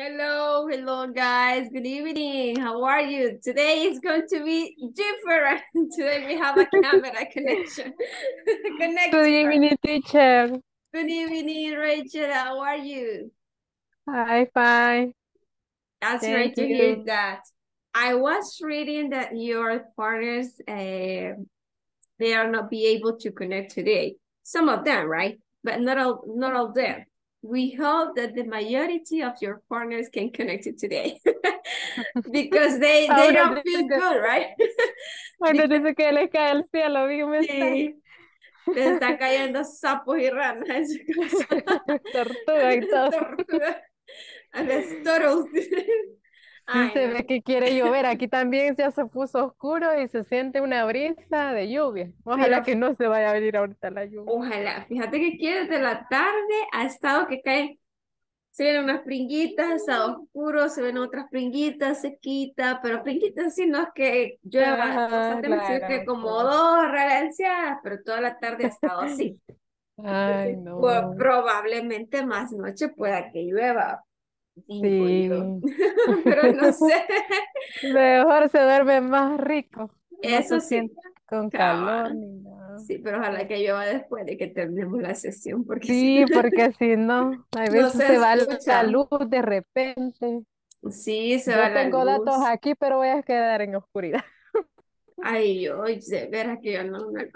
Hello, hello, guys. Good evening. How are you? Today is going to be different. Today we have a camera connection. Connect. Good evening, teacher. Good evening, Rachel. How are you? Hi, fine. That's Thank great to hear that. I was reading that your partners, uh, they are not be able to connect today. Some of them, right? But not all, not all them. We hope that the majority of your partners can connect it today because they they don't feel good, right? Ahora dice que les cae el cielo, mensaje. Sí. Le está cayendo sapos y ranas en su casa. Tortuga y todo. Tortuga. A las toros. Ay, se no. ve que quiere llover. Aquí también ya se puso oscuro y se siente una brisa de lluvia. Ojalá Pero- que no se vaya a venir ahorita la lluvia. Ojalá, fíjate que aquí desde la tarde ha estado que caen, se ven unas pringuitas, estado oscuro, se ven otras pringuitas, se quita, pero pringuitas sí no es que llueva Ajá, constantemente, sino que claro, como claro. dos ralenciadas, pero toda la tarde ha estado así. Ay, Entonces, no. pues, probablemente más noche pueda que llueva. Sí. Pero no sé, Mejor se duerme más rico. Eso sí. con cabal. calor. Sí, pero ojalá que llueva después de que terminemos la sesión, porque Sí, porque si no, a No veces se se va la luz de repente. sí, se Yo va la tengo datos luz. aquí, pero voy a quedar en oscuridad. Ay, yo, de veras que yo no me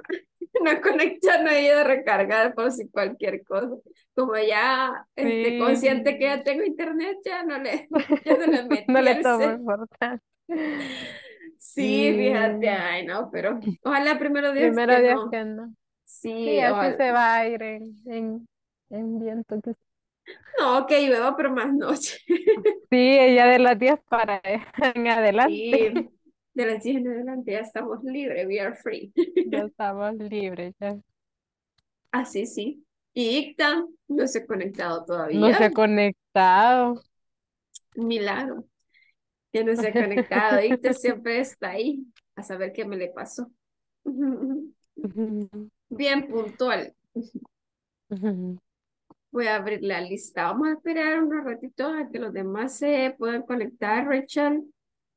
no no he ido a recargar por si cualquier cosa. Como ya este, Sí. consciente que ya tengo internet, ya no le, ya no le metí No le tomo importancia. Sí, fíjate, Sí. ay, no, pero ojalá primero Dios Primero que Dios no. que no. Sí, Sí, así se va a ir en, en, en viento. que- No, que llueva, pero más noche. Sí, ya de las 10 para en adelante Sí, de las 10 en adelante ya estamos libres, we are free. ya estamos libres. Ya. Así sí. Y Icta no se ha conectado No todavía. se ha conectado. Milagro. Que no se ha conectado. Icta siempre está ahí. A saber qué me le pasó. Bien puntual. Voy a abrir la lista. Vamos a esperar un ratito a que los demás se puedan conectar, Rachel.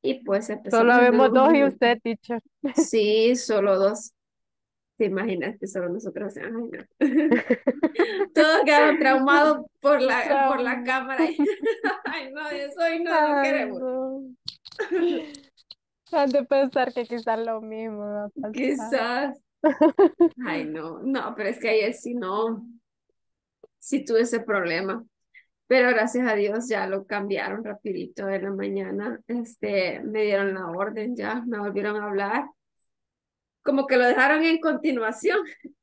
Y pues empezamos. Solo vemos dos y usted, teacher. Sí, solo dos. ¿Te imaginas que solo nosotros? Ay, no. Todos quedaron traumados por la, por la cámara. Ay, no, eso hoy no lo Ay, queremos. no. Han de pensar que quizás lo mismo va a pasar. Quizás. Ay, no, no, pero es que ayer sí no, sí tuve ese problema. Pero gracias a Dios ya lo cambiaron rapidito en la mañana. Este, me dieron la orden ya, me volvieron a hablar. Como que lo dejaron en continuación.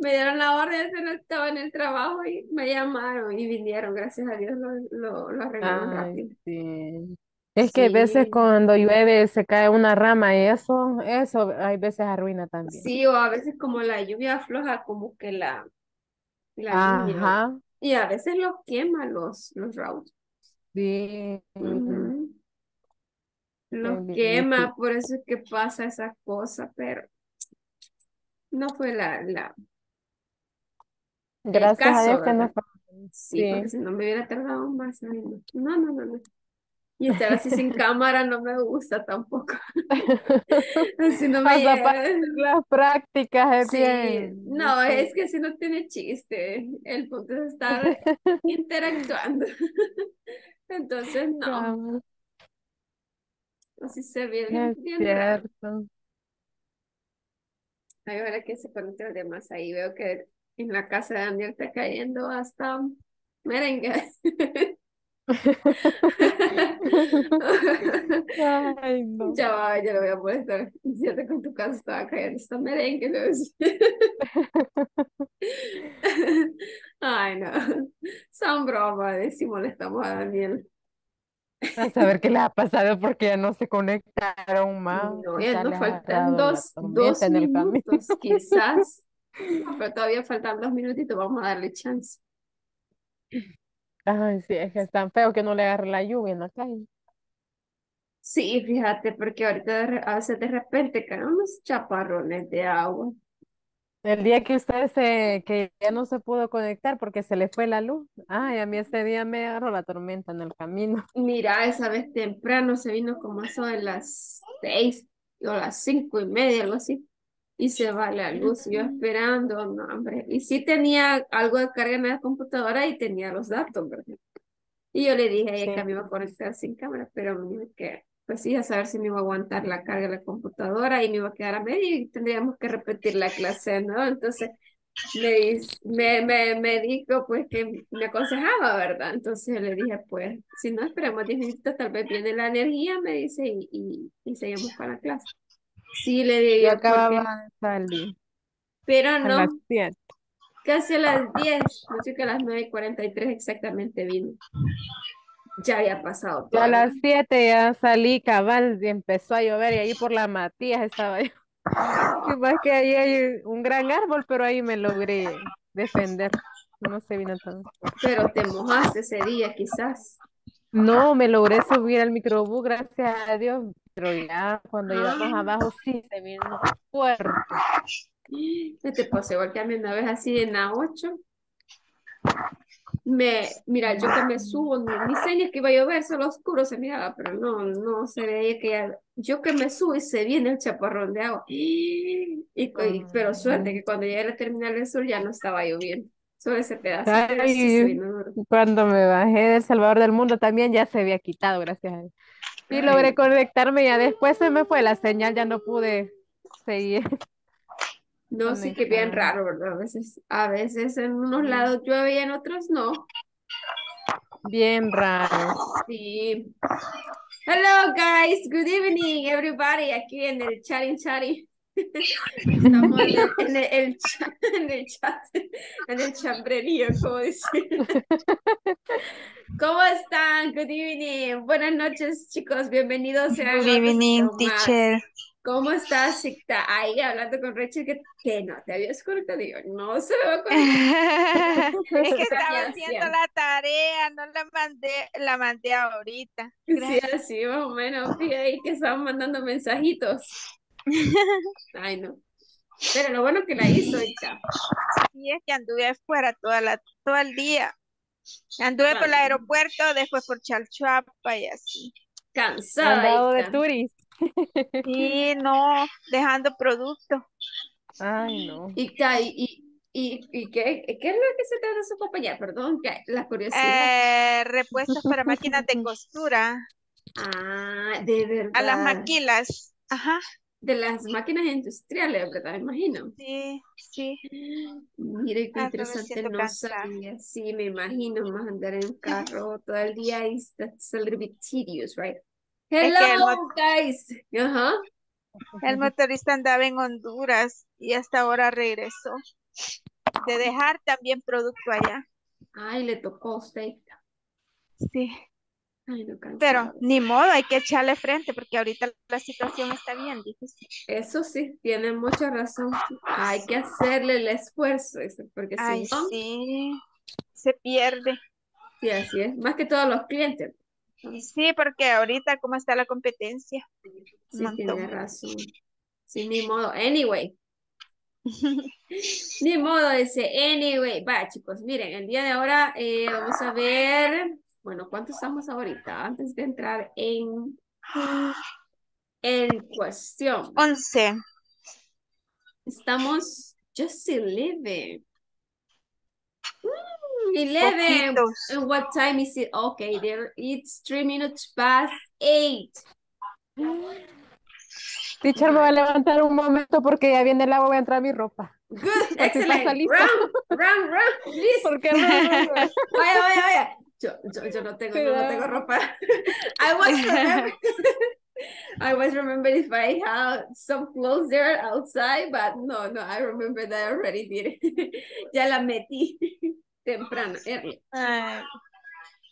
Me dieron la orden, yo no estaba en el trabajo y me llamaron y vinieron. Gracias a Dios lo, lo, lo arreglaron Ay, rápido. sí. Es que a veces cuando llueve se cae una rama y eso, eso hay veces arruina también. Sí, o a veces como la lluvia afloja, como que la. Ajá, Y a veces los quema los, los routers. sí. Ujú. Los Qué quema, por eso es que pasa esa cosa, pero no fue la, la, Gracias a Dios que no fue. Sí, porque si no me hubiera tardado más. No, no, no, no. Y estar así sin cámara no me gusta tampoco. Así no me Hasta para llega. hacer las prácticas es Sí, bien. no, es que así no tiene chiste. El punto es estar interactuando. Entonces, no, así se ve bien, bien raro. cierto. Ay, ahora que se conectan los demás ahí, veo que en la casa de Daniel está cayendo hasta merengue. Ay, no. Ya va, ya lo voy a molestar. Fíjate que en tu casa estaba cayendo hasta merengue. decir. Ay, no. Son bromas, de si molestamos a Daniel. A saber qué les ha pasado porque ya no se conectaron más. No, ya nos faltan dos, dos minutos, quizás. Pero todavía faltan dos minutitos, vamos a darle chance. Ay, sí, es que es tan feo que no le agarre la lluvia en la calle. Sí, fíjate, porque ahorita de re- a veces de repente caen unos chaparrones de agua. El día que usted se, que ya no se pudo conectar porque se le fue la luz. Ay, a mí ese día me agarró la tormenta en el camino. Mira, esa vez temprano se vino como eso de las seis o las cinco y media, algo así. Y se va la luz, yo esperando, no, hombre. Y sí tenía algo de carga en la computadora y tenía los datos, ¿verdad? Y yo le dije a ella Sí. que me iba a conectar sin cámara, pero me dijo que, pues sí, a saber si me iba a aguantar la carga de la computadora y me iba a quedar a medio y tendríamos que repetir la clase, ¿no? Entonces me, me, me, me dijo pues que me aconsejaba, ¿verdad? Entonces yo le dije, pues, si no esperamos 10 minutos, tal vez viene la energía, me dice, y, y, y seguimos con la clase. Sí, le Yo dije, porque, acababa de salir pero a las no, 7. casi a las 10, no sé que a las 9 y 43 exactamente vino. Ya había pasado Yo a todo. las 7 ya salí cabal y empezó a llover y ahí por la Matías estaba yo. Y más que ahí hay un gran árbol, pero ahí me logré defender. No se vino tan. Pero te mojaste ese día, quizás. No, me logré subir al microbús, gracias a Dios, pero ya cuando íbamos Ah, abajo sí se vino fuerte. ¿qué te pasó? Igual que a mí una vez así en la 8. Me, mira, yo que me subo, ni, ni señas que iba a llover, solo oscuro se miraba, pero no, no se veía que ya, yo que me subo y se viene el chaparrón de agua. Y, y- pero suerte Ay, que cuando llegué a la terminal del sur ya no estaba lloviendo, solo ese pedacito, pero sí ay, vino duro. cuando me bajé del Salvador del Mundo también ya se había quitado, gracias a Dios. Y Ay, logré conectarme, ya después se me fue la señal, ya no pude seguir no, sí que bien raro, ¿verdad? A veces, a veces en unos Sí, lados llueve y en otros no. Bien raro. Sí. Hello guys, good evening everybody, aquí en el chatting chatting. Estamos en el, en el, el cha- en el chat, en el chambrerío, como decir. ¿Cómo están? Good evening. Buenas noches, chicos. Bienvenidos sean Good evening, teacher. ¿Cómo estás, Sicta? Ahí hablando con Rachel, que, que no te habías conectado. Yo, no se me va a conectar. Es que estaba haciendo la tarea, no la mandé, la mandé ahorita. Sí, Gracias. así más o menos. Vi ahí que estaban mandando mensajitos. Ay, no. Pero lo bueno que la hizo ahorita. Y es que anduve afuera toda la, todo el día. Anduve por el aeropuerto, después por Chalchuapa y así. Cansada Andado de ahorita. turis. Y no, dejando producto. Ay, no. Y, y, y, y qué, qué es lo que se trata su compañía? Perdón, la curiosidad. Eh, repuestos para máquinas de costura. Ah, de A las verdad. maquilas. Ajá, De las máquinas industriales, ¿verdad? Me imagino. sí, sí. Mire qué me interesante, no sabía. Sí, me imagino más andar en un carro todo el día y that's a little bit tedious, right? Es que el, Hello, guys. Ajá. el motorista andaba en Honduras y hasta ahora regresó. De dejar también producto allá. Ay, le tocó a usted. Sí, Ay, no, pero ni modo, hay que echarle frente porque ahorita la situación está bien difícil. Eso sí, tiene mucha razón. Hay que hacerle el esfuerzo, dice, porque si no, sí, se pierde. sí, así es. Más que todos los clientes. Sí, porque ahorita cómo está la competencia. Sí, tiene razón. Sí, ni modo. Anyway, ni modo ese. Anyway, va, chicos, miren, el día de ahora eh, vamos a ver, bueno, ¿cuánto estamos ahorita? Antes de entrar en, en cuestión. Once. Estamos just 11. Mm, 11. Poquitos. And what time is it? Okay, there it's three minutes past eight. Teacher, me va a levantar un momento porque ya viene el agua, voy a entrar a mi ropa. Good, Por lista. Round, round, round, please. Porque no, no, no. Vaya, vaya, vaya. Yo, yo, yo no tengo, no, no tengo ropa. I was remember, I was remember if I had some clothes there outside, but no, no, I remember that I already did it. Ya la metí temprano, early. Ay,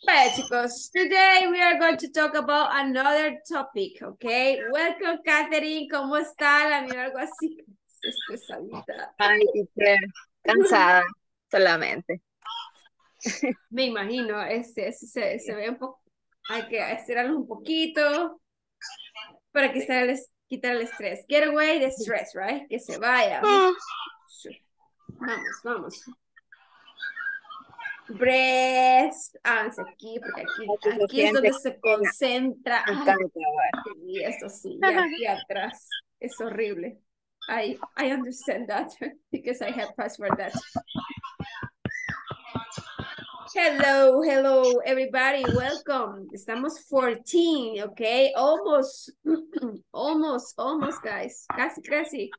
Vaya, chicos, today we are going to talk about another topic, okay? Welcome, Catherine. ¿Cómo está? La miro algo así. Estresadita. Ay, teacher, cansada solamente. Me imagino, este, ese- se, se ve un poco, hay que estirarlo un poquito para quitar el, es- quitar el estrés. Get away the stress, right? Que se vaya. ah. Vamos, vamos. Breast. Avance aquí, porque aquí, Aquí es donde se concentra. Y eso sí, y aquí atrás. Es horrible. I, I understand that because I have password that. Hello, hello, everybody. Welcome. Estamos 14, okay? Almost, almost, almost, guys. Casi, casi.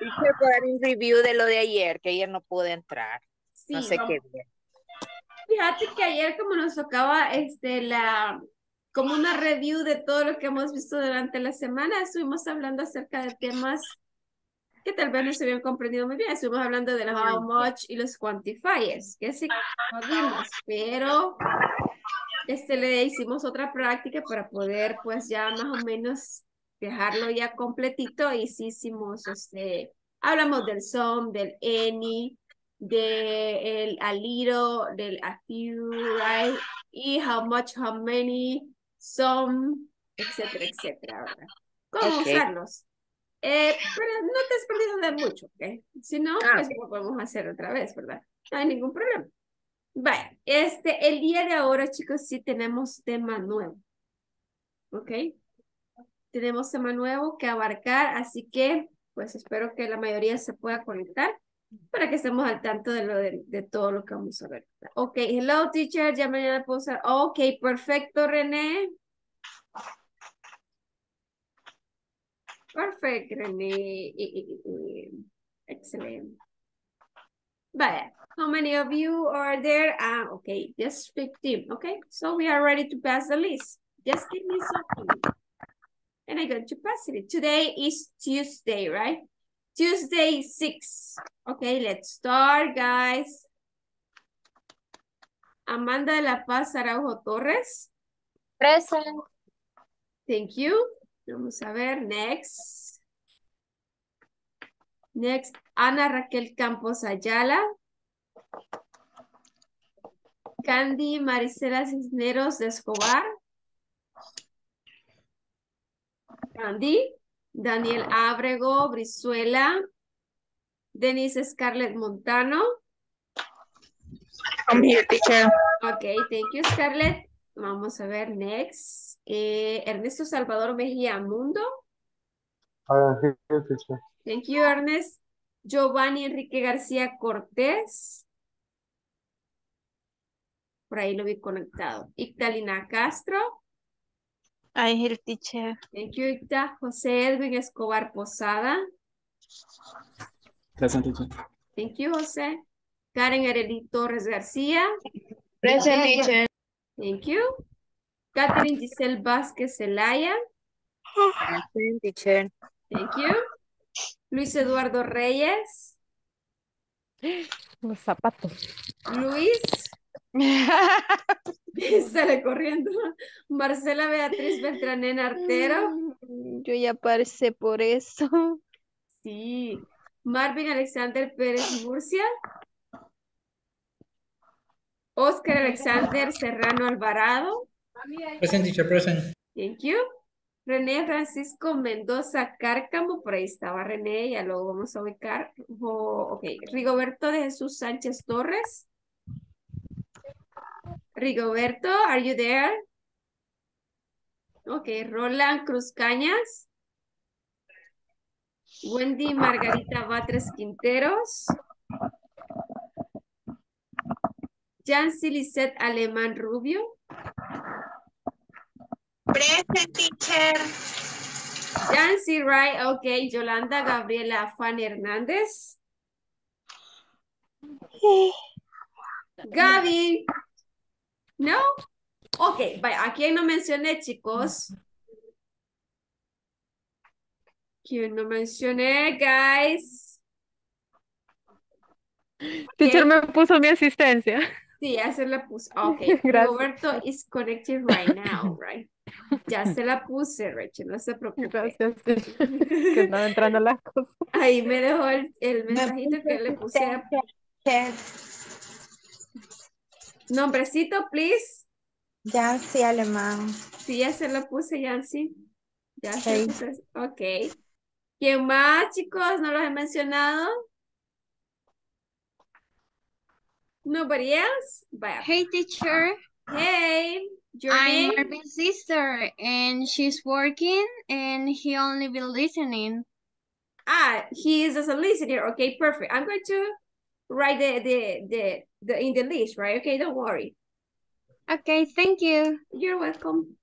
Dar un review de lo de ayer, que ayer no pude entrar. Sí, no sé vamos. qué día. Fíjate que ayer como nos tocaba este la como una review de todo lo que hemos visto durante la semana, estuvimos hablando acerca de temas que tal vez no se habían comprendido muy bien. Estuvimos hablando de los how much y los quantifiers, que sí vimos, pero este le hicimos otra práctica para poder pues ya más o menos dejarlo ya completito y sí hicimos este hablamos del some, del any, de el a little, del a few, right? Y how much, how many, some, etcétera, etcétera. ¿Cómo usarlos? Eh, pero no te has perdido de mucho, ¿ok? Si no, Ah, pues lo podemos hacer otra vez, ¿verdad? No hay ningún problema. Vaya, este, el día de ahora, chicos, sí tenemos tema nuevo. ¿Ok? Tenemos tema nuevo que abarcar, así que, pues espero que la mayoría se pueda conectar para que estemos al tanto de, lo de, de todo lo que vamos a ver. Ok, hello teacher, ya mañana puedo usar. Ok, perfecto, René. Perfect, René. Eh, eh, eh, Excellent. But how many of you are there? Ah, okay, just 15. Okay, so we are ready to pass the list. Just give me something. And I'm going to pass it. Today is Tuesday, right? Tuesday 6. Okay, let's start, guys. Amanda de la Paz Araujo Torres. Present. Thank you. Vamos a ver, next. Next, Ana Raquel Campos Ayala. Candy Marisela Cisneros de Escobar. Candy. Daniel Ábrego Brizuela. Denise Scarlett Montano. I'm here, teacher. Ok, thank you, Scarlett. Vamos a ver, next. Eh, Ernesto Salvador Mejía Mundo. Uh, here, here, teacher. Thank you, Ernest. Giovanni Enrique García Cortés. Por ahí lo vi conectado. Ictalina Castro. I'm here, teacher. Thank you, Icta. José Edwin Escobar Posada. Present, teacher. Thank you, José. Karen Arely Torres García. Present, teacher. Thank you. Catherine Giselle Vázquez Zelaya. Present, teacher. Thank you. Luis Eduardo Reyes. Los zapatos. Luis. Sale corriendo. Marcela Beatriz Beltranén Artero. Mm, Yo ya pasé por eso. Sí. Marvin Alexander Pérez Murcia. Oscar Alexander Serrano Alvarado. Present, teacher, present. Thank you. René Francisco Mendoza Cárcamo, por ahí estaba René, ya lo vamos a ubicar. Oh, ok, Rigoberto de Jesús Sánchez Torres. Rigoberto, are you there? Ok, Roland Cruz Cañas. Wendy Margarita Batres Quinteros. Jancy Lisette Alemán Rubio. Present, teacher. Jancy Wright, ok. Yolanda Gabriela Juan Hernández. Gaby. ¿No? Ok, vaya, ¿a quién no mencioné, chicos? ¿Quién no mencioné, guys? Teacher me puso mi asistencia. Sí, ya se la puse. Ok, Gracias. Roberto is connected right now, right? Ya se la puse, Rachel, no se preocupe. Gracias. Que estaba entrando las cosas. Ahí me dejó el, el mensajito que le puse. Nombrecito, please. Yancy Alemán. Sí, ya se lo puse, Yancy. Ya se Ok. lo puse. Ok. ¿Quién más, chicos? ¿No los he mencionado? Nobody else? Vaya. Hey, teacher. Hey, your I'm name? Marvin's sister, and she's working, and he only been listening. Ah, he is as a listener. Okay, perfect. I'm going to write the, the, the, the in the list, right? Okay, don't worry. Okay, thank you. You're welcome.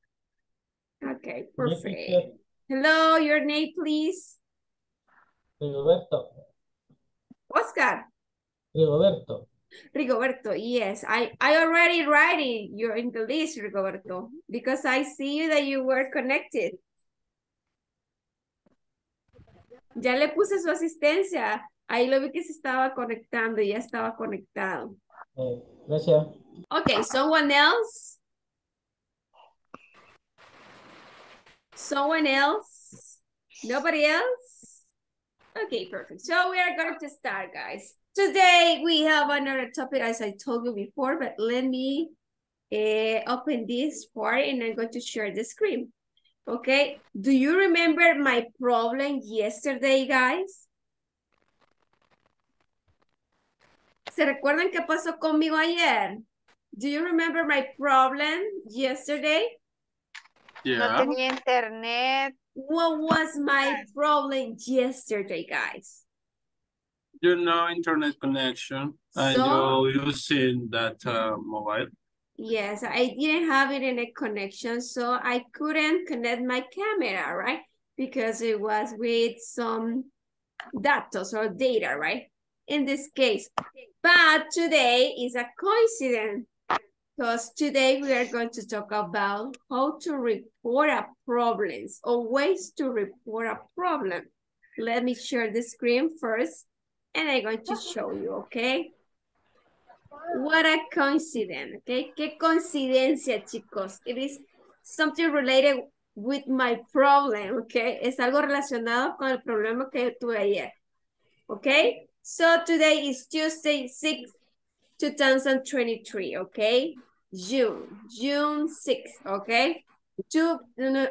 Okay, perfect. teacher. Hello, your name, please. Rigoberto. Oscar. Rigoberto. Rigoberto, yes, I, I already writing you're in the list, Rigoberto, because I see you that you were connected. Ya le puse su asistencia. Ahí lo vi que se estaba conectando, ya estaba conectado. Eh, gracias. Okay, someone else? Someone else? Nobody else? Okay, perfect. So we are going to start, guys. Today we have another topic, as I told you before, but let me uh, open this part and I'm going to share the screen. Okay, do you remember my problem yesterday, guys? ¿Se recuerdan qué pasó conmigo ayer? Do you remember my problem yesterday? Yeah. No tenía internet. What was my problem yesterday, guys? You know internet connection and So- you using that uh, mobile. Yes, I didn't have internet connection, so I couldn't connect my camera, right? Because it was with some data or data, right? In this case. But today is a coincidence because today we are going to talk about how to report a problems or ways to report a problem. Let me share the screen first and I'm going to show you, okay? What a coincidence, okay? Qué coincidencia, chicos. It is something related with my problem, okay? Es algo relacionado con el problema que tuve ayer, okay? So today is Tuesday, 6, 2023, okay? June, June 6th, okay?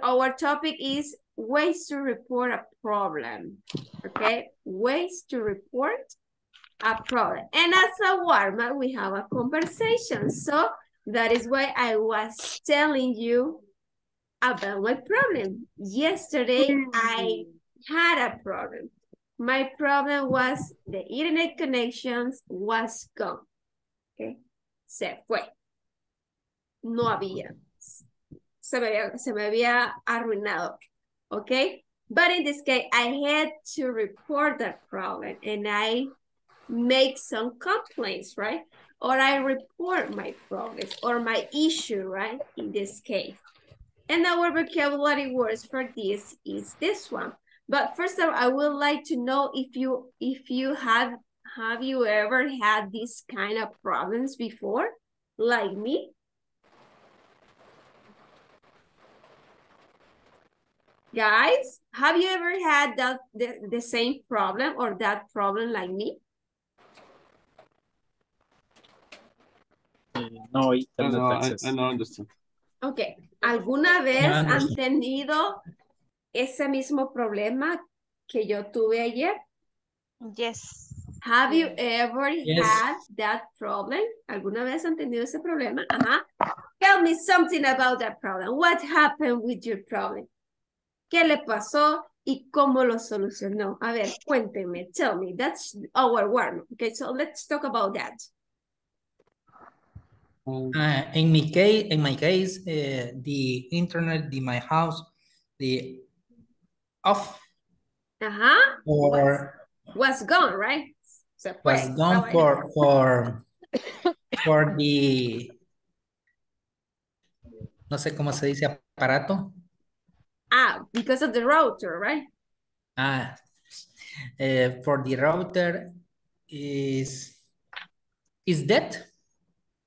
Our topic is ways to report a problem, okay? Ways to report a problem. And as a warm-up, we have a conversation. So that is why I was telling you about my problem. Yesterday, I had a problem. My problem was the internet connections was gone. Okay, se fue. No había. Se me había, se me había arruinado. Okay, but in this case, I had to report that problem and I make some complaints, right? Or I report my progress or my issue, right? In this case. And our vocabulary words for this is this one. But first of all, I would like to know if you if you have have you ever had this kind of problems before, like me? Guys, have you ever had that the, the same problem or that problem like me? No, I internet know, I. I don't understand. Ok, ¿alguna vez Ya, han tenido ese mismo problema que yo tuve ayer? Yes. Have you mm. ever Yes. had that problem? ¿Alguna vez han tenido ese problema? Ajá. Tell me something about that problem. What happened with your problem? ¿Qué le pasó y cómo lo solucionó? A ver, cuéntenme. Tell me. That's our warm. Okay, so let's talk about that. Um, Uh, in my case, in my case, uh, the internet in my house, the off Ajá. or Was gone, right? Was gone for for for the no sé cómo se dice aparato. Ah, because of the router, right? Ah, uh, for the router is is that?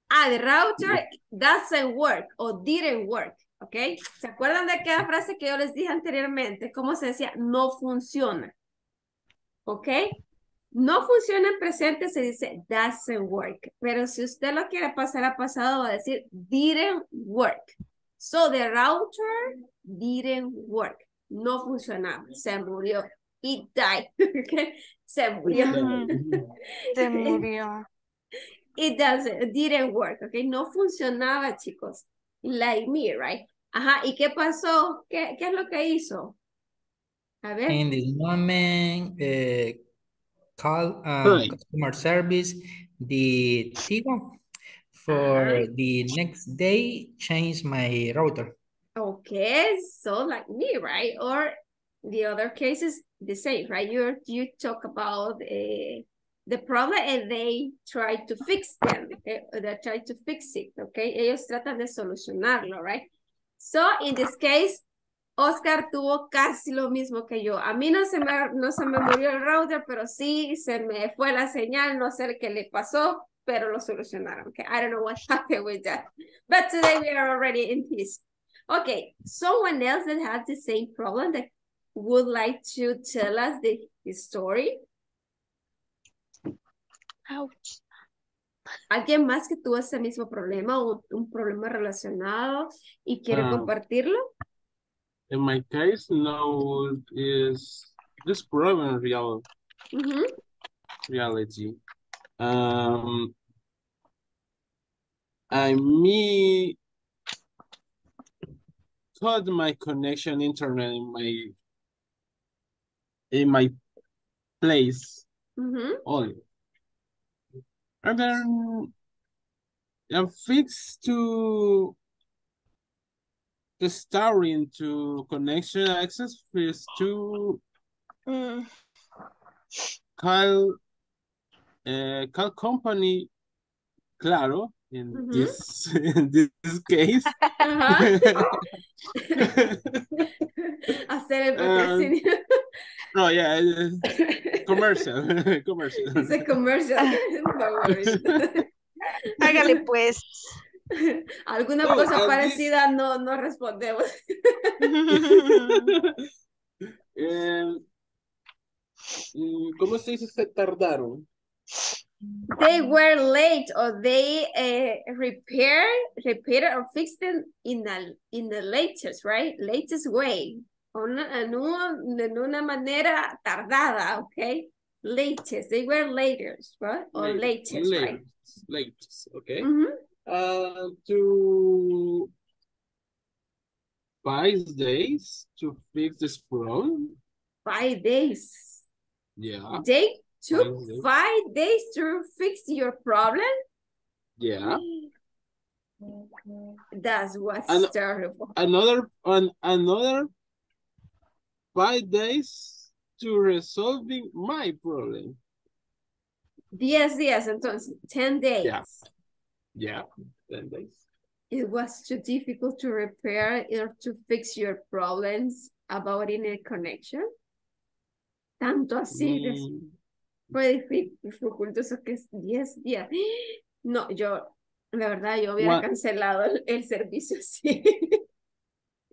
Ah, the router doesn't work or didn't work, ¿ok? ¿Se acuerdan de aquella frase que yo les dije anteriormente? ¿Cómo se decía? No funciona, ¿ok? No funciona en presente, se dice doesn't work. Pero si usted lo quiere pasar a pasado, va a decir didn't work. So the router didn't work. No funcionaba, se murió. It died. Se murió. Se murió. it doesn't, didn't work, okay? No funcionaba, chicos. Like me, right? Ajá, ¿y qué pasó? ¿Qué, qué es lo que hizo? A ver. In this moment, uh, call um, customer service, the Tigo. For Ajá. the next day, change my router. Okay, so like me, right? Or the other case is the same, right? You you talk about uh, the problem and they try to fix them. Okay? They try to fix it, okay? Ellos tratan de solucionarlo, right? So in this case, Oscar tuvo casi lo mismo que yo. A mí no se me, no se me murió el router, pero sí se me fue la señal, no sé qué le pasó, pero lo solucionaron. Okay, I don't know what happened with that. But today we are already in peace. Okay, someone else that has the same problem that would like to tell us the, the story. Ouch. ¿Alguien más que tuvo ese mismo problema o un problema relacionado y quiere Ah. compartirlo? In my case, no, is this problem real Ujú. reality? Um, I me cut my connection internet in my in my place Ujú. only. And then I'm fixed to the starting to connection access is to Mm, call uh, call company Claro in Mhm. this in this case. Ajá. Hacer el patrocinio. oh yeah, uh, commercial, commercial. It's a commercial. No worries. Hágale pues. Alguna No, cosa parecida no, no respondemos. Eh, ¿Cómo se dice? Se tardaron. They were late or they uh, repair, repair or fixed them in the, in the latest, right? Latest way. Una, en, un- en una manera tardada, okay? Latest. They were later, right? Or Late- latest, right? latest, latest, okay. Mhm. Uh, to five days to fix this problem. Five days. Yeah, They took Five days. to fix your problem? yeah. That was And- terrible. Another on another five days to resolving my problem. Diez días, entonces, 10 days. Yeah. Yeah, ten days. It was too difficult to repair or to fix your problems about internet connection. Tanto así, Mm, fue dificultoso que es 10 días. No, yo, la verdad, yo hubiera cancelado el, el servicio, sí.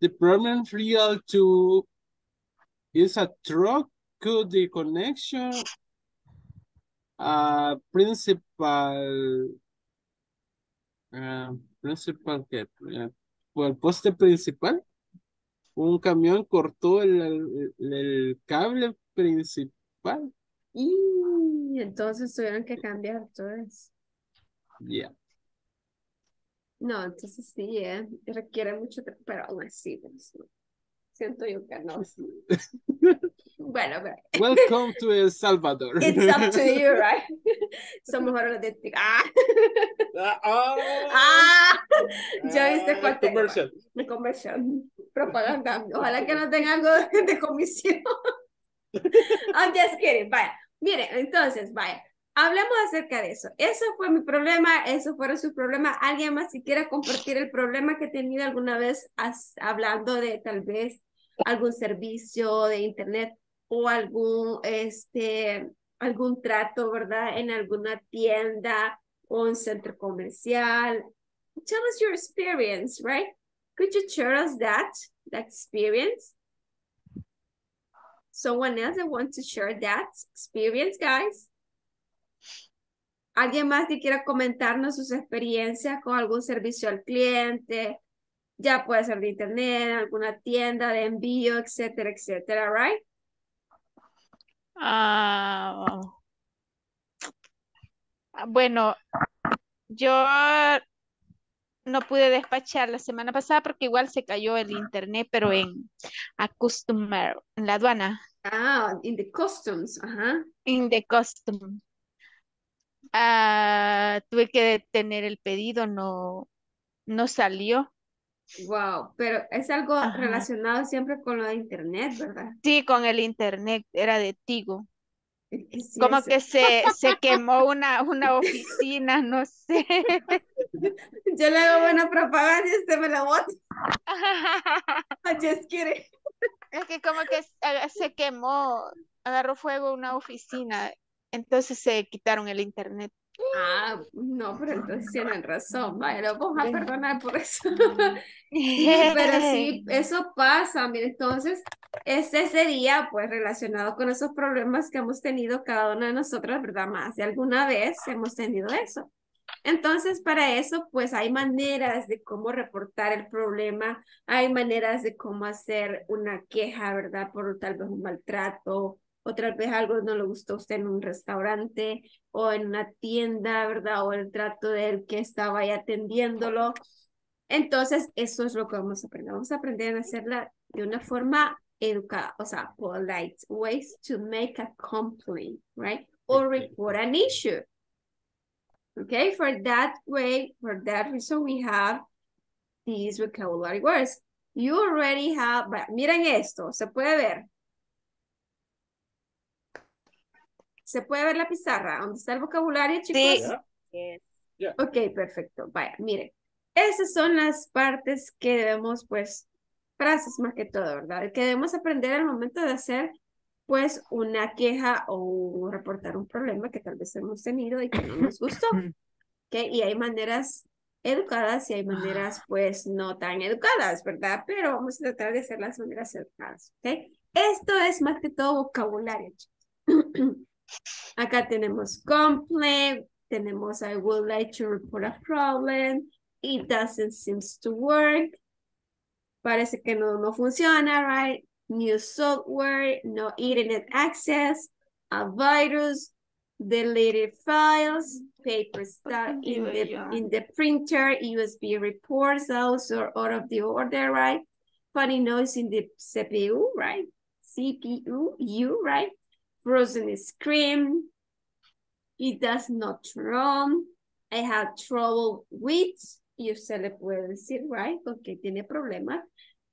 The problem real to is a truck could the connection uh principal uh, principal que eh, por el poste principal un camión cortó el, el, el cable principal Y entonces tuvieron que cambiar todo eso. yeah No, entonces sí, eh, requiere mucho, pero aún así, pues, no. siento yo que no. Bueno, pero welcome to El Salvador it's up to you, right? Somos ahora de ti. Ah, Ah, ah, ah, ya viste ah, cuál commercial. De conversión, propaganda. Ojalá que no tenga algo de, de comisión. I'm just kidding. Vaya, miren, entonces, vaya, hablemos acerca de eso. Eso fue mi problema, eso fueron sus problemas. ¿Alguien más si quiera compartir el problema que ha tenido alguna vez hablando de tal vez algún servicio de internet o algún, este, algún trato, ¿verdad? En alguna tienda o un centro comercial. Tell us your experience, right? Could you share us that, that experience? Someone else that wants to share that experience, guys? ¿Alguien más que quiera comentarnos sus experiencias con algún servicio al cliente? Ya puede ser de internet, alguna tienda de envío, etcétera, etcétera, right? Ah, bueno, Yo no pude despachar la semana pasada porque igual se cayó el internet, pero en a customer, en la aduana, Ah, in the customs, ajá. in the custom. Ah, tuve que detener el pedido, no, no salió. Wow, pero es algo Ajá. relacionado siempre con lo de internet, ¿verdad? Sí, con el internet, era de Tigo. Sí, Como que se, se quemó una, una oficina, no sé. Yo le hago buena propaganda y usted me la bota. Just kidding. Es que como que se quemó, agarró fuego una oficina, entonces se quitaron el internet. Ah, no, pero entonces tienen razón. Vaya, lo vamos a perdonar por eso. Sí, pero sí, eso pasa. Mire, entonces, este sería pues relacionado con esos problemas que hemos tenido cada una de nosotras, ¿verdad? Más de alguna vez hemos tenido eso. Entonces, para eso, pues hay maneras de cómo reportar el problema, hay maneras de cómo hacer una queja, ¿verdad? Por tal vez un maltrato, o tal vez algo no le gustó a usted en un restaurante o en una tienda, ¿verdad? O el trato del que estaba ahí atendiéndolo. Entonces, eso es lo que vamos a aprender. Vamos a aprender a hacerla de una forma educada, o sea, polite ways to make a complaint, right? Or report an issue. Okay, for that way, for that reason, we have these vocabulary words. You already have, miren esto, se puede ver. ¿Se puede ver la pizarra? ¿Dónde está el vocabulario, chicos? Sí. Ok, perfecto. Vaya, miren. Esas son las partes que debemos, pues, frases más que todo, ¿verdad? Que debemos aprender al momento de hacer, pues, una queja o reportar un problema que tal vez hemos tenido y que no nos gustó. ¿ok? Y hay maneras educadas y hay maneras, pues, no tan educadas, ¿verdad? Pero vamos a tratar de hacer las maneras educadas, ¿ok? Esto es más que todo vocabulario, chicos. Acá tenemos complaint, tenemos I would like to report a problem, it doesn't seem to work, parece que no, no funciona, right? New software, no internet access, a virus, deleted files, paper stuck in the, in the printer, USB reports also out of the order, right? Funny noise in the CPU, right? CPU, U, right? Frozen screen. It does not run. I have trouble with. Y usted le puede decir, right? Porque tiene problemas.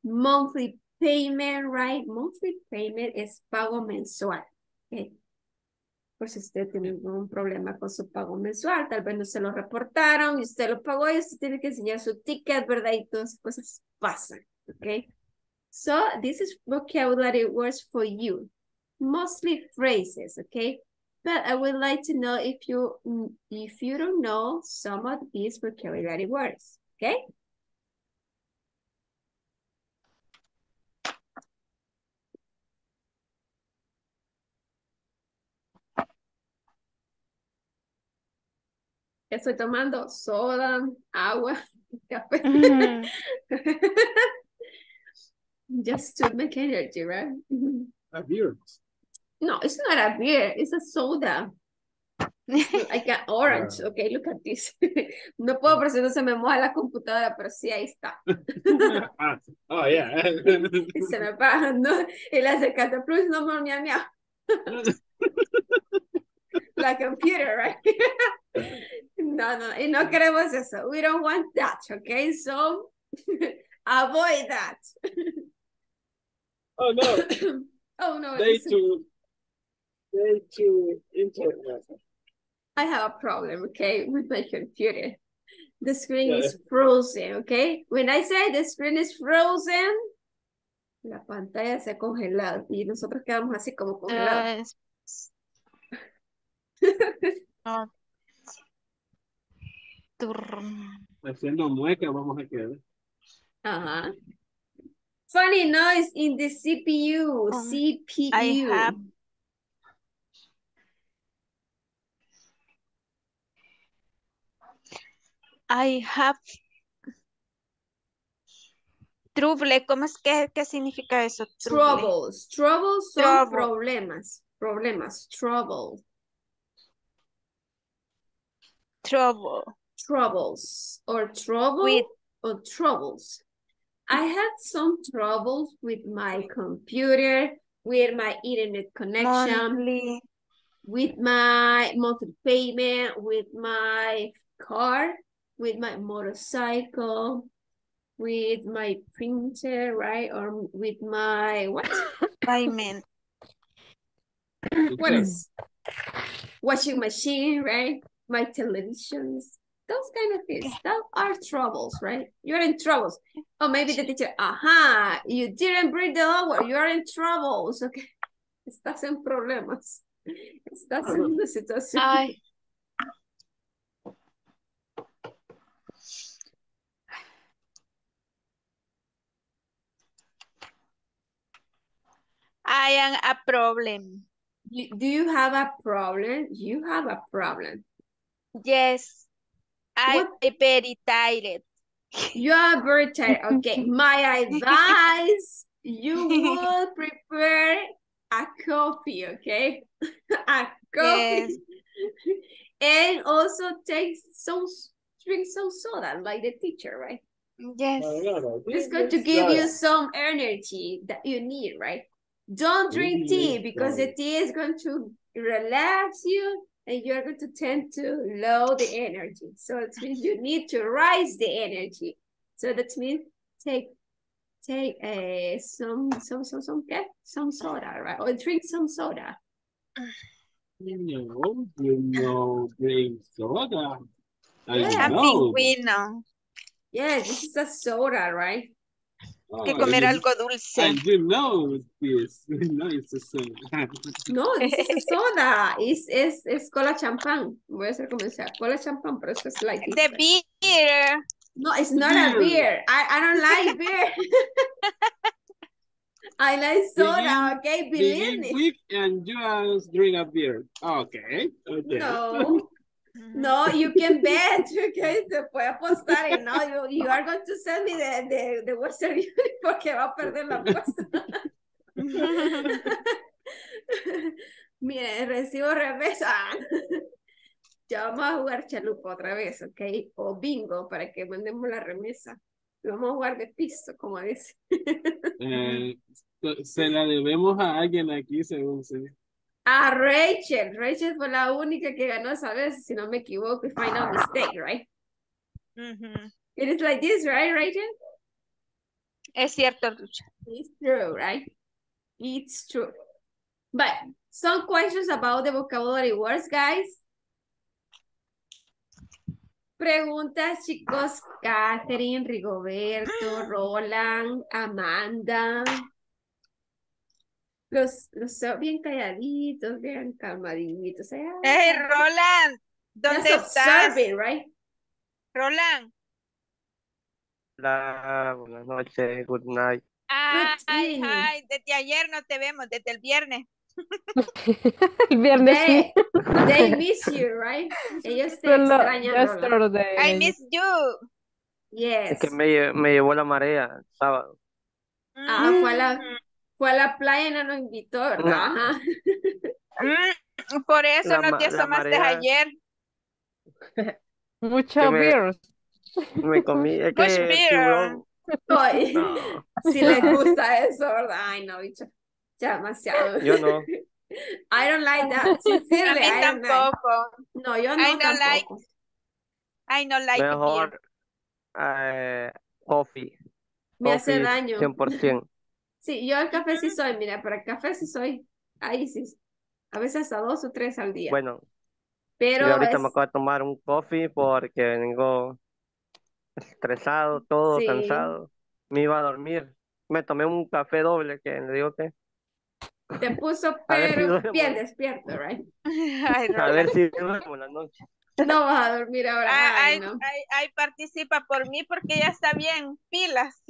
Monthly payment, right? Monthly payment es pago mensual. Okay. Por si usted tiene algún problema con su pago mensual, tal vez no se lo reportaron y usted lo pagó y usted tiene que enseñar su ticket, ¿verdad? Y todas esas cosas pasan, ¿ok? So, this is vocabulary words for you. Mostly phrases, okay? But I would like to know if you mm, if you don't know some of these vocabulary words, okay? Estoy tomando soda, agua, café. Ujú. Just to make energy, right? A beer. No, it's not a beer, it's a soda. Like an orange, okay, look at this. No puedo por si no se me moja la computadora, pero sí, ahí está. ah, oh, yeah. Se me baja, ¿no? Y le hace cata, plus no miau miau. La computer, right? No, no, y no queremos eso. We don't want that, okay? So, avoid that. oh, no. Oh, no. Day listen. Internet. I have a problem, okay, with my computer. The screen Yeah. is frozen, okay? When I say the screen is frozen, la pantalla se ha congelado y nosotros quedamos así como congelados. Turr. Haciendo mueca vamos a quedar. Ajá. Funny noise in the CPU, Um, CPU. I have- I have trouble. ¿Cómo es que qué significa eso? Trouble. Troubles. Troubles son Trouble. problemas. Problemas. Trouble. Trouble. troubles or trouble With- or troubles. I had some troubles with my computer, with my internet connection, Monthly. with my monthly payment, with my car, with my motorcycle, with my printer, right? Or with my what? Payment. what is washing machine, right? My televisions, those kind of things. Those are troubles, right? You're in troubles. Oh, maybe the teacher, aha, you didn't bring the hour, you're in troubles. Okay. Estás en problemas. Estás en una situación. Ay. I am a problem. Do you have a problem? You have a problem. Yes. I What? am very tired. You are very tired. Okay, my advice, you would prepare a coffee, okay? a coffee. Yes. and also take some, drink some soda like the teacher, right? Yes. Oh, it's going to give you some energy that you need, right? Don't drink tea because the tea is going to relax you and you're going to tend to low the energy. So it means you need to rise the energy. So that means take take a some some some some okay? some soda, right? Or drink some soda. You know, you know, drink soda. I Yeah. A know. Yeah, this is a soda, right? Que comer you- algo dulce. I do know this. No, it's a soda. No, a soda. Es, es, es cola champán. Voy a hacer comercial. Cola champán, pero eso es like The beer. No, it's not a Beer. beer. I, I don't like beer. I like soda, okay? Believe me. quick and just drink a beer. Okay. Okay. No. No, you can bet, okay? Te puede apostar y no, you, you are going to send me the, the, the Western Union porque va a perder la apuesta. Mire, recibo remesa. Ya vamos a jugar chalupa otra vez, ¿ok? O bingo para que mandemos la remesa. Vamos a jugar de piso, como dice. Eh, se la debemos a alguien aquí, según sé. A Rachel. Rachel fue la única que ganó esa vez, si no me equivoco, if I'm not mistake, right? It is like this, right, Rachel? Es cierto, Lucha. It's true, right? It's true. But some questions about the vocabulary words, guys. Preguntas, chicos. Catherine, Rigoberto, Roland, Amanda. Los, los son bien calladitos, bien calmaditos. ¿eh? Hey, Roland. ¿Dónde estás? observing, right? Roland. Hola, buenas noches, good night. Ay, ay, desde ayer no te vemos, desde el viernes. El viernes They, sí. they miss you, right? Ellos te Solo extrañan, yesterday. I miss you. Yes. Es que me, me llevó la marea el sábado. Ah, fue a la, Mm, fue a la playa y no nos invitó, ¿verdad? Ajá. mm, Por eso La no te asomaste marea. ayer. Mucho Que me- beers. Me comí, es que beer. Ay, No, si les gusta eso, ¿verdad? Ay, no, bicho. Ya demasiado. yo no. I don't like that. A Sincerely, mí I don't like. tampoco. No, yo I no don't like tampoco. I no like beer. Mejor eh, coffee. Me hace Coffee daño. 100%. Sí, yo el café sí soy, mira, para el café sí soy. Ahí sí. A veces hasta dos o tres al día. Bueno, Pero yo ahorita es- me acabo de tomar un coffee porque vengo estresado, todo Sí. cansado. Me iba a dormir. Me tomé un café doble que le digo que te puso, si pero bien despierto, right? Ay, a ver si duermo en la noche. No vas a dormir ahora. Ay, Ay, ay, no. ay, ay, participa por mí porque ya está bien, pilas.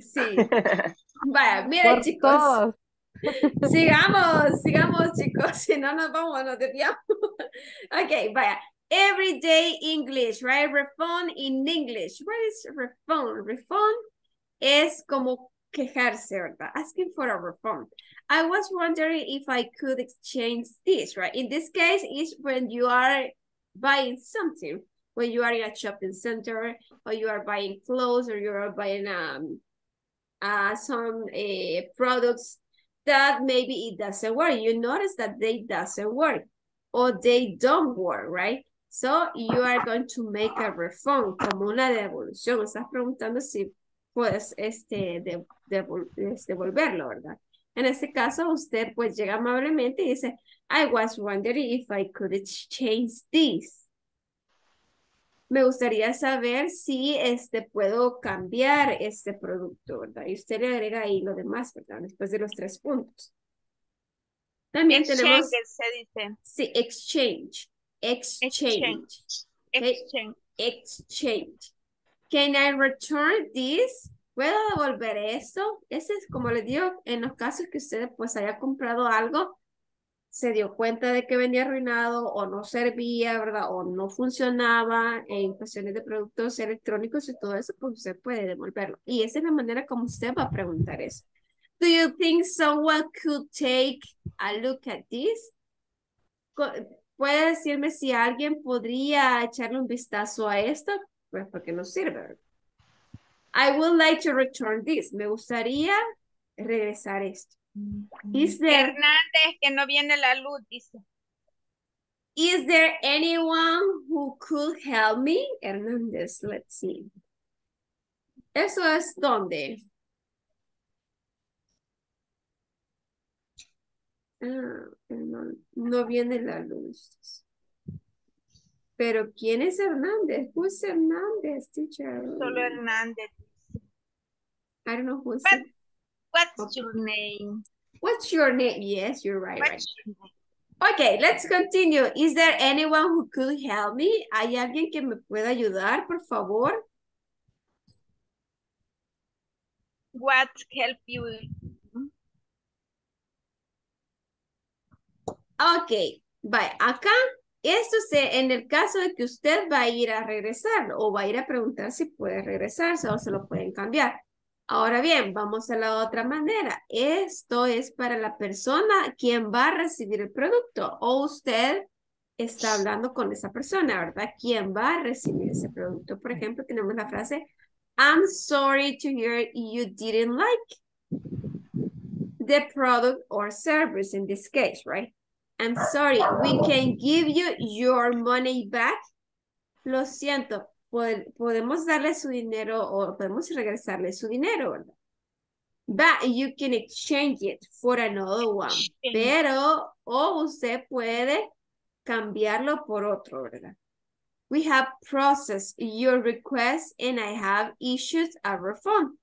Sí. Vaya, miren, Por chicos. todos. Sigamos, sigamos, chicos. Si no nos vamos, nos desviamos. Okay, vaya. Everyday English, right? Refund in English. What is refund? Refund es como quejarse, ¿verdad? Asking for a refund. I was wondering if I could exchange this, right? In this case, is when you are buying something. when you are in a shopping center or you are buying clothes or you are buying um, uh, some uh, products that maybe it doesn't work. You notice that they doesn't work or they don't work, right? So you are going to make a refund como una devolución. Estás preguntando si puedes este, de, este, devolverlo, ¿verdad? En este caso, usted pues llega amablemente y dice, I was wondering if I could exchange this. Me gustaría saber si este, puedo cambiar este producto, ¿verdad? Y usted le agrega ahí lo demás, ¿verdad? Después de los tres puntos. También tenemos, Exchange se dice. sí, exchange, exchange, Exchange. exchange. Can I return this? ¿Puedo devolver esto? Ese es como les digo, en los casos que usted pues haya comprado algo, se dio cuenta de que venía arruinado o no servía, ¿verdad? O no funcionaba en cuestiones de productos electrónicos y todo eso, pues usted puede devolverlo. Y esa es la manera como usted va a preguntar eso. Do you think someone could take a look at this? ¿Puede decirme si alguien podría echarle un vistazo a esto? Pues porque no sirve. I would like to return this. Me gustaría regresar esto. Is there, Hernández, que no viene la luz, dice. is there anyone who could help me? Hernández, let's see. Eso es donde. Ah, no, no viene la luz. Pero ¿quién es Hernández? Who is Hernández, teacher? Solo Hernández. I don't know who's But-. What's your name? What's your name? Yes, you're right, right. Okay, let's continue. Is there anyone who could help me? ¿Hay alguien que me pueda ayudar, por favor? What help you? Ok, vaya, acá, esto se, en el caso de que usted va a ir a regresar o va a ir a preguntar si puede regresarse o se lo pueden cambiar. Ahora bien, vamos a la otra manera. Esto es para la persona quien va a recibir el producto o usted está hablando con esa persona, ¿verdad? ¿Quién va a recibir ese producto? Por ejemplo, tenemos la frase, I'm sorry to hear you didn't like the product or service in this case, right? I'm sorry, we can give you your money back. Lo siento, pod- podemos darle su dinero o podemos regresarle su dinero, ¿verdad? But you can exchange it for another one. Pero, o usted puede cambiarlo por otro, ¿verdad? We have processed your request and I have issued a refund.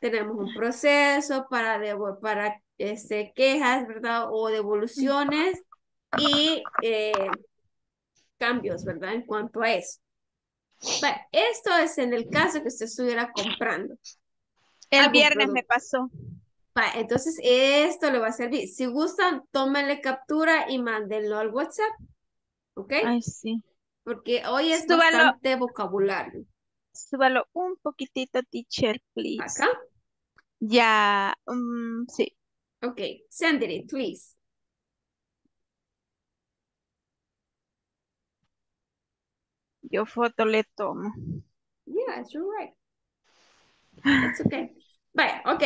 Tenemos un proceso para, para este, quejas, ¿verdad? O devoluciones y eh, cambios, ¿verdad? En cuanto a eso. Bueno, esto es en el caso que usted estuviera comprando. El viernes me pasó. Entonces esto le va a servir. Si gustan, tómenle captura y mándenlo al WhatsApp. ¿Ok? Ay, sí. Porque hoy es Súbalo. bastante vocabulario. Súbalo un poquitito, teacher, please. Acá. Ya, mm, sí. Ok, send it, please. Yo foto le tomo. Yeah, you're right. It's okay. Vaya, ok.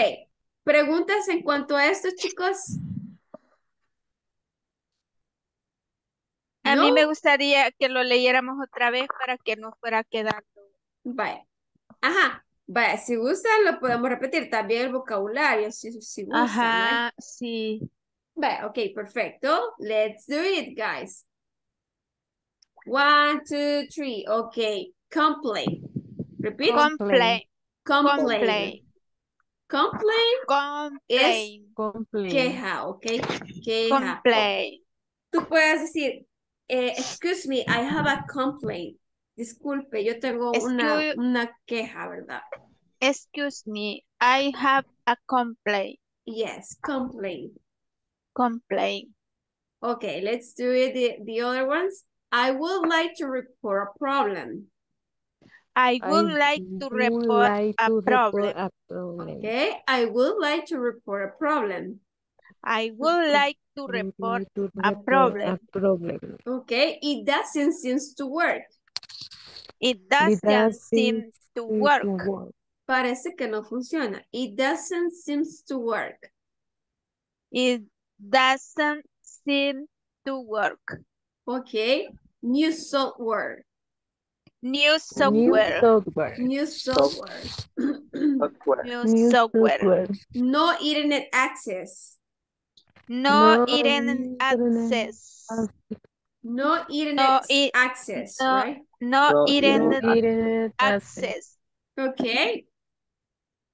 Preguntas en cuanto a esto, chicos. A mí me gustaría que lo leyéramos otra vez para que no fuera quedando. Vaya. Ajá. Vaya, si gustan, lo podemos repetir. También el vocabulario, si, si gustan. ¿vale? Ajá, sí. Vaya, ok, perfecto. Let's do it, guys. One, two, three. Ok. Complain. Repeat. Complain. Complain. Complain. Complain Complain. Complain. queja, ok. Queja. Complain. Tú puedes decir, eh, excuse me, I have a complaint. Disculpe, yo tengo una, Excuse- una queja, ¿verdad? Excuse me, I have a complaint. Yes, complaint. Complain. Okay, let's do it. The, the other ones. I would like to report a problem. I would I like to report like a to report problem. a problem. Okay, I would like to report a problem. I would like to I would report a problem. A problem. Okay, it doesn't seem to work. It It doesn't doesn't seem to work. to work. Parece que no funciona. It doesn't seem to work. It doesn't seem to work. Okay. New software. New New software. software. New software. Software. New New software. software. no internet access. No No internet internet access. No internet i- access, no right? No No internet Internet access. access. Okay.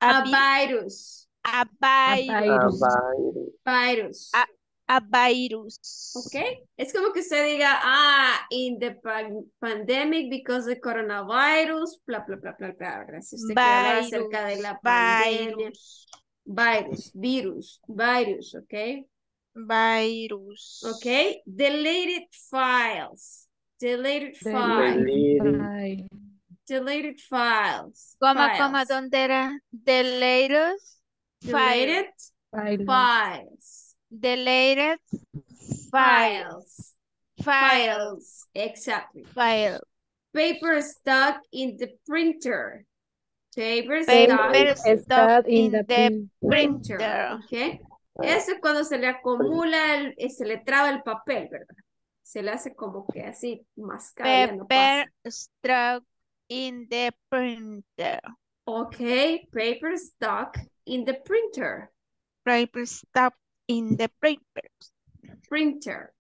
A, A vi- virus. a A virus. virus. Virus. Virus. A- A virus. Okay. Es como que usted diga, ah, in the pan- pandemic because of coronavirus, bla, bla, bla, bla, bla. Si usted quiere hablar acerca de la pandemia. Virus. Virus, virus, virus, okay? Virus. Okay. Deleted files. Deleted Delete. files. Deleted. File. Deleted files. Coma, coma. ¿dónde era? The. Deleted File. files. The latest file. Files. File. Files. Exactly. File. Paper stuck in the printer. Paper Paper stuck Stuck in in the printer. printer. Okay. Eso es cuando se le acumula, el- eh, se le traba el papel, ¿verdad? Se le hace como que así, no Paper pasa. stuck in the printer. Okay, paper stuck in the printer. Paper stuck in the printer. Printer.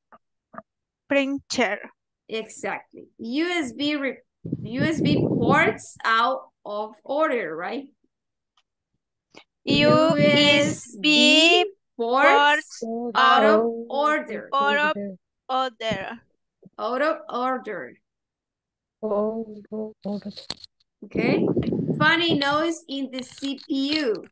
Printer. Exactly. USB re- USB ports out of order, right? USB ports ports out of Out order. of order. order. Out of order. Out of order. Okay. Funny noise in the CPU.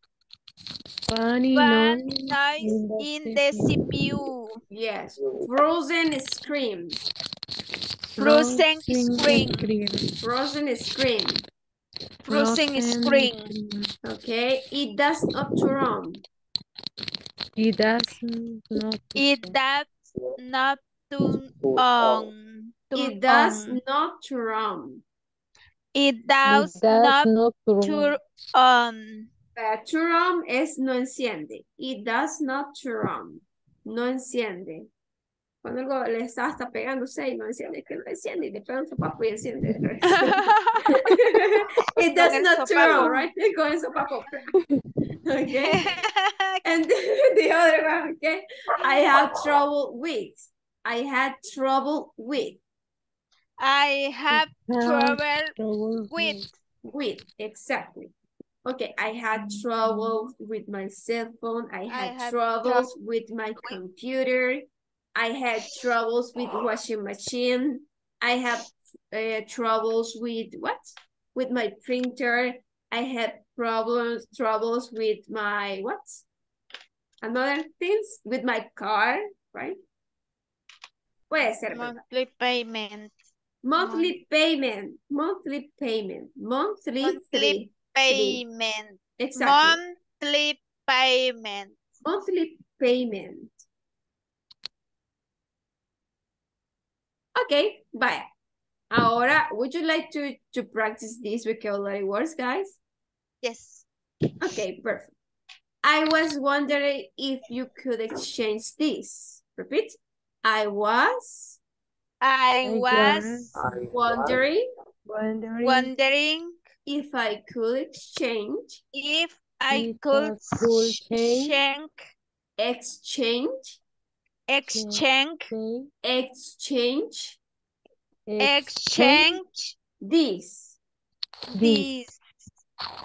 Funny One noise noise in the CPU. Yes. Frozen scream. Frozen Frozen screen. screen. Frozen scream. Frozen screen. Okay. It does not run. It doesn't It does not turn on. turn It does on. not run. It does, it does not not run. turn on. Uh, to run es no enciende. It does not run. No enciende. Cuando algo le está hasta pegándose y no enciende, es que no enciende y le pegan su papo y enciende. It does not sopapo. run, right? Con el sopapo. Okay. And the other one, okay. I have trouble with. I had trouble with. I have trouble with. With, exactly. Okay, I had trouble with my cell phone. I had had troubles with my computer. I had troubles with washing machine. I have uh, troubles with what? With my printer. I had problems troubles with my what? Another things with my car, right? Puede ser. Monthly payment. Monthly payment, monthly payment, monthly, Monthly three. Payment. Exactly. Monthly payment. Monthly payment. Okay, bye. Ahora, would you like to, to practice these vocabulary words, guys? Yes. Okay, perfect. I was wondering if you could exchange this. Repeat. I was I I was I wondering Wondering wondering if I could exchange, if I If could I could change- exchange, exchange, exchange, exchange exchange this. this.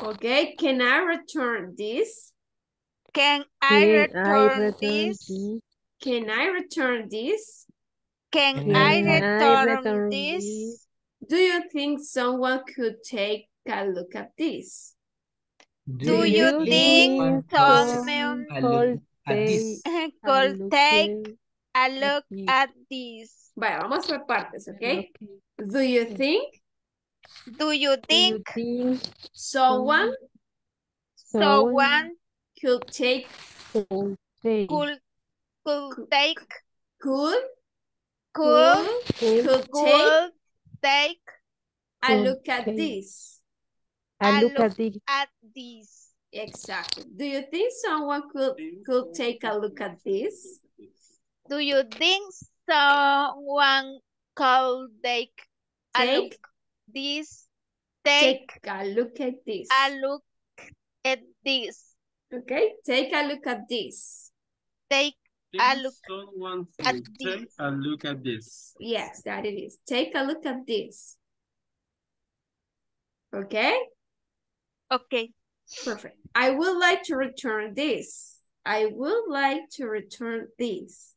Okay, can I return this? Can I Can return this? this? Can I return this? Can Can I I return return this? this? Do you think someone could take a look at this? Do you think one someone a look at this? could take a look this. at this? Vaya, vamos por partes, okay? Do you think Do you think think someone someone could take could take could could take could could could take could take I look at this. I I look look at this. at this. Exactly. Do you think someone could could take a look at this? Do you think someone could take a look Take this? Take take a look at this. a look at this. Okay, take a look at this. Take If I look someone at will take this. a look at this. Yes, that it is. Take a look at this. Okay, okay. perfect. I would like to return this. I would like to return this.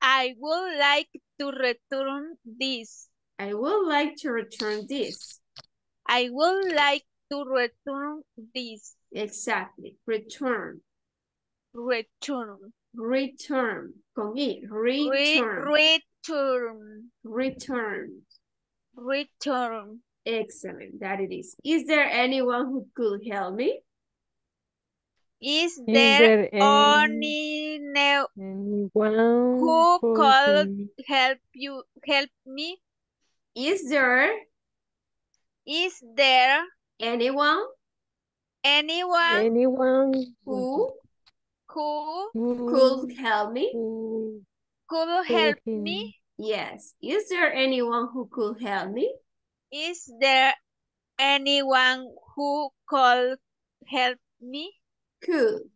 I would like to return this. I would like to return this. I would like to return this. Exactly. Return. Return. Return. Con I. Re Return. return. Return. Return. Excellent. That it is. Is there anyone who could help me? Is Is there there any any, anyone who who could can- help you help me? Is there Is there anyone anyone anyone who who who could help me? who could could help help me? Yes. Is there anyone who could help me? Is there anyone who could help me? Could.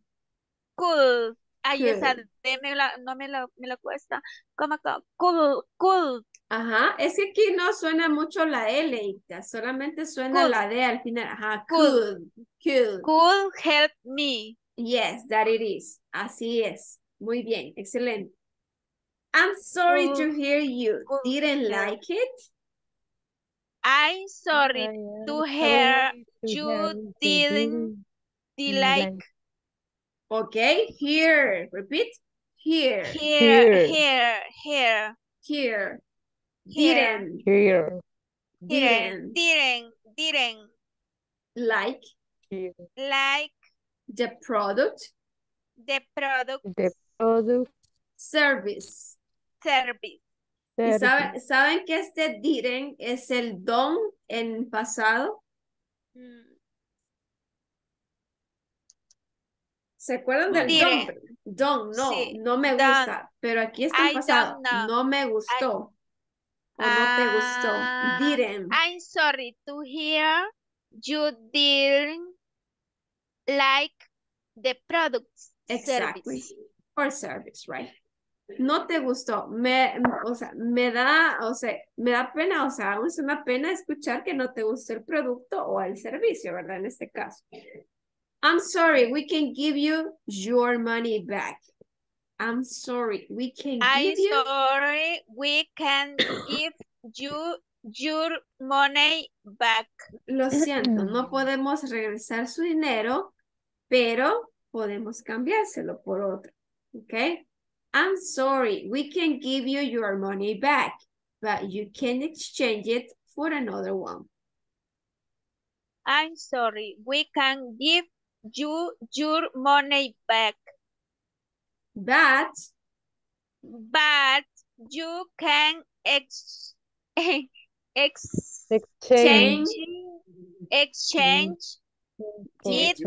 Could. Ay, esa. D me la, no me la, me la cuesta. ¿Cómo? Could, could, Ajá. Es que aquí no suena mucho la L, solamente suena Could. la D al final. Ajá. Could. Could. Could. help me. Yes, that it is. Así es. Muy bien. Excelente. I'm sorry to hear you Could didn't like it. I'm sorry I to hear you didn't didn't like Okay. Here. Repeat. Here. here, Here. here, here, Here. here, Didn't. here, didn't, Didn't didn't, didn't like here. like the product the product The product service. service. ¿Y service. saben, saben que este didn't es el don en pasado? Mm, ¿Se acuerdan del don? Don, no, Sí, no me don. gusta. Pero aquí está en I pasado. No me gustó. o no te gustó. Ah, Didn't. I'm sorry to hear you didn't like the products Exactly. service. Or service, right? No te gustó. Me, o sea, me da, o sea, me da pena, o sea, es una pena escuchar que no te gustó el producto o el servicio, ¿verdad? En este caso. I'm sorry, we can give you your money back. I'm sorry, we can I'm give you sorry we can give you your money back. Lo siento, no podemos regresar su dinero, pero podemos cambiárselo por otro. ¿Ok? I'm sorry, we can give you your money back, but you can exchange it for another one. I'm sorry we can give you your money back, But but you can ex ex Exchange. change exchange it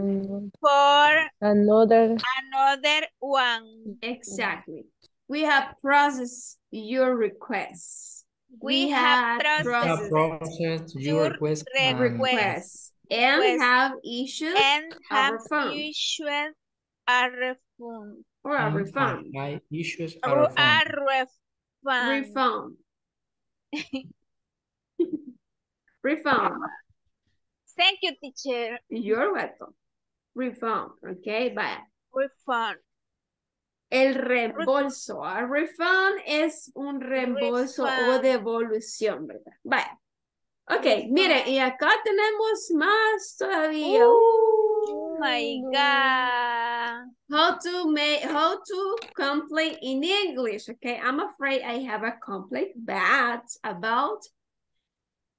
for Another another one. exactly. We have processed your request. We have have processed processed your your request request. and Request and Request. have issued and have refund. issued a refund. or a and refund. I issues a Or refund. a refund. Refund. Refund. Thank you, teacher. You're welcome. Refund, okay, vaya. Refund. El reembolso. A refund es un reembolso o Refund. devolución, ¿verdad? Vaya. Ok, Refund. mire, y acá tenemos más todavía. Oh my God. How to make, how to complain in English, okay? I'm afraid I have a complaint bad about,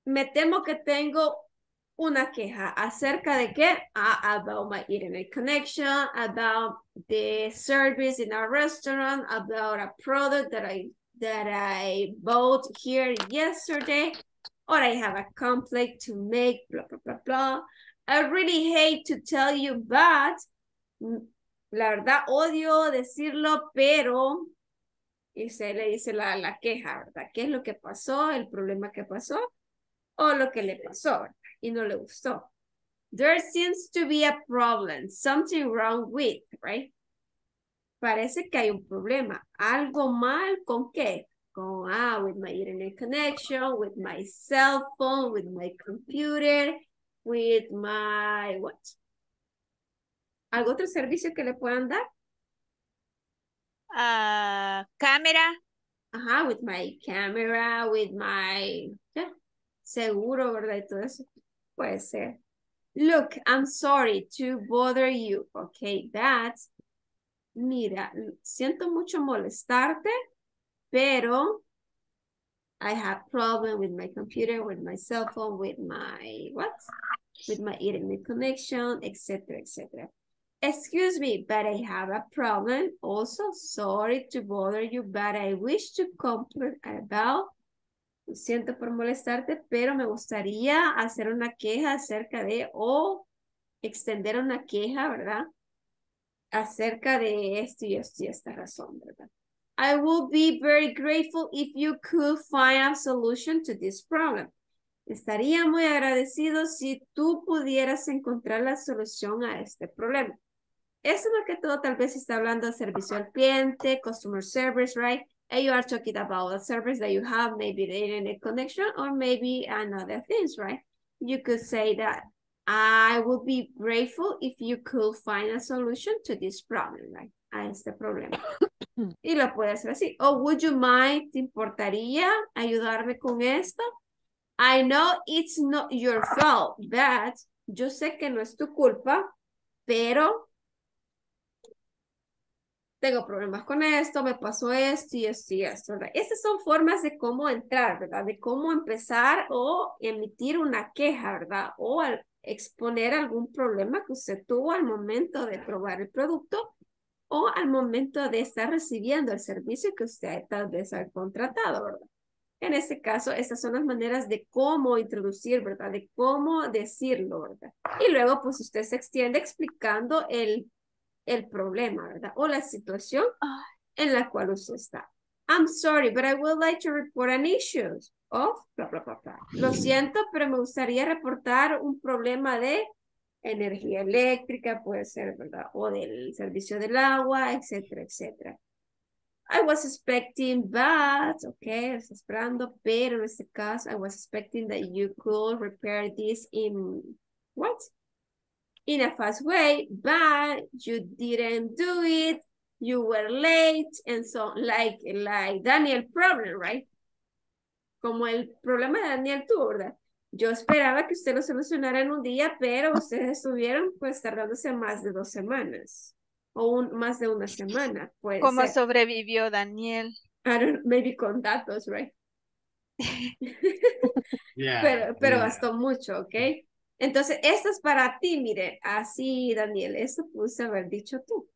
me temo que tengo una queja acerca de qué? Ah, about my internet connection, about the service in our restaurant, about a product that I that I bought here yesterday. or I have a conflict to make, blah, blah, blah, blah. I really hate to tell you, but mm, la verdad odio decirlo, pero y se le dice la, la queja, ¿verdad? ¿Qué es lo que pasó? ¿El problema que pasó? ¿O lo que le pasó? ¿verdad? Y no le gustó. There seems to be a problem, something wrong with, right? Parece que hay un problema. ¿Algo mal con qué? Con, ah, with my internet connection, with my cell phone, with my computer, with my, what? ¿Algo otro servicio que le puedan dar? Ah, cámara. Ajá, with my camera, with my yeah, seguro, ¿verdad? Y todo eso. Puede ser. Look, I'm sorry to bother you. Okay, that's. Mira, siento mucho molestarte, pero I have problem with my computer, with my cell phone, with my what? With my internet connection, etc., etc. Excuse me, but I have a problem. Also, sorry to bother you, but I wish to complain about. Siento por molestarte, pero me gustaría hacer una queja acerca de o extender una queja, ¿verdad? Acerca de esto y esto y esta razón, ¿verdad? I will be very grateful if you could find a solution to this problem. Estaría muy agradecido si tú pudieras encontrar la solución a este problema. Eso más que todo tal vez está hablando de servicio al cliente, customer service, right? And you are talking about a service that you have, maybe the internet connection or maybe another things, right? You could say that I would be grateful if you could find a solution to this problem, right? A este problema. y lo puede hacer así. Oh, would you mind, ¿te importaría ayudarme con esto? I know it's not your fault, but yo sé que no es tu culpa, pero tengo problemas con esto, me pasó esto y esto y esto, ¿verdad? Esas son formas de cómo entrar, ¿verdad? De cómo empezar o emitir una queja, ¿verdad? O al exponer algún problema que usted tuvo al momento de probar el producto o al momento de estar recibiendo el servicio que usted tal vez ha contratado, ¿verdad? En este caso, estas son las maneras de cómo introducir, ¿verdad? De cómo decirlo, ¿verdad? Y luego, pues usted se extiende explicando el el problema, ¿verdad? O la situación en la cual usted está. I'm sorry, but I would like to report an issue of bla, bla, bla, bla. Lo siento, pero me gustaría reportar un problema de energía eléctrica, puede ser, ¿verdad? O del servicio del agua, etcétera, etcétera. I was expecting but, okay, estoy esperando, pero en este caso, I was expecting that you could repair this in, what? In a fast way, but you didn't do it, you were late, and so like, like Daniel problem, right? Como el problema de Daniel tuvo, ¿verdad? Yo esperaba que usted lo solucionara en un día, pero ustedes estuvieron pues tardándose más de dos semanas o un, más de una semana. Puede ¿Cómo ser. sobrevivió Daniel? I don't, maybe con datos, right? Yeah. pero, pero yeah. bastó mucho, ¿ok? Entonces, esto es para ti, mire, así, Daniel, eso puse haber dicho tú.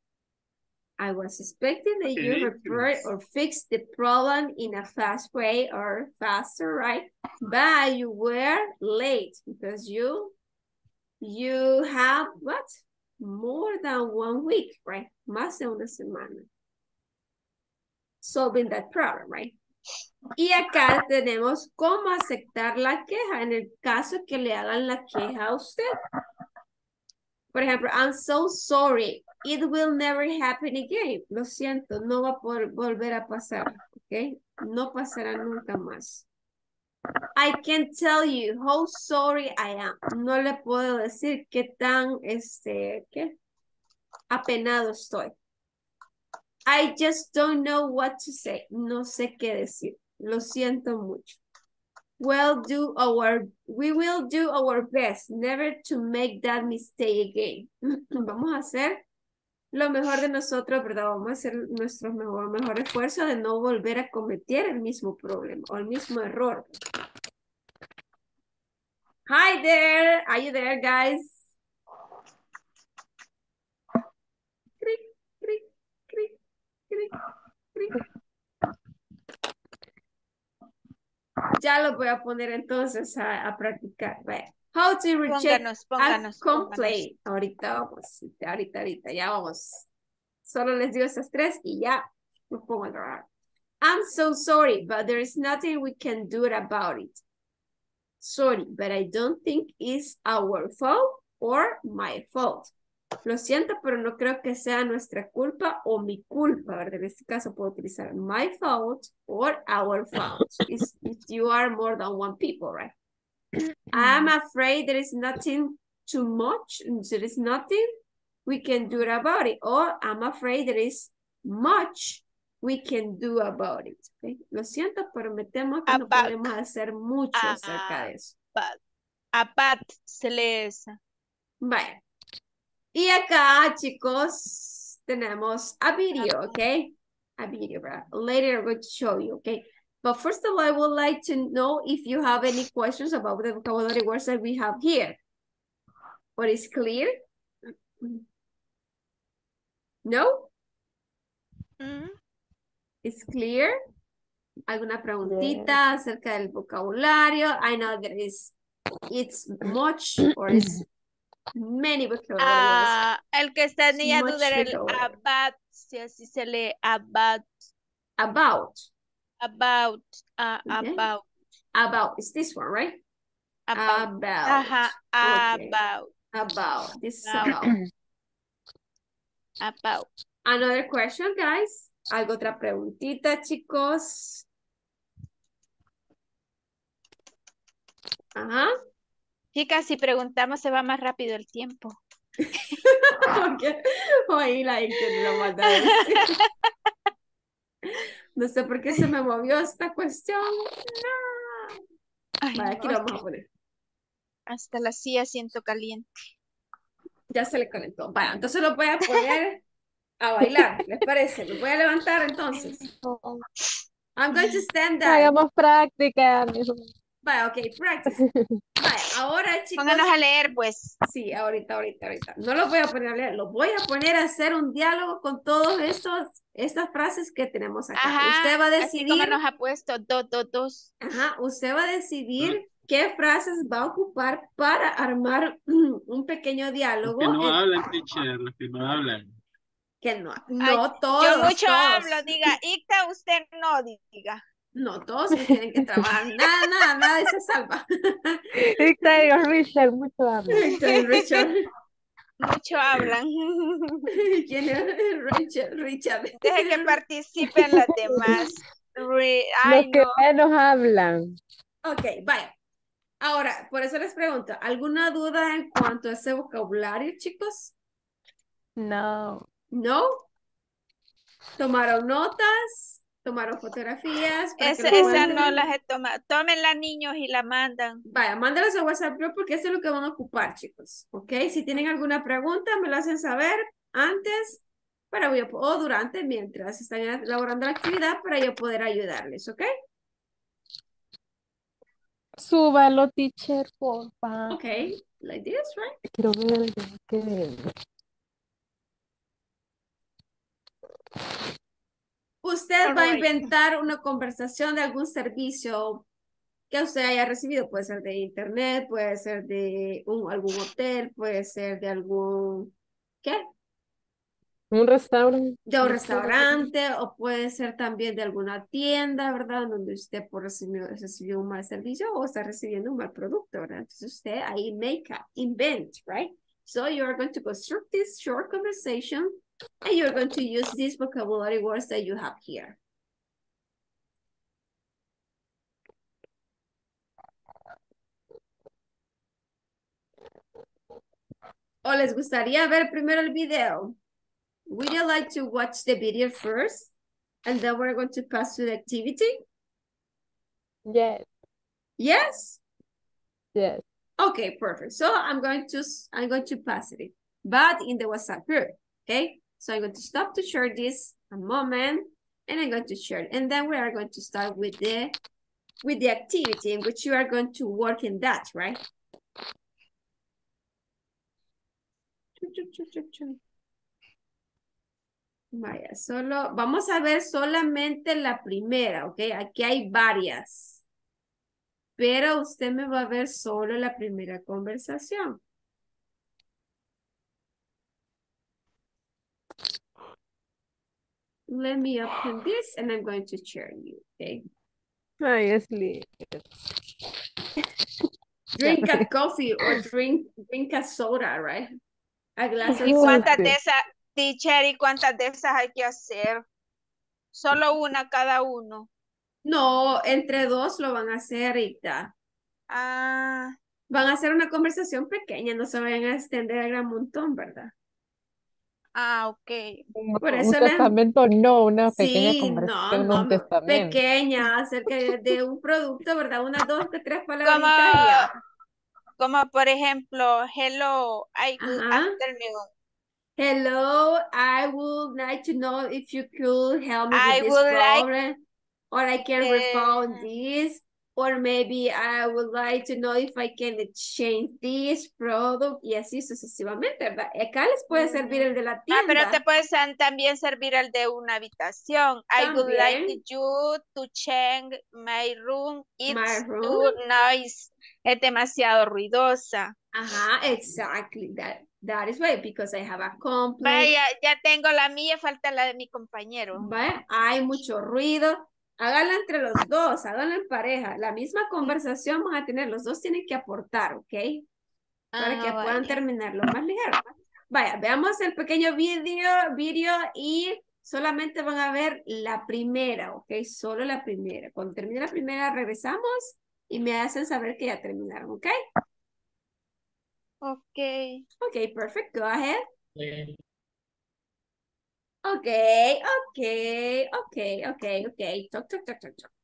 I was expecting that you yes. or fix the problem in a fast way or faster, right? But you were late because you, you have what? More than one week, right? Más de una semana. Solving that problem, right? Y acá tenemos cómo aceptar la queja en el caso que le hagan la queja a usted. Por ejemplo, I'm so sorry. It will never happen again. Lo siento, no va a volver a pasar. ¿Ok? No pasará nunca más. I can't tell you how sorry I am. No le puedo decir qué tan, este, ¿qué? Apenado estoy. I just don't know what to say. No sé qué decir. Lo siento mucho. We'll do our, we will do our best never to make that mistake again. Vamos a hacer lo mejor de nosotros, ¿verdad? Vamos a hacer nuestro mejor, mejor esfuerzo de no volver a cometer el mismo problema o el mismo error. Hi there. Are you there, guys? Cric, cric, cric, cric, cric. Ya lo voy a poner entonces a, a practicar. Vaya. How to reject Pónganos, pónganos, pónganos. complaint. Ahorita vamos, ahorita, ahorita, ya vamos. Solo les digo estas tres y ya me pongo a trabajar. I'm so sorry, but there is nothing we can do about it. Sorry, but I don't think it's our fault or my fault. Lo siento, pero no creo que sea nuestra culpa o mi culpa, ¿verdad? En este caso puedo utilizar my fault or our fault. If, if you are more than one people, right? I'm afraid there is nothing too much, there is nothing we can do about it. Or I'm afraid there is much we can do about it. Okay? Lo siento, pero me temo que no podemos hacer mucho acerca de eso. But, abat se lee esa. Vaya. Y acá, chicos, tenemos a video, okay? A video, right? Later I'm going to show you, okay? But first of all, I would like to know if you have any questions about the vocabulary words that we have here. What is clear? No? Mm, It's clear? ¿Alguna preguntita acerca del vocabulario? I know that is it's much or it's many vocabulary words. Ah, el que está en ella much duda era el abat, si así se lee abat, About. about, ah, Okay. about, About. It's this one, right? about. About. Ajá, Okay. about, About. This is About. about. about. Another question, guys. Algo otra preguntita, chicos. Ajá. Chicas, si preguntamos se va más rápido el tiempo. Porque oí la que lo mandó. No sé por qué se me movió esta cuestión. Ay, Vale, no, aquí lo vamos a poner. hasta la silla siento caliente. Ya se le calentó. Vaya, entonces lo voy a poner a bailar. ¿Les parece? Lo voy a levantar entonces. I'm going to stand up. Hagamos práctica, mijo. Vaya, ok, practice. Vaya, ahora chicos. Pónganos a leer, pues. Sí, ahorita, ahorita, ahorita. No los voy a poner a leer, los voy a poner a hacer un diálogo con todos estos, estas frases que tenemos acá. Ajá, usted va a así como decidir, nos ha puesto, dos, dos, dos. ajá, usted va a decidir qué frases va a ocupar para armar un pequeño Los diálogo. que no en- hablan, teacher, los que no hablan. que no, Ay, no todos, Yo mucho todos. hablo, diga, Icta, usted no diga. No, todos se tienen que trabajar. Nada, nada, nada de se salva. Digo, Richard, mucho habla. Entonces, Richard. Mucho hablan. ¿Quién es Richard? Richard. Deje que participen las demás. Re- Los Ay, que no. menos hablan. Ok, vaya. Ahora, por eso les pregunto, ¿alguna duda en cuanto a ese vocabulario, chicos? No. ¿No? ¿Tomaron notas? ¿Tomaron fotografías? Esa, esa no las he tomado. Tómenla, niños, y la mandan. Vaya, mándalas a WhatsApp Group porque eso es lo que van a ocupar, chicos. ¿Ok? Si tienen alguna pregunta, me lo hacen saber antes para yo, o durante, mientras están elaborando la actividad, para yo poder ayudarles, ¿ok? Súbalo, teacher, porfa. Ok, like this, right? Quiero ver que... Usted va a inventar una conversación de algún servicio que usted haya recibido. Puede ser de internet, puede ser de un, algún hotel, puede ser de algún, ¿qué? Un restaurante. De un restaurante o puede ser también de alguna tienda, ¿verdad? Donde usted por recibió, recibió un mal servicio o está recibiendo un mal producto, ¿verdad? Entonces usted ahí make up, invent, right? So you're going to construct this short conversation and you're going to use these vocabulary words that you have here. ¿O les gustaría ver primero el video? Would you like to watch the video first? And then we're going to pass to the activity? Yes, Yes? yes. Okay, perfect. So I'm going to I'm going to pass it, but in the WhatsApp group. Okay. So I'm going to stop to share this a moment, and I'm going to share, and then we are going to start with the with the activity in which you are going to work in that, right? Vaya, solo vamos a ver solamente la primera, ¿ok? Aquí hay varias. Pero usted me va a ver solo la primera conversación. Let me open this and I'm going to share you, okay? Ay, es li- Drink a coffee or drink drink a soda, right? A glass of ¿Y soda. cuántas de esas, teacher, y cuántas de esas hay que hacer? Solo una cada uno. No, entre dos lo van a hacer ahorita. Ah, Van a hacer una conversación pequeña, no se vayan a extender a gran montón, ¿verdad? Ah, ok. Un, Por un eso la- testamento no, una pequeña Sí, no, conversación, no no, un me- testamento. pequeña, acerca de, de un producto, ¿verdad? Unas dos tres palabritas Como, como por ejemplo, hello, I good Ajá. afternoon. Hello, I would like to know if you could help me I with this would like- problem, or I can refund this, or maybe I would like to know if I can exchange this product, y así sucesivamente, ¿verdad? Acá les puede servir el de la Ah, tienda. pero te puede también servir el de una habitación. I would like También. you to change my room. It's My room. too noise. Es demasiado ruidosa. Ajá, exactly. That, that is right, because I have a complaint. Vaya, ya tengo la mía, falta la de mi compañero. Vaya, hay mucho ruido. Háganla entre los dos, háganla en pareja. La misma conversación van a tener, los dos tienen que aportar, ¿ok? Para que Ah, puedan vaya. terminarlo más ligero. Vaya, veamos el pequeño video, video y solamente van a ver la primera, ¿ok? Solo la primera. Cuando termine la primera, regresamos y me hacen saber que ya terminaron, ¿ok? Ok. Ok, perfect. Go ahead. Okay, okay, okay, okay, okay. Talk, talk, talk, talk, talk.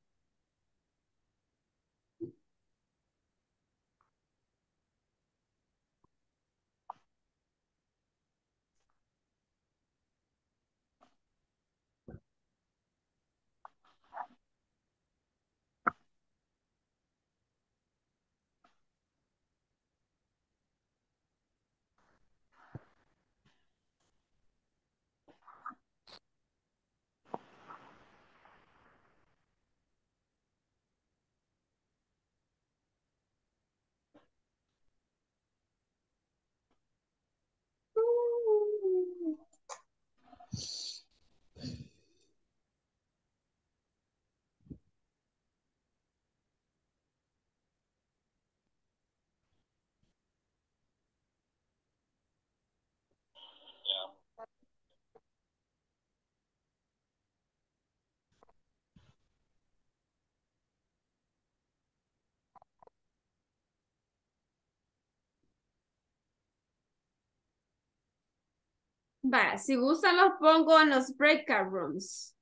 Vaya, si gustan los pongo en los breakout rooms.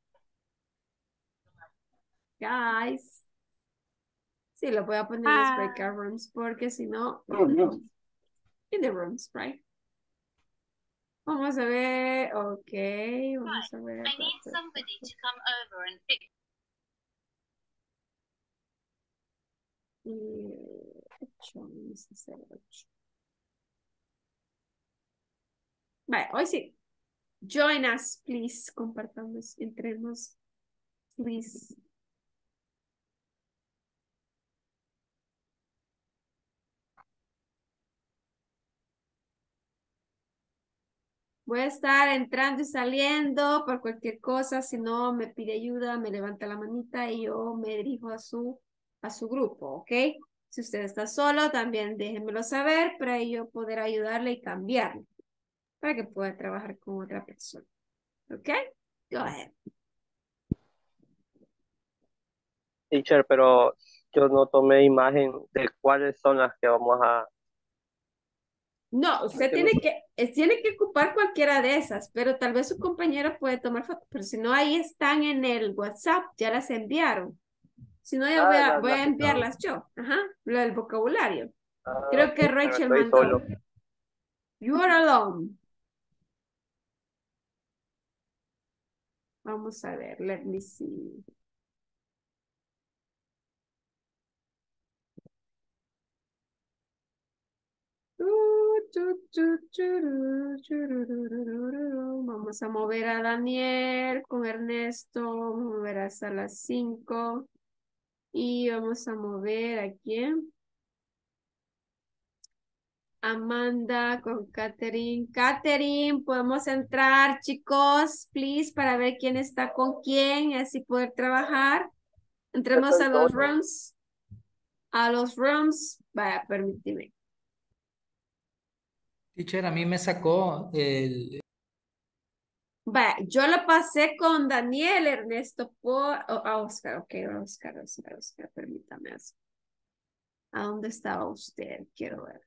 Guys. Sí, lo voy a poner en los Ah. breakout rooms porque si no... Oh, no. In the rooms, right? Vamos a ver, ok, vamos a ver. I need somebody to come over and fix Y ocho, vamos a hacer ocho. Vale, hoy sí. Join us, please. Compartamos entre nos. Please. Voy a estar entrando y saliendo por cualquier cosa. Si no me pide ayuda, me levanta la manita y yo me dirijo a su, a su grupo, ¿ok? Si usted está solo, también déjenmelo saber para yo poder ayudarle y cambiarle. Para que pueda trabajar con otra persona. ¿Ok? Go ahead. Teacher, pero yo no tomé imagen de cuáles son las que vamos a... No, usted tiene que, tiene que ocupar cualquiera de esas, pero tal vez su compañero puede tomar fotos, pero si no, ahí están en el WhatsApp, ya las enviaron. Si no, yo Ah, voy a, voy a enviarlas yo. Ajá, lo del vocabulario. Ah, Creo que Rachel mandó. solo. You are alone. Vamos a ver, let me see. Vamos a mover a Daniel con Ernesto. Vamos a mover hasta las 5. Y vamos a mover a quién. Amanda con Catherine. Catherine, podemos entrar, chicos, please, para ver quién está con quién y así poder trabajar. Entremos a los rooms. A los rooms. Vaya, permíteme. Teacher, a mí me sacó el... Vaya, yo lo pasé con Daniel Ernesto por... Oh, a Oscar, ok, Oscar, Oscar, Oscar, permítame. ¿A dónde estaba usted? Quiero ver.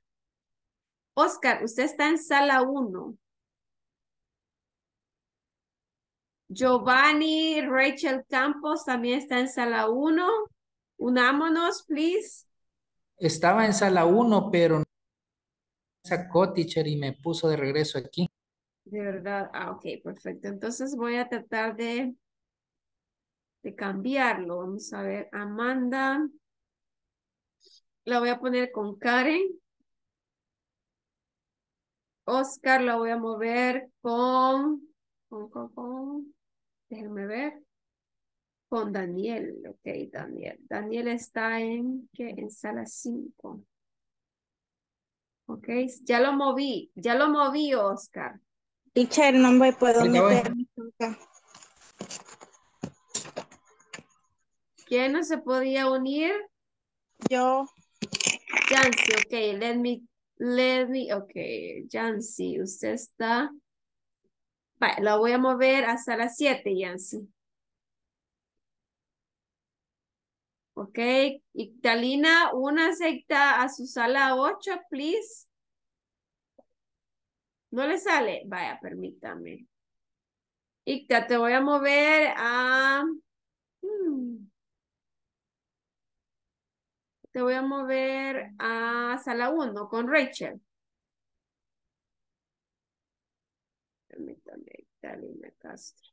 Oscar, usted está en sala 1. Giovanni, Rachel Campos también está en sala 1. Unámonos, please. Estaba en sala 1, pero sacó teacher y me puso de regreso aquí. De verdad, ah, ok, perfecto. Entonces voy a tratar de, de cambiarlo. Vamos a ver, Amanda. La voy a poner con Karen. Oscar la voy a mover con, con, con, con, déjenme ver, con Daniel, ok, Daniel. Daniel está en, ¿qué? En sala 5. Ok, ya lo moví, ya lo moví, Oscar. Teacher, no me puedo meter. ¿Quién no se podía unir? Yo, Jancy, ok, let me, let me, ok, Jancy, usted está. Vale, la voy a mover a sala 7, Jancy. Ok, Ictalina, una secta a su sala 8, please. ¿No le sale? Vaya, permítame. Icta, te voy a mover a... hmm. Voy a mover a sala 1 con Rachel. Permítame, Ictalina Castro.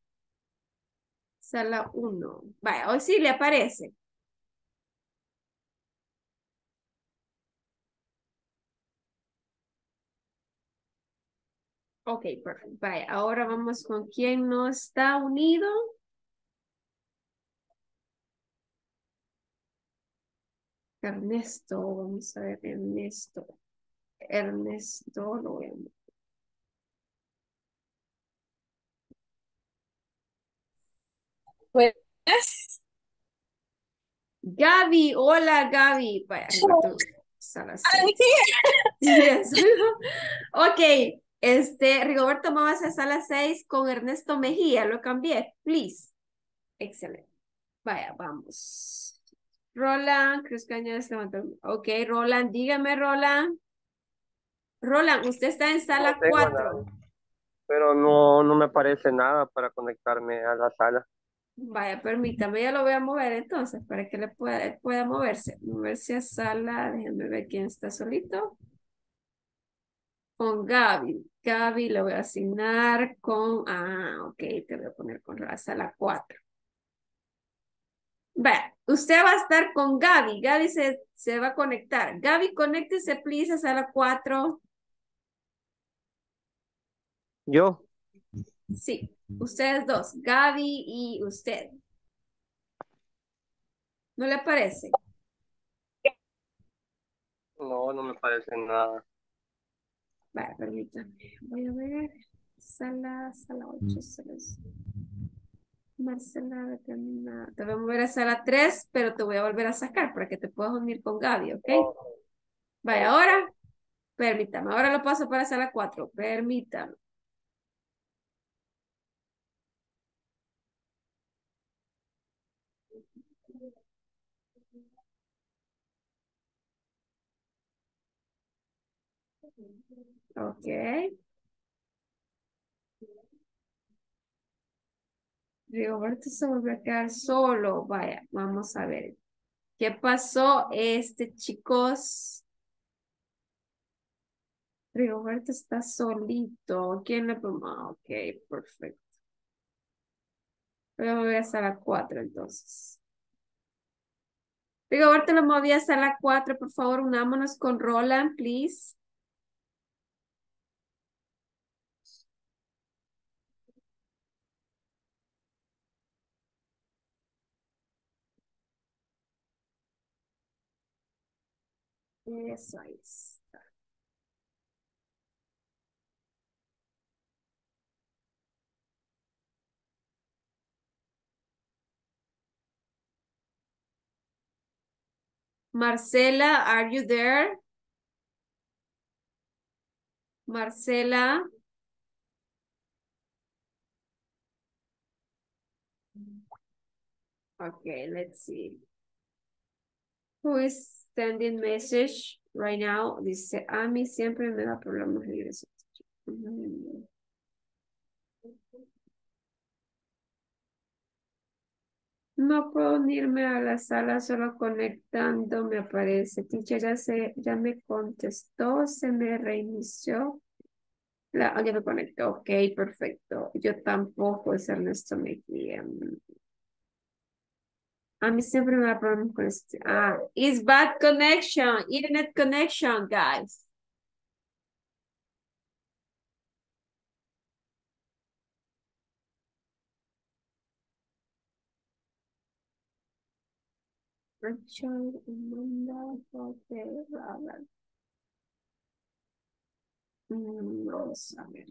Sala 1. Vaya, hoy sí le aparece. Ok, perfecto. Vaya, ahora vamos con quién no está unido. Ernesto, vamos a ver, Ernesto. Ernesto, lo voy a Pues, Gaby, hola Gaby. Vaya. Yes. ok, este, Rigoberto vamos a sala 6 con Ernesto Mejía, lo cambié, please. Excelente. Vaya, vamos. Roland, Cruz Cañas, levantó. Ok, Roland, dígame, Roland. Roland, usted está en sala No tengo 4. nada. Pero no, no me parece nada para conectarme a la sala. Vaya, permítame, ya lo voy a mover entonces para que le pueda, pueda moverse. Moverse a sala, déjenme ver quién está solito. Con Gaby. Gaby le voy a asignar con, ah, ok, te voy a poner con la sala 4. Vea, usted va a estar con Gaby. Gaby se, se va a conectar. Gaby, conéctese, please, a sala 4. Yo, Sí, ustedes dos, Gaby y usted. ¿No le parece? no, no me parece nada. Vale, permítame. Voy a ver. Sala, sala 8, sala Marcela, determina- Te voy a mover a sala 3, pero te voy a volver a sacar para que te puedas unir con Gaby, ¿ok? Vaya, ahora, permítame. Ahora lo paso para sala 4. Permítame. Ok. Rigoberto se volvió a quedar solo. Vaya, vamos a ver. ¿Qué pasó? Este, chicos. Rigoberto está solito. ¿Quién le tomó? Ok, perfecto. Voy a mover a sala 4 entonces. Rigoberto lo moví a sala 4. Por favor, unámonos con Roland, please. Eso es. Marcela, are you there? Marcela. Okay, let's see. Who is sending message right now? Dice, a mí siempre me da problemas. Mm. No puedo unirme a la sala solo conectando, me aparece. Teacher ya, se, ya me contestó, se me reinició. La, oh, ya me conectó, ok, perfecto. Yo tampoco es Ernesto Mejía. A mí siempre me da problemas con este. Ah, it's bad connection, internet connection, guys. Richard, Amanda. Mm, Vamos a ver.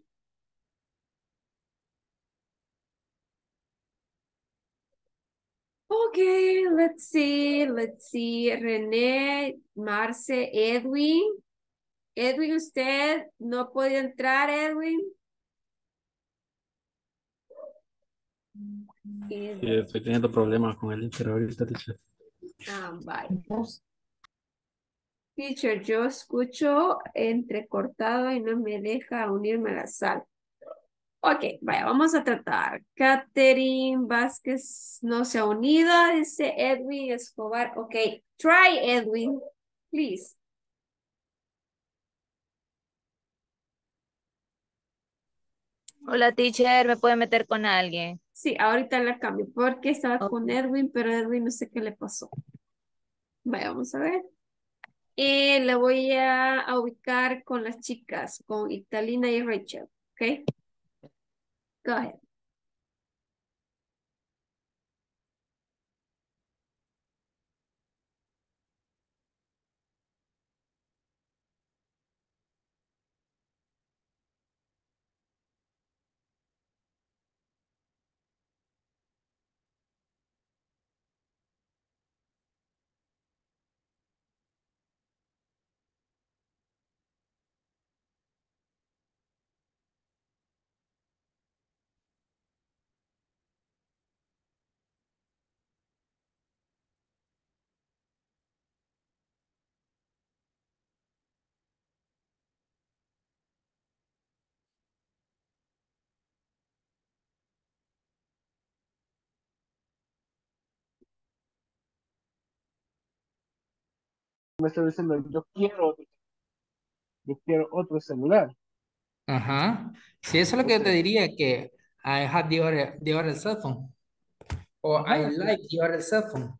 Okay, let's see, let's see. René, Marce, Edwin. Edwin, usted no puede entrar, Edwin. Sí, estoy teniendo problemas con el Inter ahorita, teacher. Ah. Teacher, yo escucho entrecortado y no me deja unirme a la sala. Ok, vaya, vamos a tratar. Catherine Vázquez no se ha unido, dice Edwin Escobar. Ok, try Edwin, please. Hola, teacher, ¿me puede meter con alguien? Sí, ahorita la cambio porque estaba con Edwin, pero Edwin no sé qué le pasó. Vaya, vamos a ver. Eh, la voy a, a ubicar con las chicas, con Italina y Rachel, ¿ok? Go ahead. Me está diciendo, yo quiero otro, yo quiero otro celular. Ajá. Sí, eso es lo que yo te diría, que I have the other, the other cell phone. O I Ajá. like the other cell phone.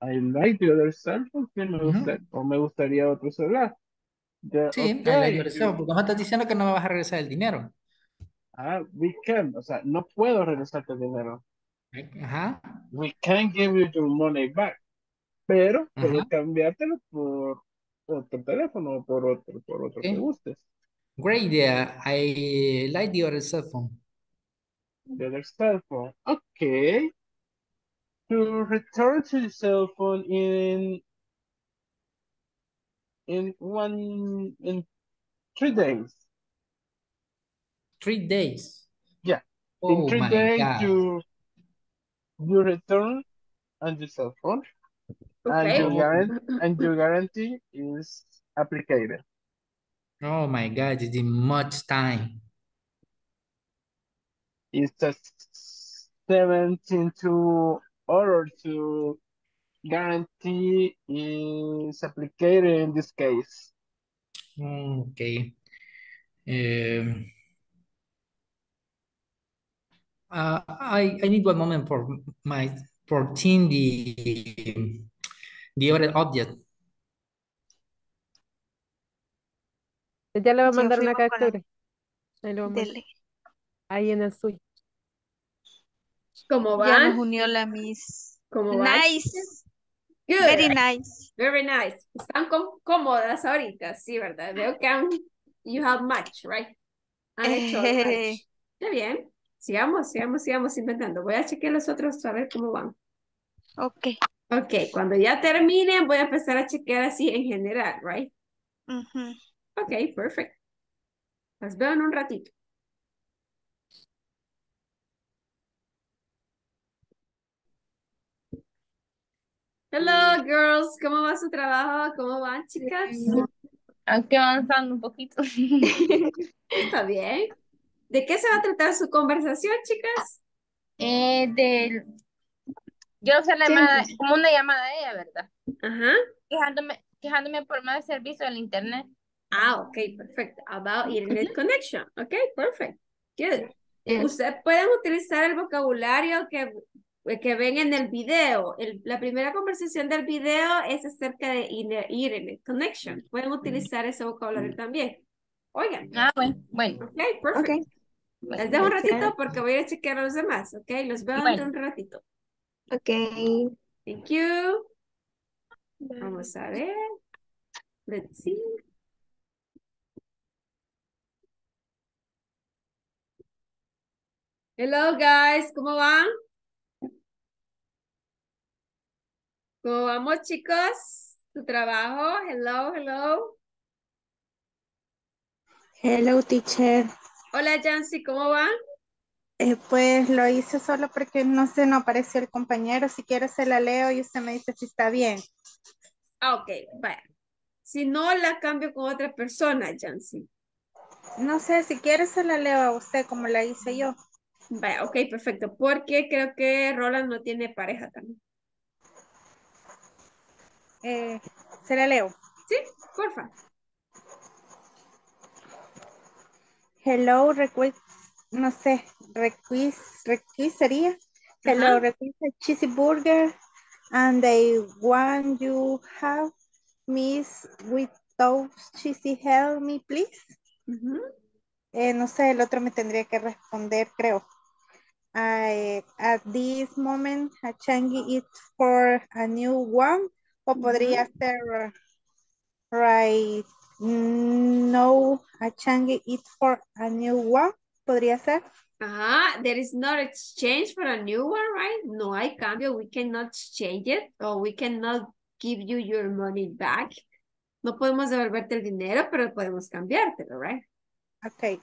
I like the other cell phone, que me gusta, o me gustaría otro celular. Sí, I ok, like the other cell phone, porque me estás diciendo que no me vas a regresar el dinero. ah, we can, o sea, no puedo regresarte el dinero. Ajá, We can give you your money back, pero puedo ajá. cambiártelo por otro teléfono o por otro, por otro que Okay. gustes. Great idea. I like the other cell phone. The other cell phone. Okay. To return to the cell phone in in one in three days. Three days. Yeah. In Oh three days God. you you return on the cell phone and your guarantee and your guarantee is applied. oh my God, it's in much time. It's a 17 to order to guarantee is applied in this case. Okay. Um, uh, I, I need one moment for my for team the the other object. Ya le va a Ya mandar una captura. Ahí lo va. Dele. Ahí en el suyo. ¿Cómo Ya van? nos unió la Miss. ¿Cómo van? Nice. Good. Very nice. Very nice. Están cómodas ahorita, sí, ¿verdad? Veo que han, you have much, right? Han hecho much. Está bien. Sigamos, sigamos, sigamos inventando. Voy a chequear los otros a ver cómo van. Ok. Ok, cuando ya terminen voy a empezar a chequear así en general, right? Ujú. Ok, perfect. Las veo en un ratito. Hello, girls. ¿Cómo va su trabajo? ¿Cómo van, chicas? Aquí avanzando un poquito. Está bien. ¿De qué se va a tratar su conversación, chicas? Eh, del... Yo sé la llamada, como una llamada de ella, ¿verdad? Ajá. Quejándome, quejándome por más servicio del internet. Ah, ok, perfecto. About internet connection. Ok, perfect. Good. Ustedes pueden utilizar el vocabulario que, que ven en el video. El- la primera conversación del video es acerca de internet connection. Pueden utilizar ese vocabulario también. Oigan. Ah, bueno, bueno. Ok, perfect. Les dejo un ratito porque voy a a chequear a los demás, ok? Los veo Bueno. dentro de un ratito. Ok. Thank you. Vamos a ver. Let's see. Hello, guys. ¿Cómo van? ¿Cómo vamos, chicos? ¿Tu trabajo? Hello, hello. Hello, teacher. Hola, Jancy. ¿Cómo van? Eh, pues lo hice solo porque no sé, no apareció el compañero. Si quiere se la leo y usted me dice si está bien. Ah, ok, vaya. Si no, la cambio con otra persona, Jancy. No sé, si quiere se la leo a usted como la hice yo. Vaya, ok, perfecto. Porque creo que Roland no tiene pareja también. Eh, se la leo. Sí, porfa. Hello, request, no sé, request, request sería. Hello, Ajá. request a cheesy burger and the one you have, miss, with those cheesy, help me, please. Ujú. Eh, no sé, el otro me tendría que responder, creo. I, at this moment, a changi it for a new one, o podría ser uh, right no, a changi it for a new one, podría ser. Ajá, there is not exchange for a new one, right? No hay cambio, we cannot exchange it, or we cannot give you your money back. No podemos devolverte el dinero, pero podemos cambiártelo, right? Ok.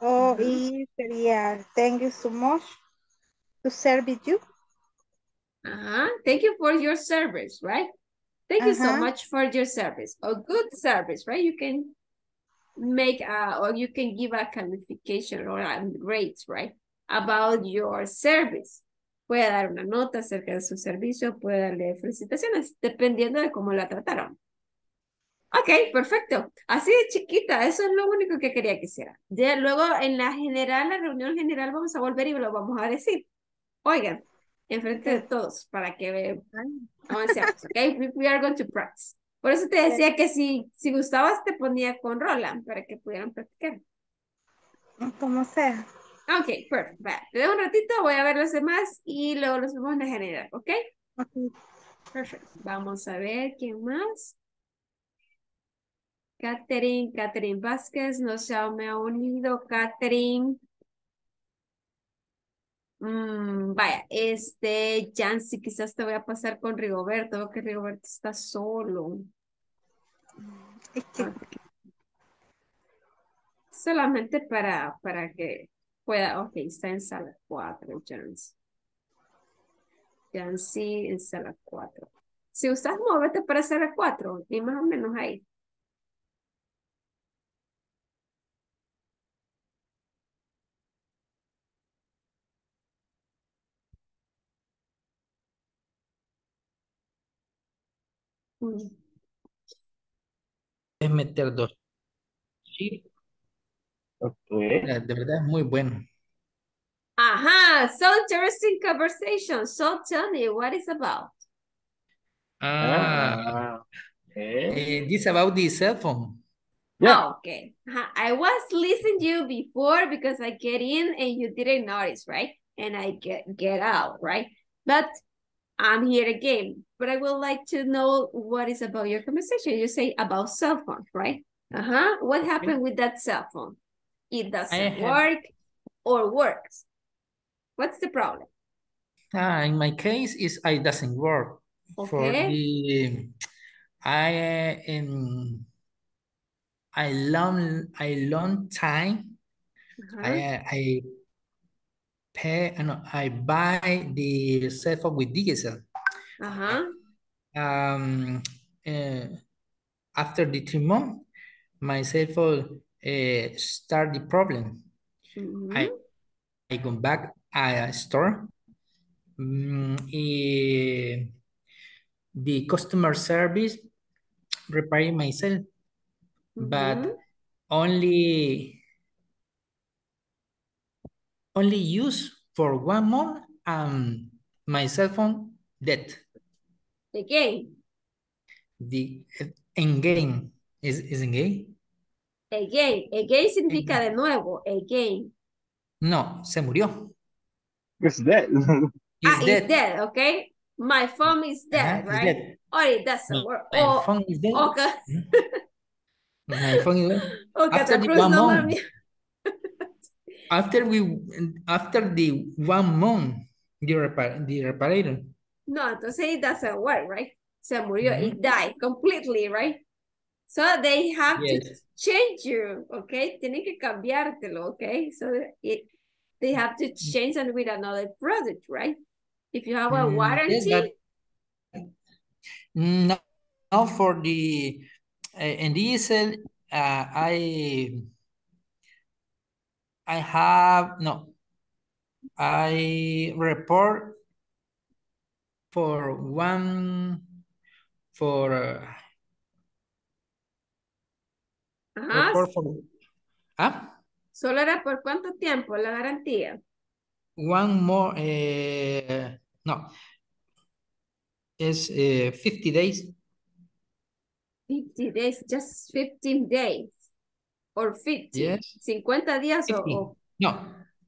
O Ujú. y sería, thank you so much to serve you. Ajá, thank you for your service, right? Thank you so uh-huh. much for your service. A good service, right? You can make a, or you can give a calification or a grade, right? About your service. Puede dar una nota acerca de su servicio, puede darle felicitaciones, dependiendo de cómo la trataron. Ok, perfecto. Así de chiquita, eso es lo único que quería que hiciera. Ya luego en la general, la reunión general, vamos a volver y lo vamos a decir. Oigan, enfrente de todos, para que avancemos, ok? We are going to practice. Por eso te decía que si, si gustabas te ponía con Roland, para que pudieran practicar. Como sea. Ok, perfecto. Te dejo un ratito, voy a ver los demás y luego los vemos en la general, ¿ok? Perfecto. Vamos a ver quién más. Catherine, Catherine Vázquez, no se ha- me ha unido. Catherine. Mm, vaya, este, Jancy, quizás te voy a pasar con Rigoberto, que Rigoberto está solo. Ok. Solamente para, para que pueda, ok, está en sala 4, Jancy. Jancy en sala 4. Si usas, móvete para sala 4, y más o menos ahí. Mm. Es meter dos. Sí, Ok. de verdad es muy bueno. Ajá, so interesting conversation. So tell me what it's about. Ah, Ah, ok. eh, this about the cell phone. Yeah. Okay. I was listening you before because I get in and you didn't notice, right? And I get get out, right? But I'm here again, but I would like to know what is about your conversation. You say about cell phone, right? Uh-huh. What happened with that cell phone? It doesn't work or works. What's the problem? Ah, in my case, is it doesn't work. For Okay. the I in I long I long time Uh-huh. I I pay uh, no, I buy the cell phone with DSL. Uh-huh. Um, uh, after the three months, my cell phone uh, start the problem. I Mhm. I go back at a store. Mm, eh, the customer service repairing myself, but Mhm. only only use for one month and my cell phone dead. Again, The in game is is in game? again, again significa de nuevo, again. No, se murió. It's dead. It's ah, dead. it's dead, okay? My phone is dead, it's right? dead. Or it doesn't My, work. my O, phone is dead. o que, My phone is dead. o que After te the one month. After we after the one month, the repar the reparator. No, entonces it doesn't work, right? Se murió, Mhm. it died completely, right? So they have to change you, okay? Tienen que cambiártelo, okay? So it, they have to change it with another product, right? If you have a Mm, yes, warranty, no, now for the uh, in diesel, uh, I I have no, I report for one for uh, ajá, report for ah solo era por cuánto tiempo la garantía. one more uh, no. Is uh, 50 days. 50 days, just 15 days. Or 50. Yes. 50 días o, 15 o no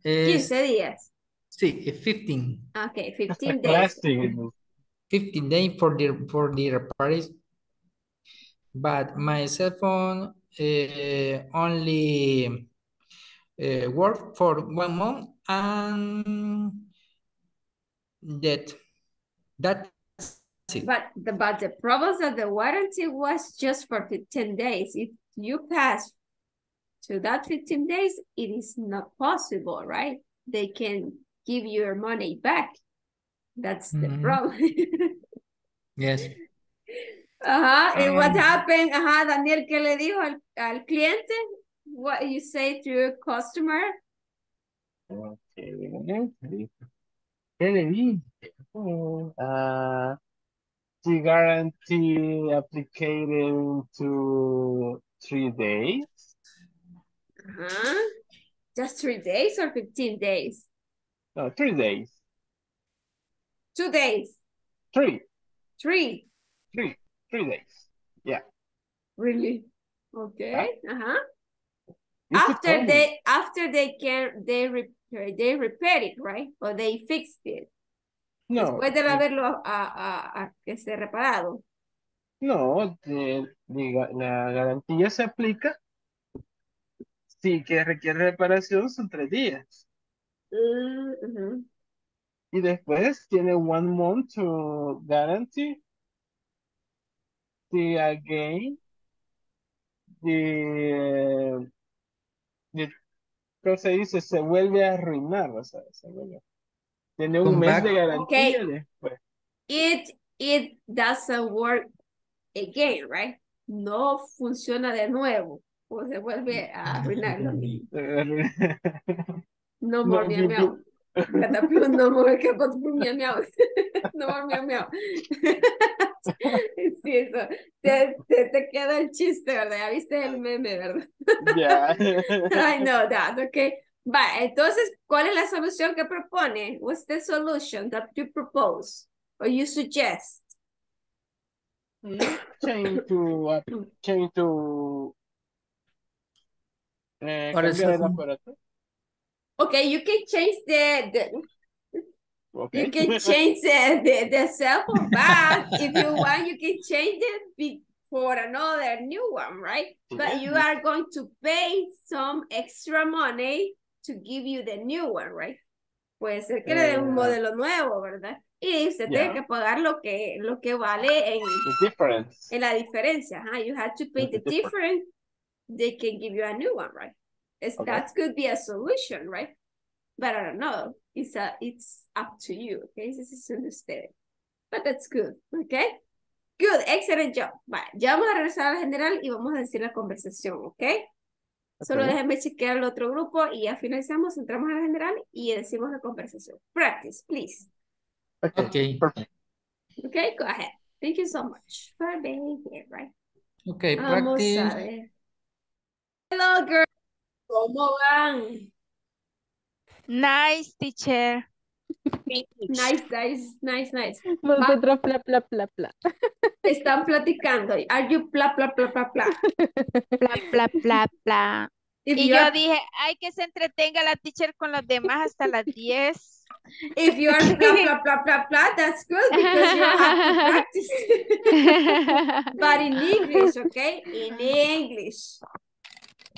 es 15 días. sí 15 Okay, 15 days. 15 days for the for the repairs but my cell phone uh, only uh, work for one month and that that's it But the but the problem is that the warranty was just for 15 days. If you pass to that 15 days, it is not possible, right? They can give your money back. That's the Mhm. problem. yes Ajá, and what Um, happened? Ajá, Daniel, ¿qué le dijo al, al cliente? What you say to your customer? Okay. ¿Qué le dije? Uh, the guarantee applicated to three days. Ajá. Just three days or 15 days? No, three days. Two days? Three, Three? three, three days. Yeah. Really? Okay. Uh-huh. It's After they after they can they repair they repair it, right? Or they fixed it. No, Después de haberlo uh, uh, a, a, a que esté reparado. no, de- diga- la garantía se aplica si que requiere reparación son tres días. Mm. Y después tiene one month to guarantee the again the, the ¿cómo se dice? Se vuelve a arruinar, o sea, se vuelve. Tiene un Come mes back. de garantía Okay. después. It it doesn't work again, right? No funciona de nuevo. O se vuelve a arruinar lo mismo. No more you- meow. Catapult, no more catapult, meow meow. No more meow meow. Sí, eso. Te, te, te queda el chiste, ¿verdad? Ya viste el meme, ¿verdad? Ya. I know that, okay. Va, entonces, ¿cuál es la solución que propone? What's the solution that you propose or you suggest? Change to, uh, change to, eh, sí. aparato. Okay, you can change the, the Okay. You can change the, the, the cell phone back. if you want, you can change it for another new one, right? But you are going to pay some extra money to give you the new one, right? Puede ser que le den un Eh, modelo nuevo, ¿verdad? Y usted tiene yeah. que pagar lo que, lo que vale en, The difference. en la diferencia. Ajá. You have to pay the The difference. They can give you a new one, right? It's, Okay. That could be a solution, right? But I don't know. It's, a, it's up to you, okay? This is understood. But that's good, okay? Good, excellent job. Vale, ya vamos a regresar a la general y vamos a decir la conversación, ¿ok? Solo Okay. déjenme chequear el otro grupo y ya finalizamos, entramos a la general y decimos la conversación. Practice, please. Okay. Okay. Perfect. Okay, go ahead. Thank you so much for being here, right? Okay, Vamos a practice. ver. Hello, girls. ¿Cómo van? Nice, teacher. Nice, nice, nice, nice. Nosotros bla, bla, bla, bla. Están platicando. Are you bla, bla, bla, bla, bla? Bla, bla, bla, bla. If Y yo are- dije, hay que se entretenga la teacher con los demás hasta las 10. If you are blah, blah, blah, blah, blah, that's good because you have to practice. but in English, okay? In English.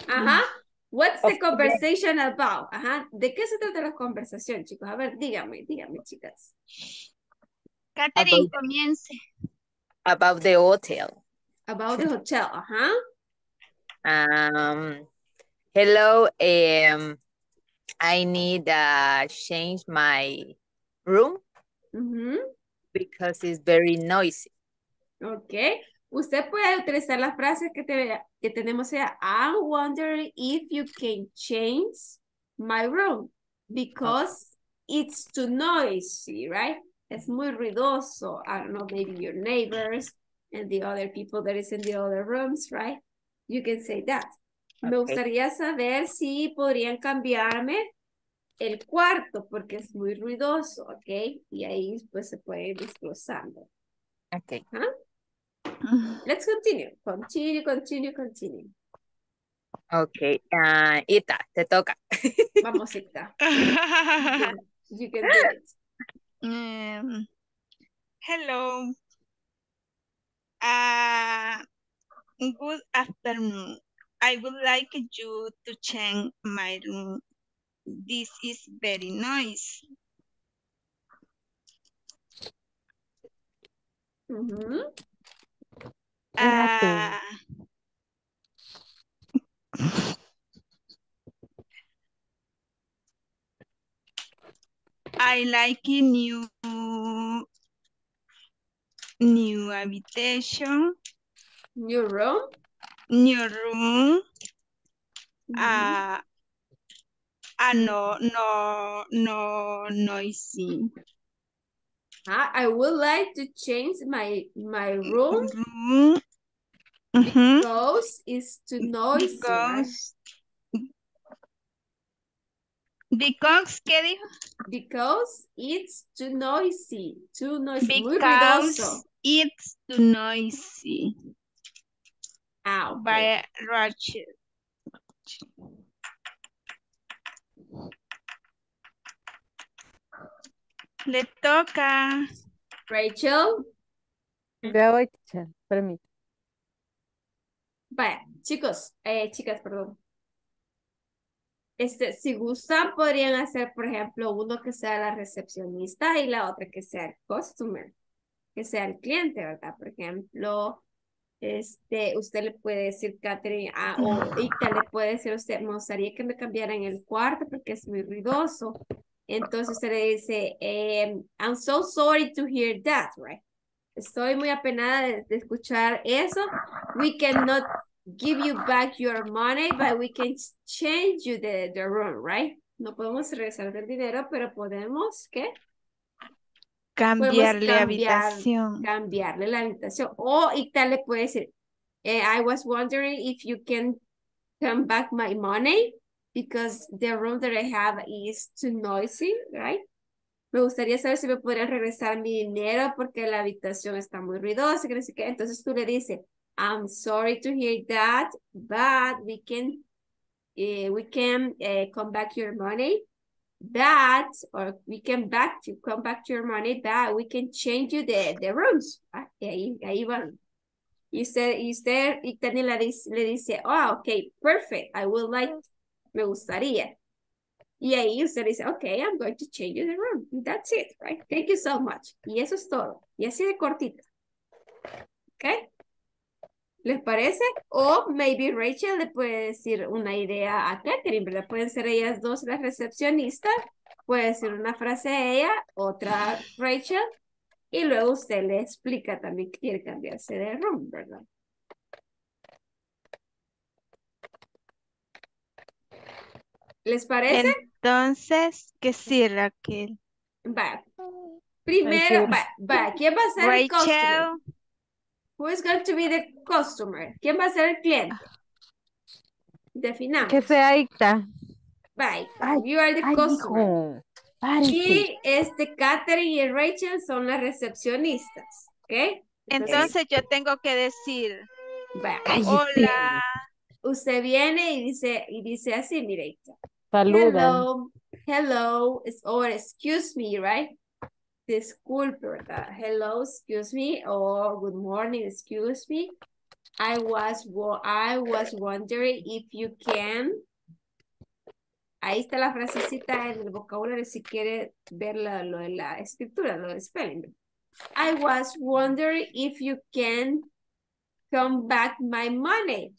Ajá. What's the conversation about? Ajá. ¿De qué se trata la conversación, chicos? A ver, dígame, dígame, chicas. Catherine, comience. about the hotel. About the hotel, ajá. Um, hello, um, I need uh change my room because it's very noisy. Ok. Usted puede utilizar las frases que, te, que tenemos ya. I'm wondering if you can change my room because it's too noisy, right? Es muy ruidoso. I don't know, maybe your neighbors and the other people that is in the other rooms, right? You can say that. Me gustaría saber si podrían cambiarme el cuarto porque es muy ruidoso, ¿ok? Y ahí pues se puede ir desglosando. Okay. Huh? Let's continue. Continue, continue, continue. Okay. Uh, Ita, te toca. Vamos, Ita. You can, you can do it. Um, hello. Uh, good afternoon. I would like you to change my room. This is very noisy. Ujú. Uh, I like a new new habitation, New room. new room. Uh, uh, no, no, no, noisy. I would like to change my my room Room. Mhm. because it's too noisy. Because, because, ¿qué dijo? Because it's too noisy. Too noisy. Muy Because ruidoso. it's too noisy. Ok. By Rachel. Le toca. Rachel. Teacher. Permítame. Vaya, chicos, eh, chicas, perdón. Este, si gustan, podrían hacer, por ejemplo, uno que sea la recepcionista y la otra que sea el customer, que sea el cliente, ¿verdad? Por ejemplo, este, usted le puede decir, Catherine, ah, o Ita le puede decir a usted, me gustaría que me cambiaran el cuarto porque es muy ruidoso. Entonces usted le dice, em, I'm so sorry to hear that, right? Estoy muy apenada de, de escuchar eso. We cannot give you back your money, but we can change you the, the room, right? No podemos regresar el dinero, pero podemos, ¿qué? Cambiarle cambiar- habitación. Cambiarle la habitación. O y tal le puede decir, eh, I was wondering if you can come back my money because the room that I have is too noisy, right? Me gustaría saber si me podrían regresar mi dinero porque la habitación está muy ruidosa, que no sé qué. Entonces tú le dices, I'm sorry to hear that, but we can, eh, we can eh, come back your money that, or we can back to come back to your money, that we can change you the, the rooms. Ah, ahí, ahí van. Y usted, y usted, y Tani le dice, le dice, oh, okay, perfect, I would like, me gustaría. Y ahí usted dice, okay, I'm going to change the room. That's it, right? Thank you so much. Y eso es todo. Y así de cortita. Okay? ¿Les parece? O maybe Rachel le puede decir una idea a Catherine, ¿verdad? Pueden ser ellas dos las recepcionistas. Puede decir una frase a ella, otra Rachel. Y luego usted le explica también que quiere cambiarse de room, ¿verdad? ¿Les parece? Entonces, ¿qué sí, Raquel? Va. Primero, va, va. ¿Quién va a ser el customer? Who is going to be the customer? ¿Quién va a ser el cliente? Definamos. Que sea Icta. Bye. You are the Ay, customer. Y este Catherine y Rachel son las recepcionistas. ¿Ok? entonces yo tengo que decir, va. Hola, Usted viene y dice, y dice así, mire. Saluda. Hello, hello, or excuse me, right? Disculpe, ¿verdad? Hello, excuse me, or good morning, excuse me. I was, I was wondering if you can. Ahí está la frasecita en el vocabulario si quiere ver la- lo de la escritura, lo de spelling. I was wondering if you can come back my money.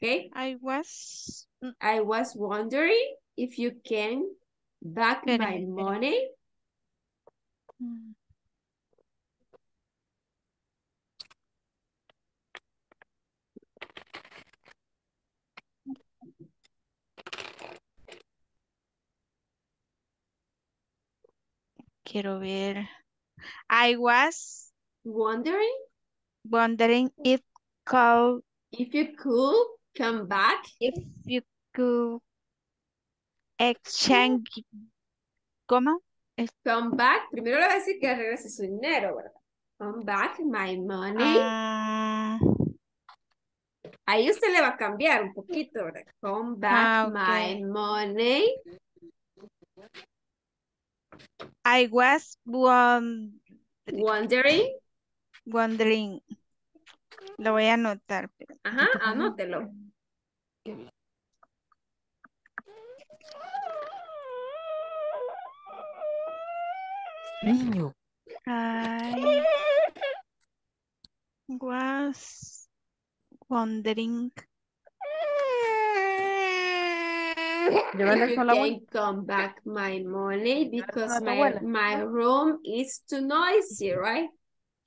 Okay? I was, mm, I was wondering if you can back my Espérame, espérame. money. quiero ver. I was Wondering wondering if call if you could come back. if you could exchange, ¿cómo? Come back. Primero le voy a decir que regrese su dinero, ¿verdad? Come back my money. Ah, Ahí usted le va a cambiar un poquito, ¿verdad? Come back Ah, my money. I was won- Wondering. wondering. Lo voy a anotar. pero- Ajá, anótelo. Niño. I was wondering. You can come back my money because my, my room is too noisy, right?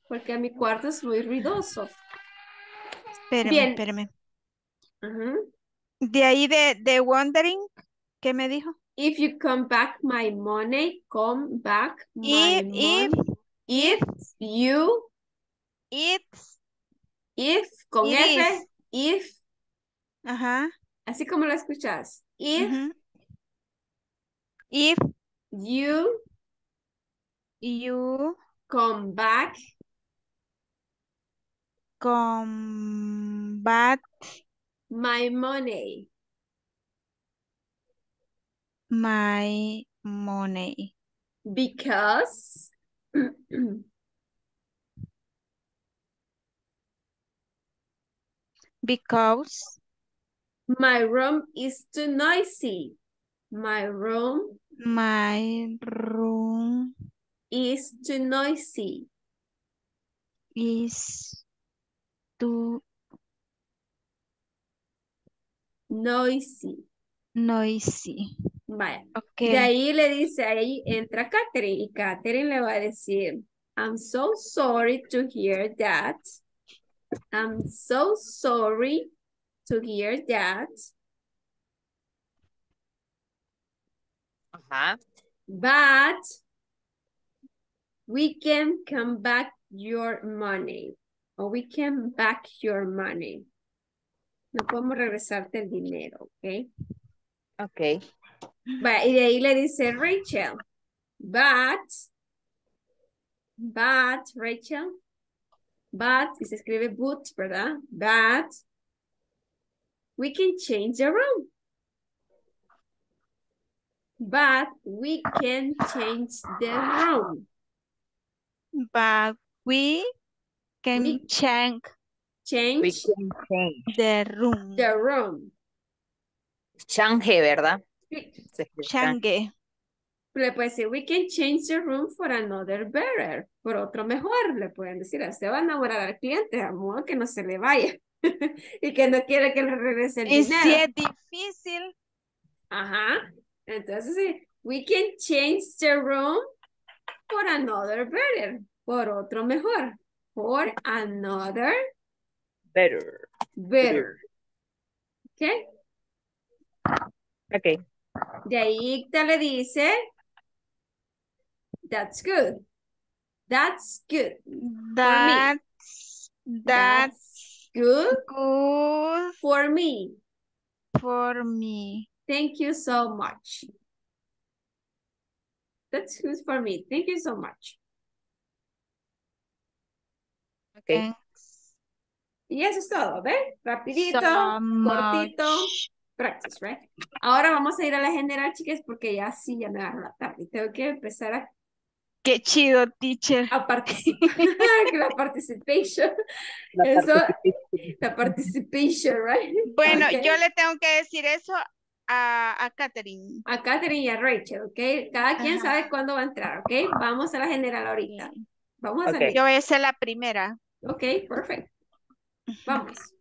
Porque mi cuarto es muy ruidoso. Espérame, Bien. espérame. Ujú. De ahí de, de wondering, ¿qué me dijo? If you come back my money, come back my If- money. if- If you, It's, if, con It F, is. if, ajá. así como lo escuchas. If. If you you come back combat my money. my money. Because Because my room is too noisy. My room my room is too noisy. is too Noisy. noisy. Vaya. Okay. De ahí le dice, ahí entra Catherine y Catherine le va a decir, I'm so sorry to hear that. I'm so sorry to hear that. Ajá. But we can come back your money. O we can back your money. No podemos regresarte el dinero, ¿ok? Ok. Va, y de ahí le dice Rachel. But, but, Rachel. But, y se escribe but, ¿verdad? But, we can change the room. But we can change the room. But we can We- change Change We can change. the room. the room. Change, ¿verdad? Change. Le puede decir, we can change the room for another better. Por otro mejor, le pueden decir. Se va a enamorar al cliente, a modo que no se le vaya. y que no quiere que le regrese el Y dinero. si es difícil, Ajá. Entonces, sí, we can change the room for another better. Por otro mejor. For another Better. better. Okay. Ok. De ahí te le dice, that's good. That's good. that's, that's good good for me. for me. Thank you so much. That's good for me. Thank you so much. Ok. Y eso es todo, ¿ves? Rapidito, so cortito, much. practice, right? Ahora vamos a ir a la general, chicas, porque ya sí, ya me agarro la tarde. Tengo que empezar a, Qué chido, teacher. a participar. la participation. La Eso, participación. la participation, right? Bueno, yo le tengo que decir eso a, a Catherine. A Catherine y a Rachel, ¿ok? Cada quien Ajá. sabe cuándo va a entrar, ¿ok? Vamos a la general ahorita. Vamos a salir. Yo voy a ser la primera. Ok, perfecto. Vamos.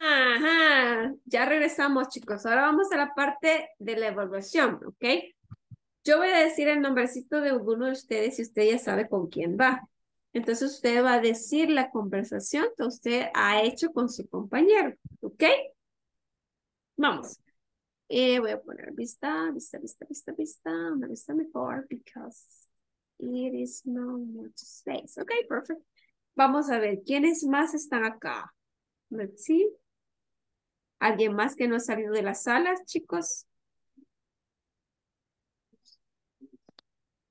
Ajá, ya regresamos, chicos. Ahora vamos a la parte de la evaluación, ¿ok? Yo voy a decir el nombrecito de alguno de ustedes y usted ya sabe con quién va. Entonces usted va a decir la conversación que usted ha hecho con su compañero, ¿ok? Vamos. Eh, voy a poner vista, vista, vista, vista, vista, una vista mejor because it is no much space. Ok, perfect. Vamos a ver, ¿quiénes más están acá? Let's see. ¿Alguien más que no ha salido de las salas, chicos?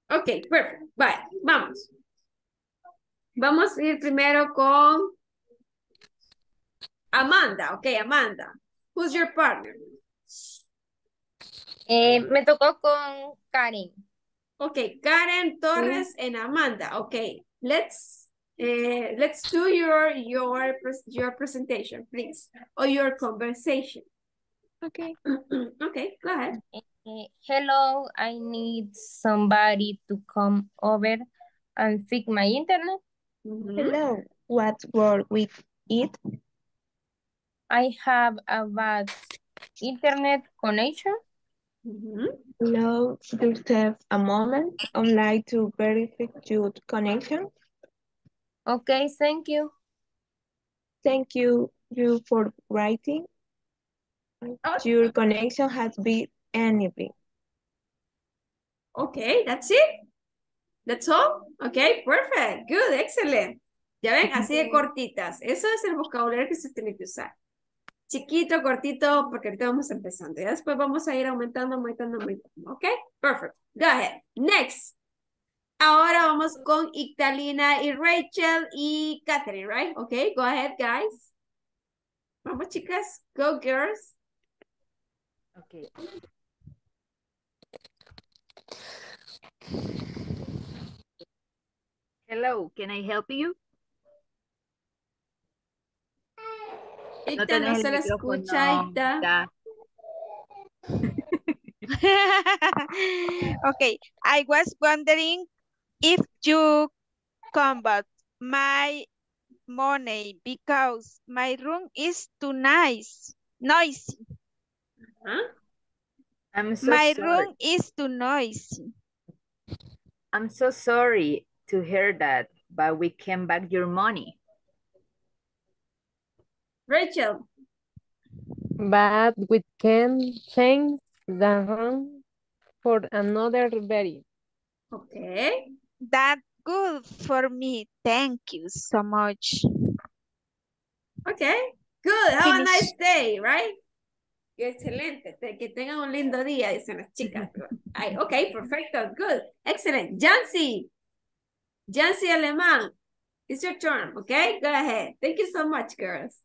Ok, perfecto. Vale, vamos. Vamos a ir primero con Amanda. Ok, Amanda. Who's your partner? Eh, me tocó con Karen. Ok, Karen Torres and Amanda. Ok, let's eh, let's do your your your presentation, please, or your conversation. Okay. okay, go ahead. Eh, hello, I need somebody to come over and fix my internet. Mhm. Hello, what work with it? I have a bad internet connection. Mhm. Allow yourself a moment. I'd like to verify your connection. Okay, thank you. Thank you, you for writing. Your connection has been enabled. Okay, that's it. That's all. Okay, perfect. Good, excellent. Ya ven, así de cortitas. Eso es el vocabulario que se tiene que usar. Chiquito, cortito, porque ahorita vamos empezando. Ya después vamos a ir aumentando, aumentando, aumentando. Ok, perfect. Go ahead. Next. Ahora vamos con Ictalina y Rachel y Catherine, right? Okay, go ahead, guys. Vamos, chicas. Go, girls. Okay. Hello, can I help you? Icta, no, tenés el se la escucha, Icta. Icta. okay, I was wondering if you combat my money because my room is too nice, noisy. Huh? I'm so my sorry. room is too noisy. I'm so sorry to hear that, but we can back your money. Rachel. But we can change the room for another very. Okay. That good for me. Thank you so much. Okay, good. Have a nice day, right? Excelente. Te- Que tengan un lindo día, dicen las chicas. Ay, ok, perfecto. Good. Excellent. Jancy. Jancy Alemán. It's your turn, okay? Go ahead. Thank you so much, girls.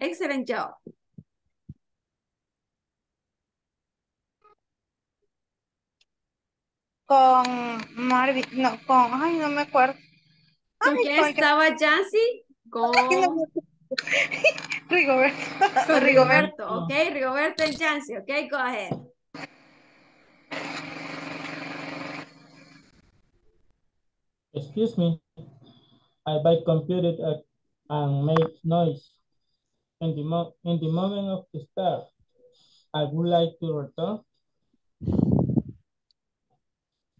Excellent job. Con Marvin, no, con, ay, no me acuerdo. ¿Con Ay, quién con- estaba Jancy? Con, Rigoberto. con Rigoberto, ok? Rigoberto and Jancy, ok? Go ahead. Excuse me. I buy computer at, and make noise. In the mo in the moment of the start, I would like to return.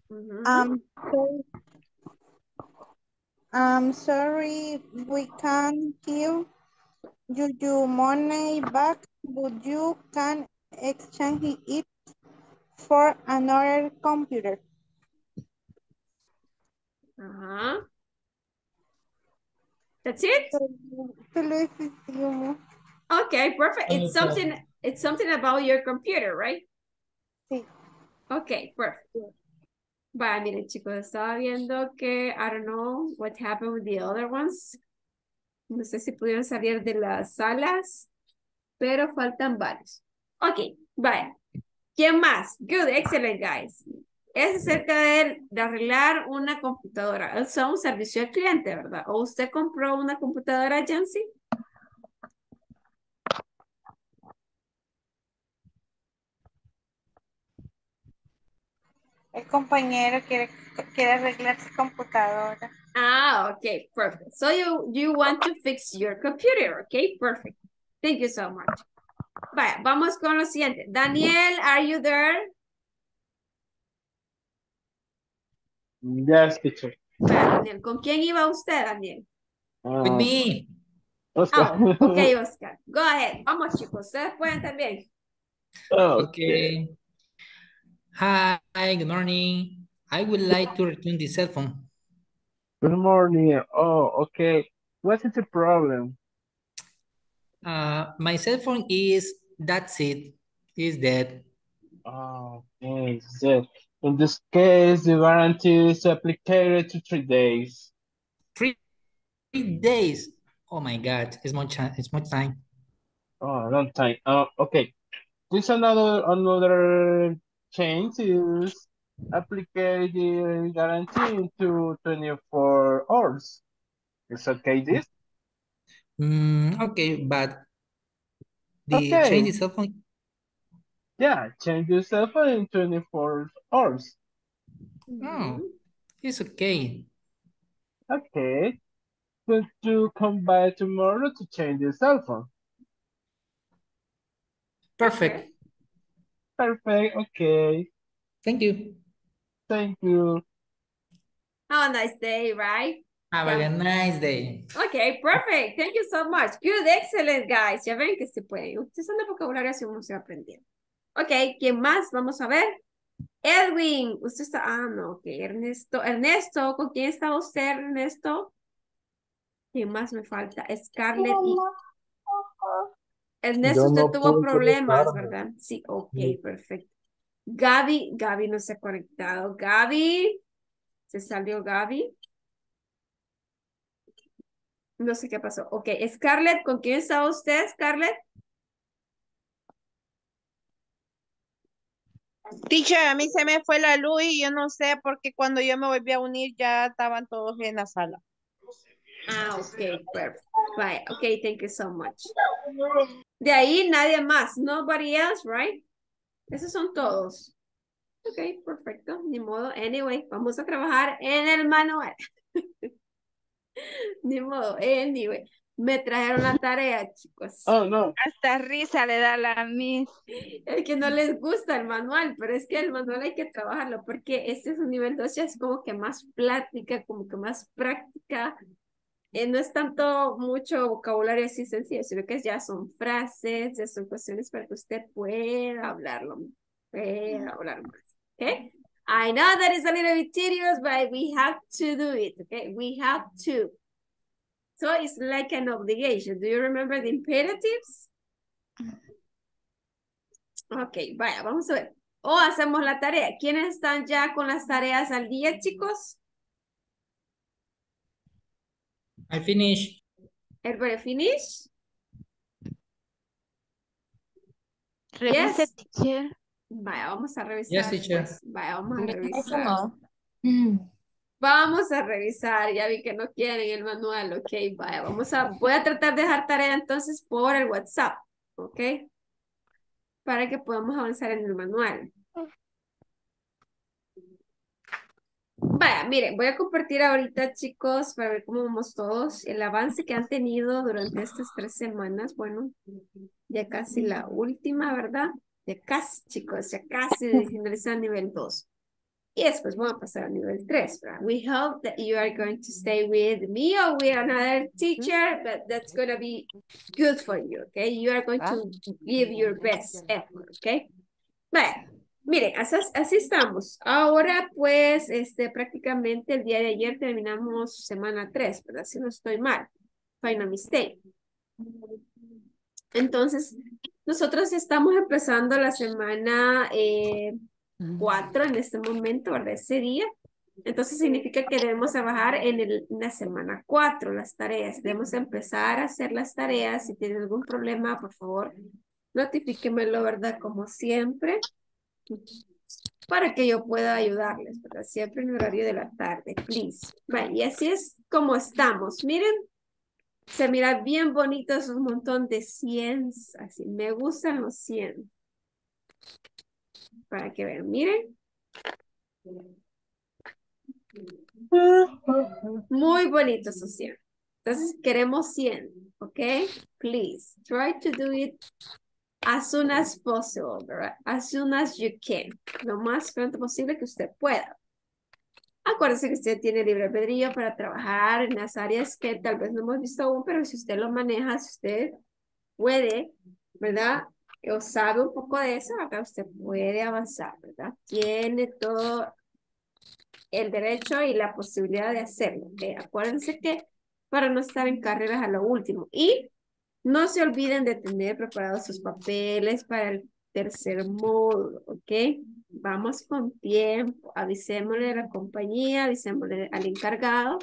Mhm. Um, sorry. I'm sorry, we can't give you your money back, but you can exchange it for another computer. Ajá. That's it? Solo ese. Okay, perfect. It's something, it's something about your computer, right? Sí. Okay, perfect. Vaya, miren chicos, estaba viendo que, I don't know what happened with the other ones. No sé si pudieron salir de las salas, pero faltan varios. Ok, vaya. ¿Quién más? Good, excellent, guys. Es acerca de, de arreglar una computadora. Es un servicio al cliente, ¿verdad? ¿O usted compró una computadora, Jancy? El compañero quiere, quiere arreglar su computadora. Ah, okay, perfect. So you, you want to fix your computer, okay, perfect. Thank you so much. Vaya, vamos con lo siguiente. Daniel, are you there? Yes, teacher. Vaya, Daniel, ¿con quién iba usted, Daniel? With Ah, me. Oscar. Ah, ok, Oscar. Go ahead. Vamos, chicos. Ustedes pueden también. Okay. Hi, good morning. I would like to return the cell phone. Good morning. Oh, okay. What is the problem? Uh, my cell phone is, that's it, is dead. Oh, okay. So in this case, the warranty is applied to three days. Three, three days. Oh my God, it's much, it's much time. Oh, long time. Oh, okay. This another another change is apply the guarantee to 24 hours. Is okay this? Mm, okay, but the Okay. change the cell phone, Yeah, change your cell phone in 24 hours. oh, it's okay. Okay. Could you come by tomorrow to change your cell phone? Perfect. Perfect. Okay. Thank you. Thank you. Have a nice day, right? Have a nice day. Okay, perfect. Thank you so much. Good, excellent, guys. Ya ven que se pueden. Utilizando vocabulario así uno se va aprendiendo. Ok, ¿quién más? Vamos a ver. Edwin, usted está, ah, no, ok, Ernesto, Ernesto, ¿con quién está usted, Ernesto? ¿Quién más me falta? Scarlett y... Ernesto, usted no tuvo problemas, conectarme. ¿verdad? Sí, ok, Sí. perfecto. Gaby, Gaby no se ha conectado. Gaby, se salió Gaby. No sé qué pasó. Ok, Scarlett, ¿con quién está usted, Scarlett? Teacher, a mí se me fue la luz y yo no sé porque cuando yo me volví a unir ya estaban todos en la sala. Ah, ok, perfect. Bye. Ok, thank you so much. De ahí nadie más. Nobody else, right? Esos son todos. Ok, perfecto. Ni modo. Anyway, vamos a trabajar en el manual. Ni modo. Anyway, me trajeron la tarea, chicos. Oh, no. Hasta risa le da la miss. Es que no les gusta el manual, pero es que el manual hay que trabajarlo porque este es un nivel 2, ya es como que más plática, como que más práctica. Eh, no es tanto mucho vocabulario así sencillo, sino que ya son frases, ya son cuestiones para que usted pueda hablarlo, pueda hablar más. Okay? I know that is a little bit tedious, but we have to do it, okay? We have to. So it's like an obligation. Do you remember the imperatives? Ok, vaya, vamos a ver. O hacemos la tarea. ¿Quiénes están ya con las tareas al día, chicos? I finish. Everybody finish? Yes. teacher. Vaya, vamos a revisar. Yes, teacher. pues. Vaya, vamos a revisar. no. Vamos a revisar. Ya vi que no quieren el manual. Ok, vaya, vamos a. Voy a tratar de dejar tarea entonces por el WhatsApp. Ok. Para que podamos avanzar en el manual. Vaya, miren, voy a compartir ahorita, chicos, para ver cómo vamos todos, el avance que han tenido durante estas tres semanas. Bueno, ya casi la última, ¿verdad? Ya casi, chicos, ya casi finalizar nivel 2. Y después vamos a pasar al nivel 3, ¿verdad? We hope that you are going to stay with me or with another teacher, but that's going to be good for you, okay? You are going to give your best effort, okay? Vaya, miren, así, así estamos. Ahora, pues, este, prácticamente el día de ayer terminamos semana 3, ¿verdad? Si no estoy mal. Final mistake. Entonces, nosotros estamos empezando la semana eh, 4 en este momento, ¿verdad? Ese día. Entonces significa que debemos trabajar en, el, en la semana 4 las tareas. Debemos empezar a hacer las tareas. Si tienen algún problema, por favor, notifíquemelo, ¿verdad? Como siempre. Para que yo pueda ayudarles, ¿verdad? Siempre en horario de la tarde, please. Vale, y así es como estamos. Miren, se mira bien bonito, es un montón de 100. Así, me gustan los 100. Para que vean, miren. Muy bonito esos 100. Entonces queremos 100, ¿ok? Please, try to do it as soon as possible, ¿verdad? As soon as you can. Lo más pronto posible que usted pueda. Acuérdese que usted tiene libre albedrío para trabajar en las áreas que tal vez no hemos visto aún, pero si usted lo maneja, si usted puede, ¿verdad? O sabe un poco de eso, acá usted puede avanzar, ¿verdad? Tiene todo el derecho y la posibilidad de hacerlo. ¿ok? Acuérdense que para no estar en carreras a lo último. Y no se olviden de tener preparados sus papeles para el tercer módulo, ¿ok? Vamos con tiempo, avisémosle a la compañía, avisémosle al encargado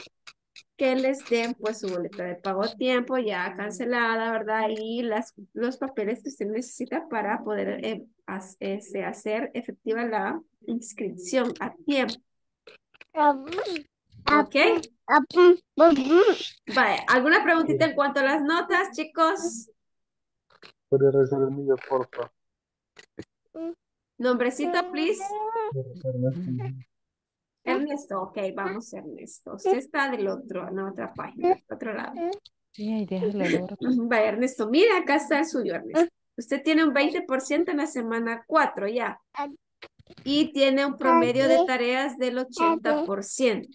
que les den pues su boleta de pago a tiempo ya cancelada, ¿verdad? Y las, los papeles que usted necesita para poder eh, este, hacer efectiva la inscripción a tiempo. ¿Ok? Vaya, ¿alguna preguntita en cuanto a las notas, chicos? ¿Puede mío, porfa? Nombrecito, please. Ernesto. Ernesto, ok, vamos Ernesto. Usted está del otro, en la otra página, del otro lado. Sí, oro. Vaya, Ernesto, mira, acá está el suyo, Ernesto. Usted tiene un 20% en la semana 4 ya. Y tiene un promedio de tareas del 80%.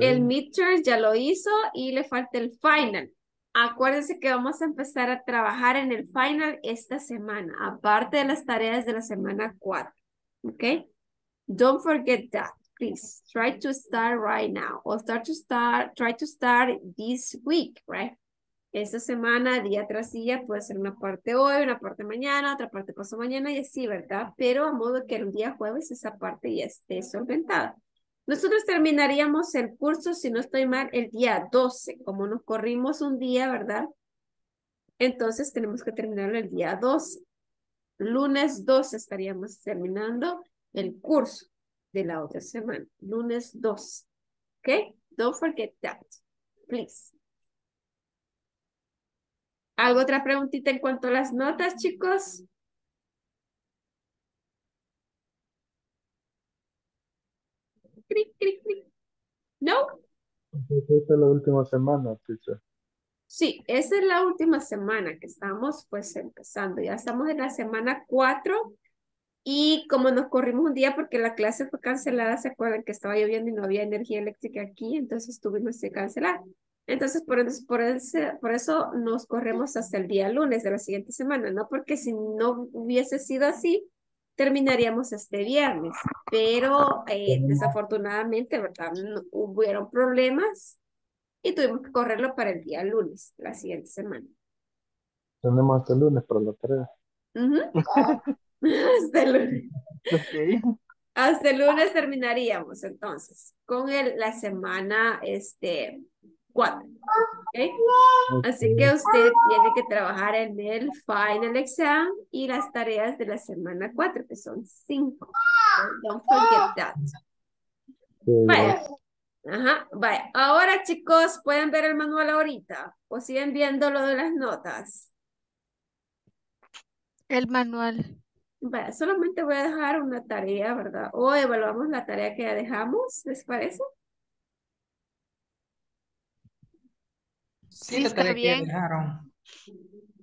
El midterm ya lo hizo y le falta el final. Acuérdense que vamos a empezar a trabajar en el final esta semana, aparte de las tareas de la semana 4. ¿Ok? Don't forget that, please. Try to start right now. Or start to start, try to start this week, right? Esta semana, día tras día, puede ser una parte hoy, una parte mañana, otra parte pasado mañana y así, ¿verdad? Pero a modo que el día jueves esa parte ya esté solventada. Nosotros terminaríamos el curso, si no estoy mal, el día 12. Como nos corrimos un día, ¿verdad? Entonces tenemos que terminarlo el día 12. Lunes 12 estaríamos terminando el curso de la otra semana. Lunes 12. ¿Ok? Don't forget that. Please. ¿Algo otra preguntita en cuanto a las notas, chicos? Cric, cric, cric. ¿No? Esta es la última semana, teacher. Sí, esa es la última semana que estamos pues empezando. Ya estamos en la semana 4 y como nos corrimos un día porque la clase fue cancelada, ¿se acuerdan que estaba lloviendo y no había energía eléctrica aquí? Entonces tuvimos que cancelar. Entonces por, eso- por, ese- por eso nos corremos hasta el día lunes de la siguiente semana, ¿no? Porque si no hubiese sido así, terminaríamos este viernes, pero eh, desafortunadamente, ¿verdad? No- hubieron problemas y tuvimos que correrlo para el día lunes, la siguiente semana. Tenemos hasta el lunes para la tarea. Ujú. Hasta el lunes. Ok. Hasta el lunes terminaríamos entonces con el, la semana este, 4. Así que usted tiene que trabajar en el final exam y las tareas de la semana 4, que son 5. Don't forget that. Vaya. Ajá, vaya. Ahora, chicos, ¿pueden ver el manual ahorita? ¿O siguen viendo lo de las notas? El manual. Vaya, solamente voy a dejar una tarea, ¿verdad? O evaluamos la tarea que ya dejamos, ¿les parece? Sí, la está tarea que bien. dejaron.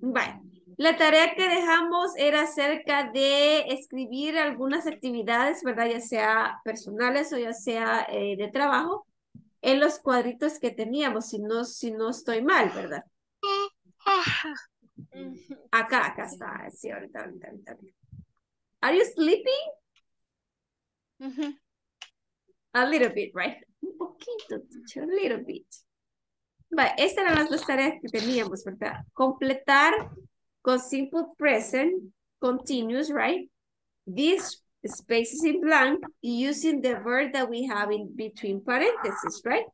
Vaya, la tarea que dejamos era acerca de escribir algunas actividades, ¿verdad? Ya sea personales o ya sea eh, de trabajo, en los cuadritos que teníamos, si no, si no estoy mal, ¿verdad? Acá, acá está, sí, ahorita, ahorita, ahorita. ahorita. Are you sleeping? A little bit, right? Un poquito, teacher, a little bit. Vale, estas eran las dos tareas que teníamos, ¿verdad? Completar con simple present, continuous, right? These spaces in blank using the verb that we have in between parentheses, right?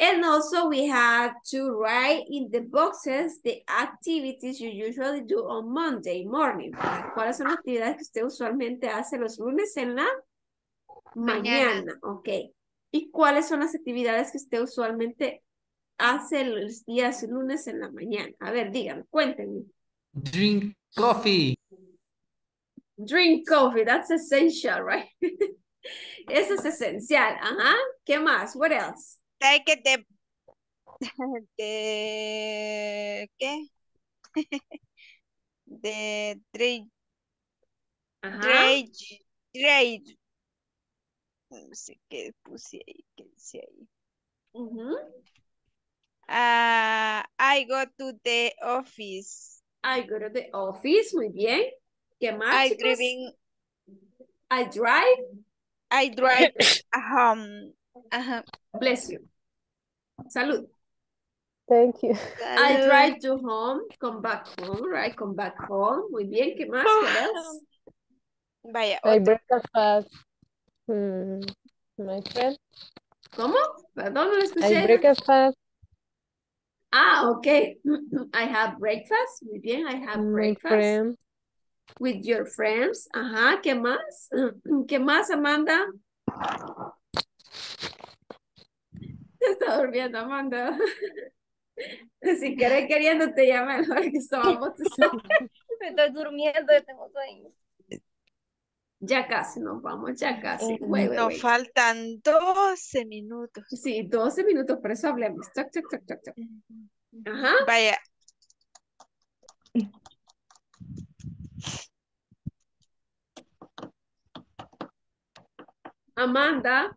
And also we had to write in the boxes the activities you usually do on Monday morning. ¿Cuáles son las actividades que usted usualmente hace los lunes en la Mañana. mañana? Ok. ¿Y cuáles son las actividades que usted usualmente hace los días lunes en la mañana? A ver, díganme, cuéntenme. Drink coffee. Drink coffee, that's essential, right? Eso es esencial. Ajá. ¿Qué más? What else? Take it the, de, ¿qué? De trade, trade, trade. No sé qué puse ahí, qué dice ahí. Ujú. Ah, I go to the office. I go to the office, muy bien. ¿Qué más, I driving, I drive. I drive home. Ajá. Bless you. Salud. Thank you. I Salud. drive to home, come back home, right? Come back home. Muy bien, ¿qué más? What else? Vaya, I otro. break a fast. Hmm, my friend. ¿Cómo? Perdón, no lo I escuché. break a fast. Ah, ok. I have breakfast. Muy bien, I have My breakfast. friend. With your friends. Ajá, ¿qué más? ¿Qué más, Amanda? Se está durmiendo, Amanda. Si quieres queriendo te llama hora que estábamos. Me estoy durmiendo, yo tengo sueño. Ya casi nos vamos, ya casi. Wait, Nos wait. faltan 12 minutos. Sí, 12 minutos, por eso hablemos. Toc, toc, toc, toc, toc. Ajá. Vaya. Amanda,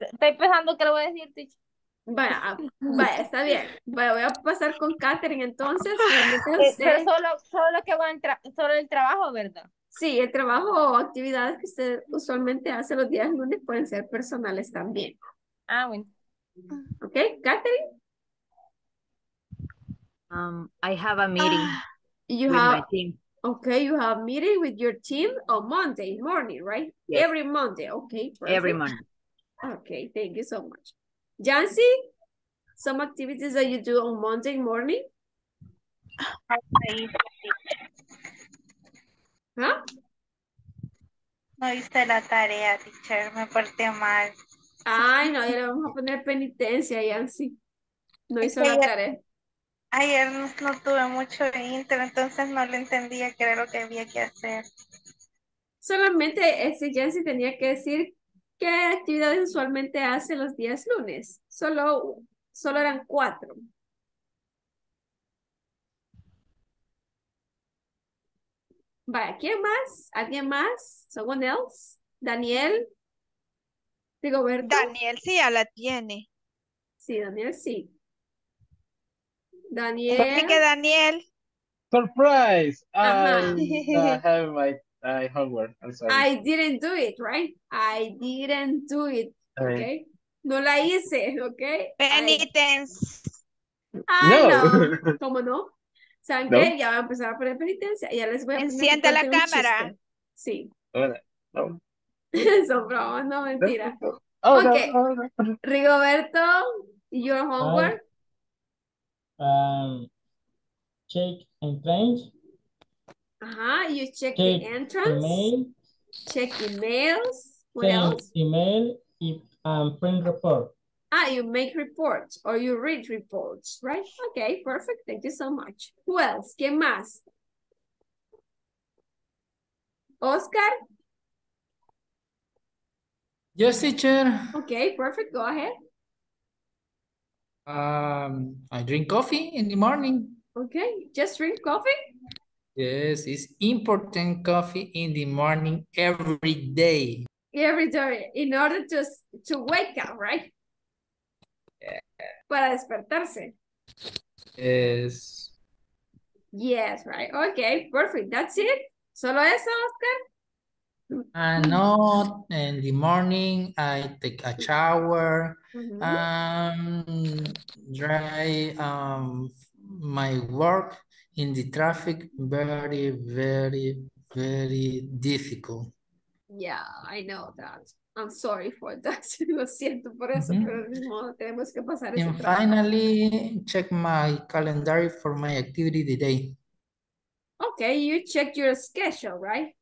Estoy pensando que le voy a decir, teacher. vaya, ah, vaya, está bien. Vaya, voy a pasar con Catherine entonces. Eh, pero solo, solo que va a entrar, solo el trabajo, ¿verdad? Sí, el trabajo o actividades que usted usualmente hace los días lunes pueden ser personales también. Ah, bueno. ¿Ok? Catherine, Um, I have a meeting you with my have, team. okay, you have meeting with your team on Monday morning, right? Yes. Every Monday, okay. Every month. Okay, thank you so much. Jancy, some activities that you do on Monday morning? No hice la tarea, teacher, me porté mal. Ay, no, ya le vamos a poner penitencia, Yancy. No hizo la tarea. Ayer no, no tuve mucho intro, entonces no le entendía qué era lo que había que hacer. Solamente ese Yancy tenía que decir qué actividades usualmente hace los días lunes. Solo, solo eran cuatro. Vaya, ¿quién más? ¿Alguien más? ¿Someone else? ¿Daniel? ¿Rigoberto? Daniel sí ya la tiene. Sí, Daniel sí. Porque que Daniel. Daniel. Surprise! Ajá. I uh, have my I homework. I'm sorry. I didn't do it, right? I didn't do it, okay? No la hice, okay? Penitence. Ay, No. no. ¿Cómo no? ¿Saben No. qué? Ya voy a empezar a poner penitencia. Ya les voy a Enciende la cámara. chiste. Sí. No. Son bromas, no mentira. Oh, no. Rigoberto, your homework. Um, check entrance, Ajá, you check check the entrance. email, Check emails. What else? email, y- and print report. Ah, you make reports or you read reports, right? Okay, perfect. Thank you so much. Who else? ¿Quién más? Oscar? Yes, teacher. Okay, perfect. Go ahead. Um, I drink coffee in the morning. Okay, just drink coffee? Yes, it's important coffee in the morning every day. Every day in order to, to wake up, right? Para despertarse. Yes. Yes, right. Okay, perfect. That's it. ¿Solo eso, Oscar? And not in the morning, I take a shower, Mhm. um, dry um my work in the traffic. Very, very, very difficult. Yeah, I know that. I'm sorry for that. Lo siento por eso, Ujú. pero de tenemos que pasar ese And trabajo. finally, check my calendar for my activity today. Okay, you check your schedule, right?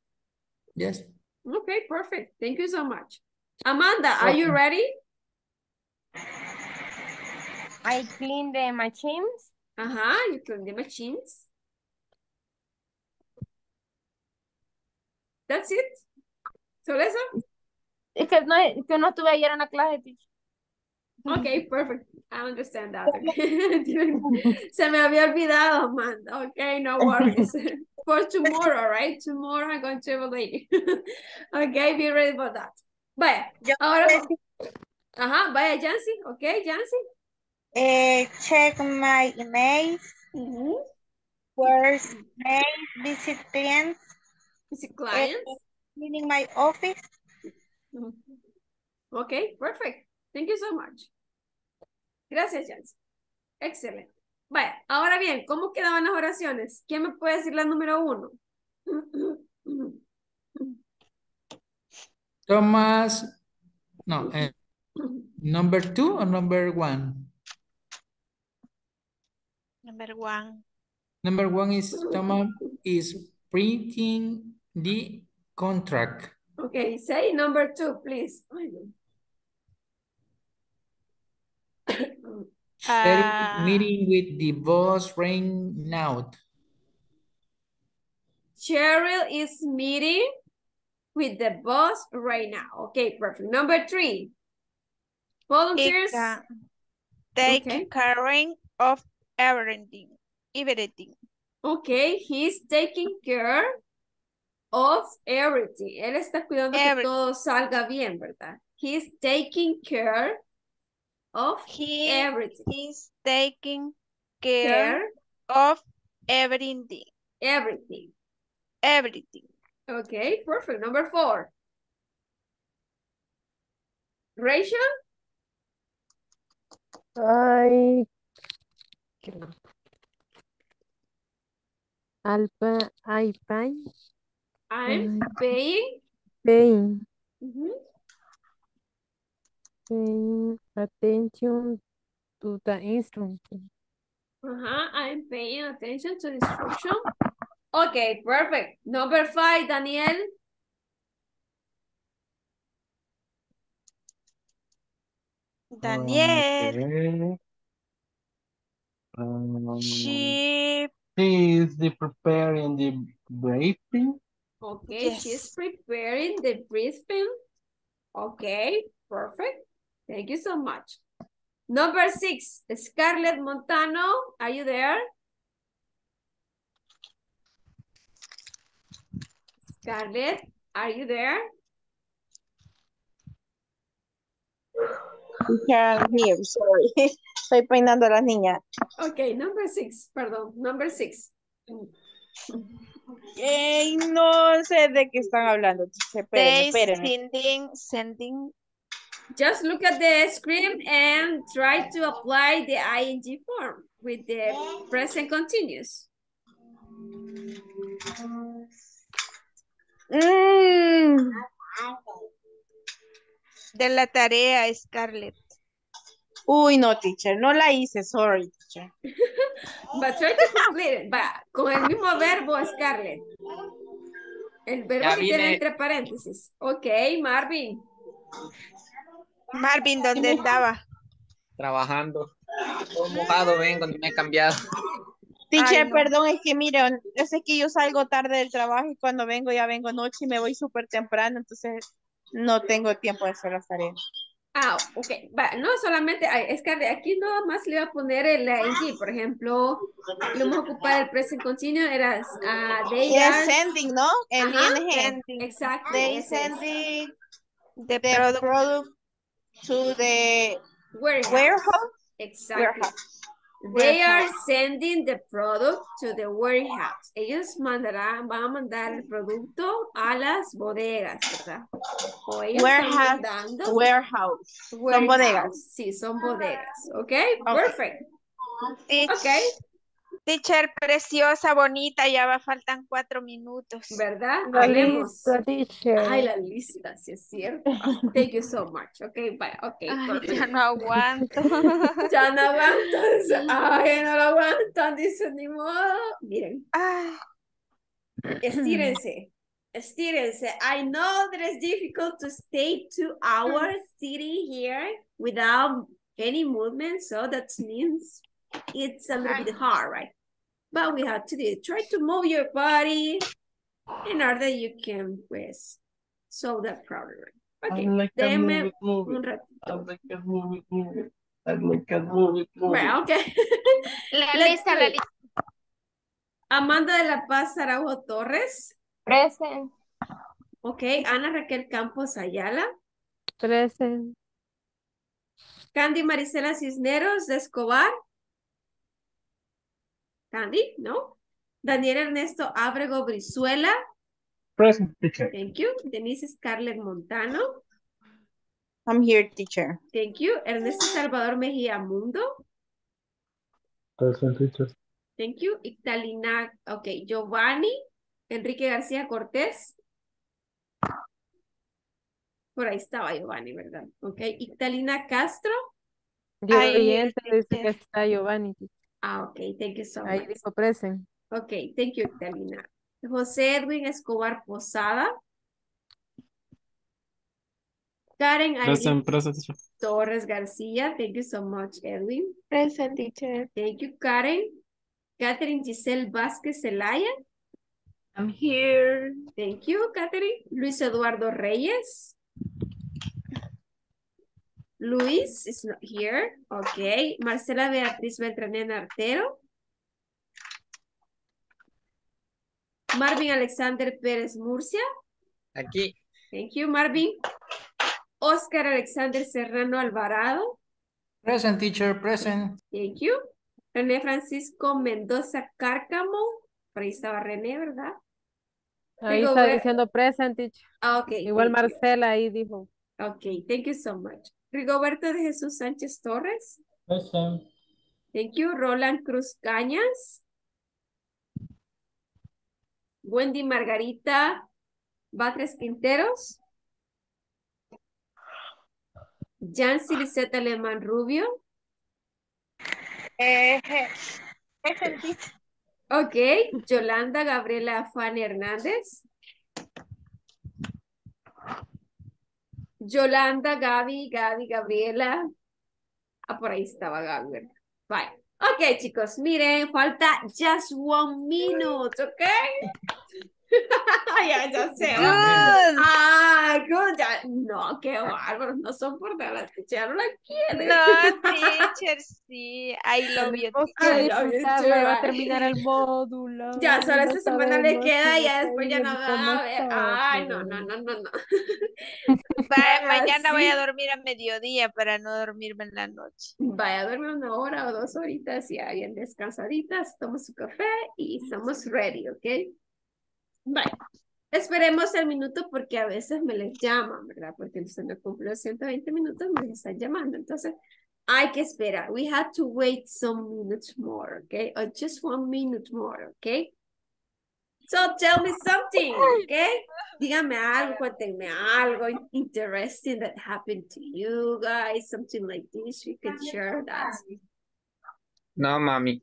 Yes. Okay, perfect. Thank you so much. Amanda, are you ready? I clean the machines. Uh-huh, you clean the machines. That's it. ¿Solo eso? Es que no, que no estuve ayer en la clase, teacher. Okay, perfect. I understand that. Se me había olvidado, Amanda. Okay, no worries. For tomorrow, right? Tomorrow I'm going to evaluate you. Okay, be ready for that. Vaya, ahora. Ajá, vaya, Jancy. Okay, Jancy. Eh, check my emails. Where's mail, visit clients. Visit clients. eh, cleaning my office. Okay, perfect. Thank you so much. Gracias, Jancy. Excelente. Vaya, ahora bien, ¿cómo quedaban las oraciones? ¿Quién me puede decir la número uno? Thomas, no, eh, number two or number one? Number one. Number one is Thomas is printing the contract. Okay, say number two, please. Ay, no. Sharing Ah. meeting with the boss right now. Cheryl is meeting with the boss right now. Okay, perfect. Number three. Volunteers. Ika, take Okay. caring of everything. Everything. Okay, he's taking care of everything. Él está cuidando que Everything. todo salga bien, ¿verdad? He's taking care of He everything. is taking care, Care, of everything. everything. Everything. Okay, perfect. Number four. Rachel? I Alpa, I pay, I'm paying. paying, Mhm. paying attention to the instrument. Uh-huh, I'm paying attention to the instruction. Okay, perfect. Number five, Daniel. Daniel, Okay. Um, she she is the preparing the briefing. Okay, Yes. she's preparing the briefing. Okay, perfect. Thank you so much. Number six, Scarlett Montano, are you there? Scarlett, are you there? Yeah, I'm here, sorry. Estoy peinando a las niñas. Okay, number six, perdón, number six. Ey, no sé de qué están hablando. Espérenme. sending, sending. Just look at the screen and try to apply the ing form with the present continuous. Mm, De la tarea, Scarlett. Uy, no, teacher, no la hice, sorry, teacher. But try to complete it. Va, con el mismo verbo, Scarlett. El verbo que tiene entre paréntesis. Ok, Marvin. Marvin, ¿dónde andaba? Trabajando. Todo mojado vengo, no me he cambiado. Teacher, no. perdón, es que miren, es que yo salgo tarde del trabajo y cuando vengo ya vengo noche y me voy súper temprano, entonces no tengo tiempo de hacer las tareas. Ah, ok. Va, no solamente, es que aquí nada más le voy a poner el ing. Por ejemplo, le vamos a ocupar el present continuo. Era ah, they Y es are. sending, ¿no? El ING. Exacto. They sending The the product. product to the Warehouse. warehouse. Exactly. Warehouse. They are sending the product to the warehouse. Ellos mandarán, van a mandar el producto a las bodegas, ¿verdad? O ellos están Warehouse. mandando Warehouse. Son bodegas. Sí, son bodegas. ¿Ok? Ok. Perfect. Teach- Ok. Teacher, preciosa, bonita, ya va, faltan cuatro minutos. ¿Verdad? La Hablemos. lista, teacher. Ay, la lista, sí es cierto. Thank you so much. Ok, bye. Ok, Ay, ya no aguanto. Ya no aguanto. Ay, no lo aguantan. Dice, ni modo. Miren. Ay, Estírense. Estírense. I know that it's difficult to stay two hours sitting here without any movement. So that means it's a little bit hard, right? But we have to do it. Try to move your body in order you can pues solve that problem. Okay, like move it, move un it. Ratito. like a move it, move it. Like move it, move it. Well, okay. la Let's lista, do la it. lista. Amanda de la Paz Araujo Torres. Present. Ok, Ana Raquel Campos Ayala. Present. Candy Marisela Cisneros de Escobar. Candy, ¿no? Daniel Ernesto Ábrego Brizuela. Present teacher. Thank you. Denise Scarlett Montano. I'm here, teacher. Thank you. Ernesto Salvador Mejía Mundo. Present teacher. Thank you. Ictalina, ok. Giovanni. Enrique García Cortés. Por ahí estaba Giovanni, ¿verdad? Ok. Ictalina Castro. Dice que teacher. está Giovanni. Ah, ok. Thank you so Ahí much. dijo present. Ok, thank you, Ictalina. José Edwin Escobar Posada. Karen Present, present teacher. Torres García. Thank you so much, Edwin. Present teacher. Thank you, Karen. Catherine Giselle Vázquez Zelaya. I'm here. Thank you, Catherine. Luis Eduardo Reyes. Luis is not here. Okay. Marcela Beatriz Beltranena Artero. Marvin Alexander Pérez Murcia. Aquí. Thank you, Marvin. Oscar Alexander Serrano Alvarado. Present teacher, present. Thank you. René Francisco Mendoza Cárcamo. Por ahí estaba René, ¿verdad? Ahí Digo, está diciendo present teacher. Ah, ok. Igual thank you. Marcela ahí dijo. Ok, thank you so much. Rigoberto de Jesús Sánchez Torres. Present. Thank you. Roland Cruz Cañas. Wendy Margarita Batres Quinteros. Jancy Lisette Alemán Rubio. Eh, present teacher. Ok. Yolanda Gabriela Fanny Hernández. Yolanda, Gaby, Gaby, Gabriela. Ah, por ahí estaba Gaby, ¿verdad? Bye. Ok, chicos, miren, falta just one minute, ¿ok? ya, ya sé. Good. Ah, good. ya- No, qué bárbaro. No son por nada. Ya no la quieren. No, teacher, sí. I love you, teacher. I love you va a terminar el módulo. Ya, solo no esta semana le queda y ya a después ya no va a ver. Ay, no, no, no, no, no. Va- mañana voy a dormir a mediodía para no dormirme en la noche. Vaya a dormir una hora o dos horitas ya bien descansaditas, toma su café y estamos ready, ¿ok? Bye. Esperemos el minuto porque a veces me les llaman, ¿verdad? Porque usted no cumplió 120 minutos, me les están llamando. Entonces, hay que esperar. We have to wait some minutes more, okay? Or just one minute more, okay? So tell me something, okay? Dígame algo, cuéntenme algo interesting that happened to you guys, something like this. We can share that. No, mami.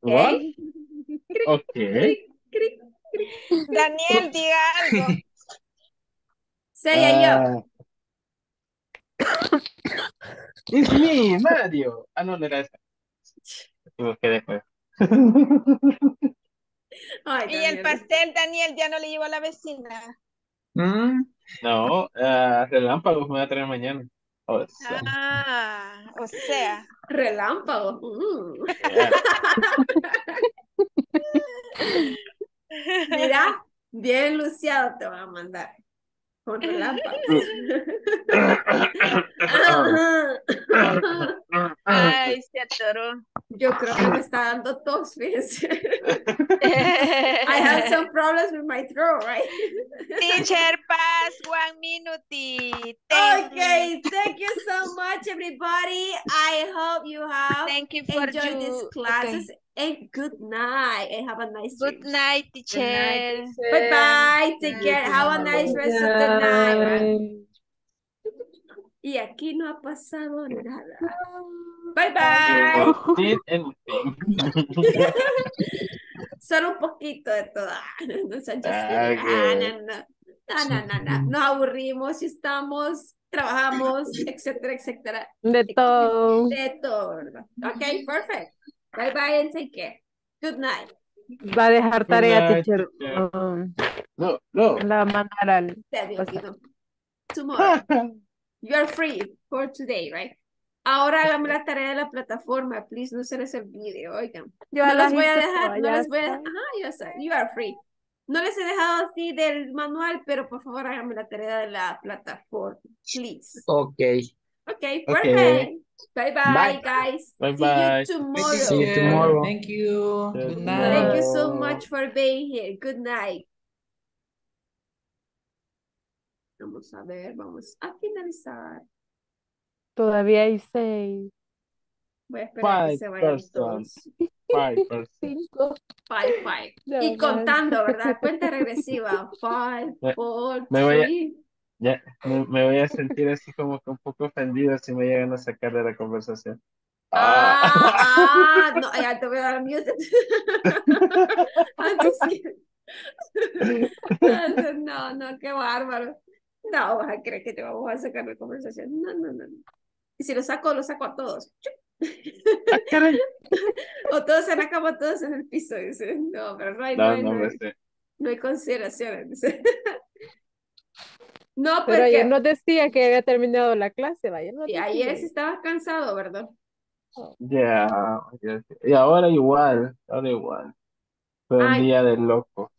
What? Okay? Daniel, diga algo. Say yo. It's me, Mario. Ah, no, no era esa. Me. Ay, Y el pastel, Daniel, ya no le llevó a la vecina. Mm, No, ah, relámpagos me voy a traer mañana. O sea, Ah, o sea. Relámpago. mm. yeah. Mira, bien luciado te van a mandar. Con relámpagos. Ay, se atoró. Yo creo que me está dando tos, fíjense. I have some problems with my throat, right? Teacher, pass one minute. Okay, thank you so much, everybody. I hope you have Thank you for enjoyed these you. classes. And good night. And have a nice Good dreams. night, teacher. Bye bye. Take care. Have a nice rest of the night. Y aquí no ha pasado nada. Bye bye. Solo un poquito de todo. No Ah, no, no. No, no, no, no. Nos aburrimos, estamos, trabajamos, etcétera, etcétera. De todo. De todo. Ok, perfect. Bye bye and take care. Good night. Va a dejar tarea, night, teacher. teacher. Um, No, no. la mandar al. Tomorrow. You are free for today, right? Ahora hagamos la tarea de la plataforma, please, no se les olvide, oigan. Yo no les voy a dejar, no les voy a ajá, ya está, you are free. No les he dejado así del manual, pero por favor háganme la tarea de la plataforma, please. Ok. Okay, Okay. perfect. Bye bye, Bye. guys. Bye See bye. you tomorrow. See you tomorrow. Thank you. Good Good Thank you night. so much for being here. Good night. Vamos a ver, vamos a finalizar. Todavía hay seis. Voy a esperar que Five se vayan todos. Five. Cinco. Five, five. Ya Y contando, ¿verdad? Cuenta regresiva. Five, Me- four, me voy a- three. Ya, me, me voy a sentir así como que un poco ofendido si me llegan a sacar de la conversación. Ah, Ah. ah, no, ya te voy a dar mute. Antes que- Antes, No, no, qué bárbaro. No, vas a creer que te vamos a sacar de conversación. No, no, no. Y si lo saco, lo saco a todos. Ah, caray. O todos se han acabado todos en el piso. Dice. No, pero no hay, no No, hay, no no hay, no hay consideraciones. No, Pero ayer porque nos decía que había terminado la clase, vaya. nos y ayer sí estabas cansado, ¿verdad? Ya, ya, y ahora igual, ahora igual. Fue un Ay. día de locos.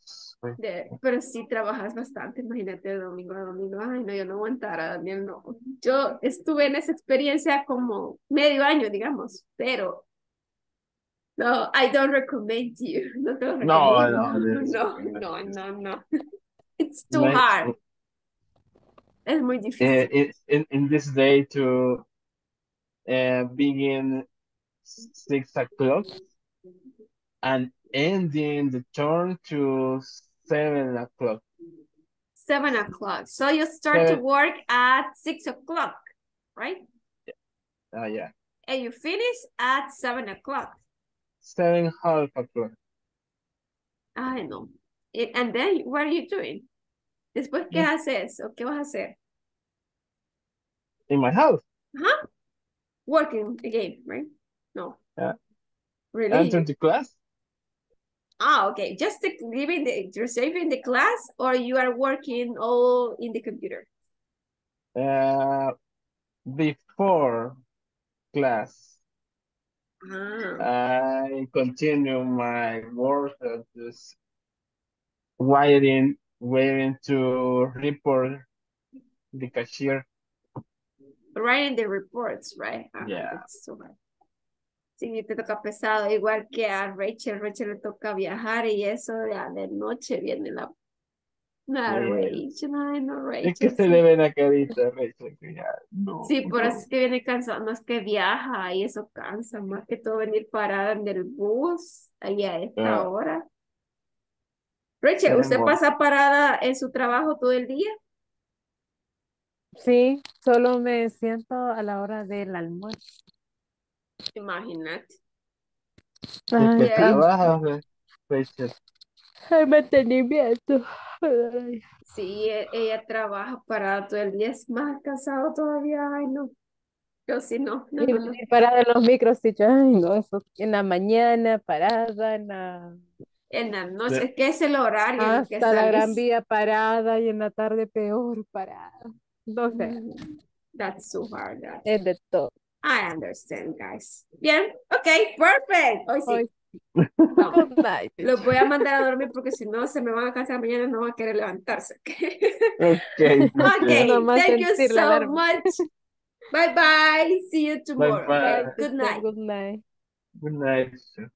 De- pero sí trabajas bastante, imagínate de domingo a domingo. Ay, no, yo no aguantara, Daniel, no. Yo estuve en esa experiencia como medio año, digamos, pero no, I don't recommend you. No te lo No, recomiendo. no, this- no, no, no, no. It's too hard. Es muy eh, difícil. in, in, in this day to uh, begin six o'clock and ending the turn to seven o'clock. Seven o'clock. So you start to work at six o'clock, right? Ah, yeah. And you finish at seven o'clock. Seven half o'clock. Ay, no. Y- And then, what are you doing? Después, ¿qué haces o qué vas a hacer? In my house. Ajá. Working again, right? No. Yeah. Really? Enter the class. Ah, okay. Just the, leaving the, you're saving the class or you are working all in the computer? Uh, before class, Ah, I continue my work of this waiting, waiting to report the cashier. writing the reports, right? Ah, Yeah. So hard. Sí, te toca pesado, igual que a Rachel. Rachel le toca viajar y eso ya de noche viene la... La Sí. Rachel, ay no, Es que Rachel. se sí. le ven a carita, Rachel, que ya, no. Sí, por no. eso es que viene cansado, no es que viaja y eso cansa, más que todo venir parada en el bus ahí a esta Ah. hora. Rachel, ¿usted pasa parada en su trabajo todo el día? Sí, solo me siento a la hora del almuerzo. Imagínate. ¿De Ay, qué ya. trabajas, Ra- Rachel? el mantenimiento. Ay. Sí, e- ella trabaja parada todo el día, es más cansado todavía, ay no. Yo sí no, no, Y no, parada en los micros, yo, ay, no, eso en la mañana, parada, en la, En la noche, es que es el horario el que hasta la Gran. Vía parada y en la tarde peor parada. No sé, Mm, That's so hard, es de todo. I understand, guys. Bien, ok, perfect. Hoy sí. Hoy No, Good night, los voy a mandar a dormir porque si no se me van a cansar mañana no van a querer levantarse. Ok, Okay, Nomás thank you so alarma. much. Bye bye. See you tomorrow. bye. Okay, Good night. Good night. Good night.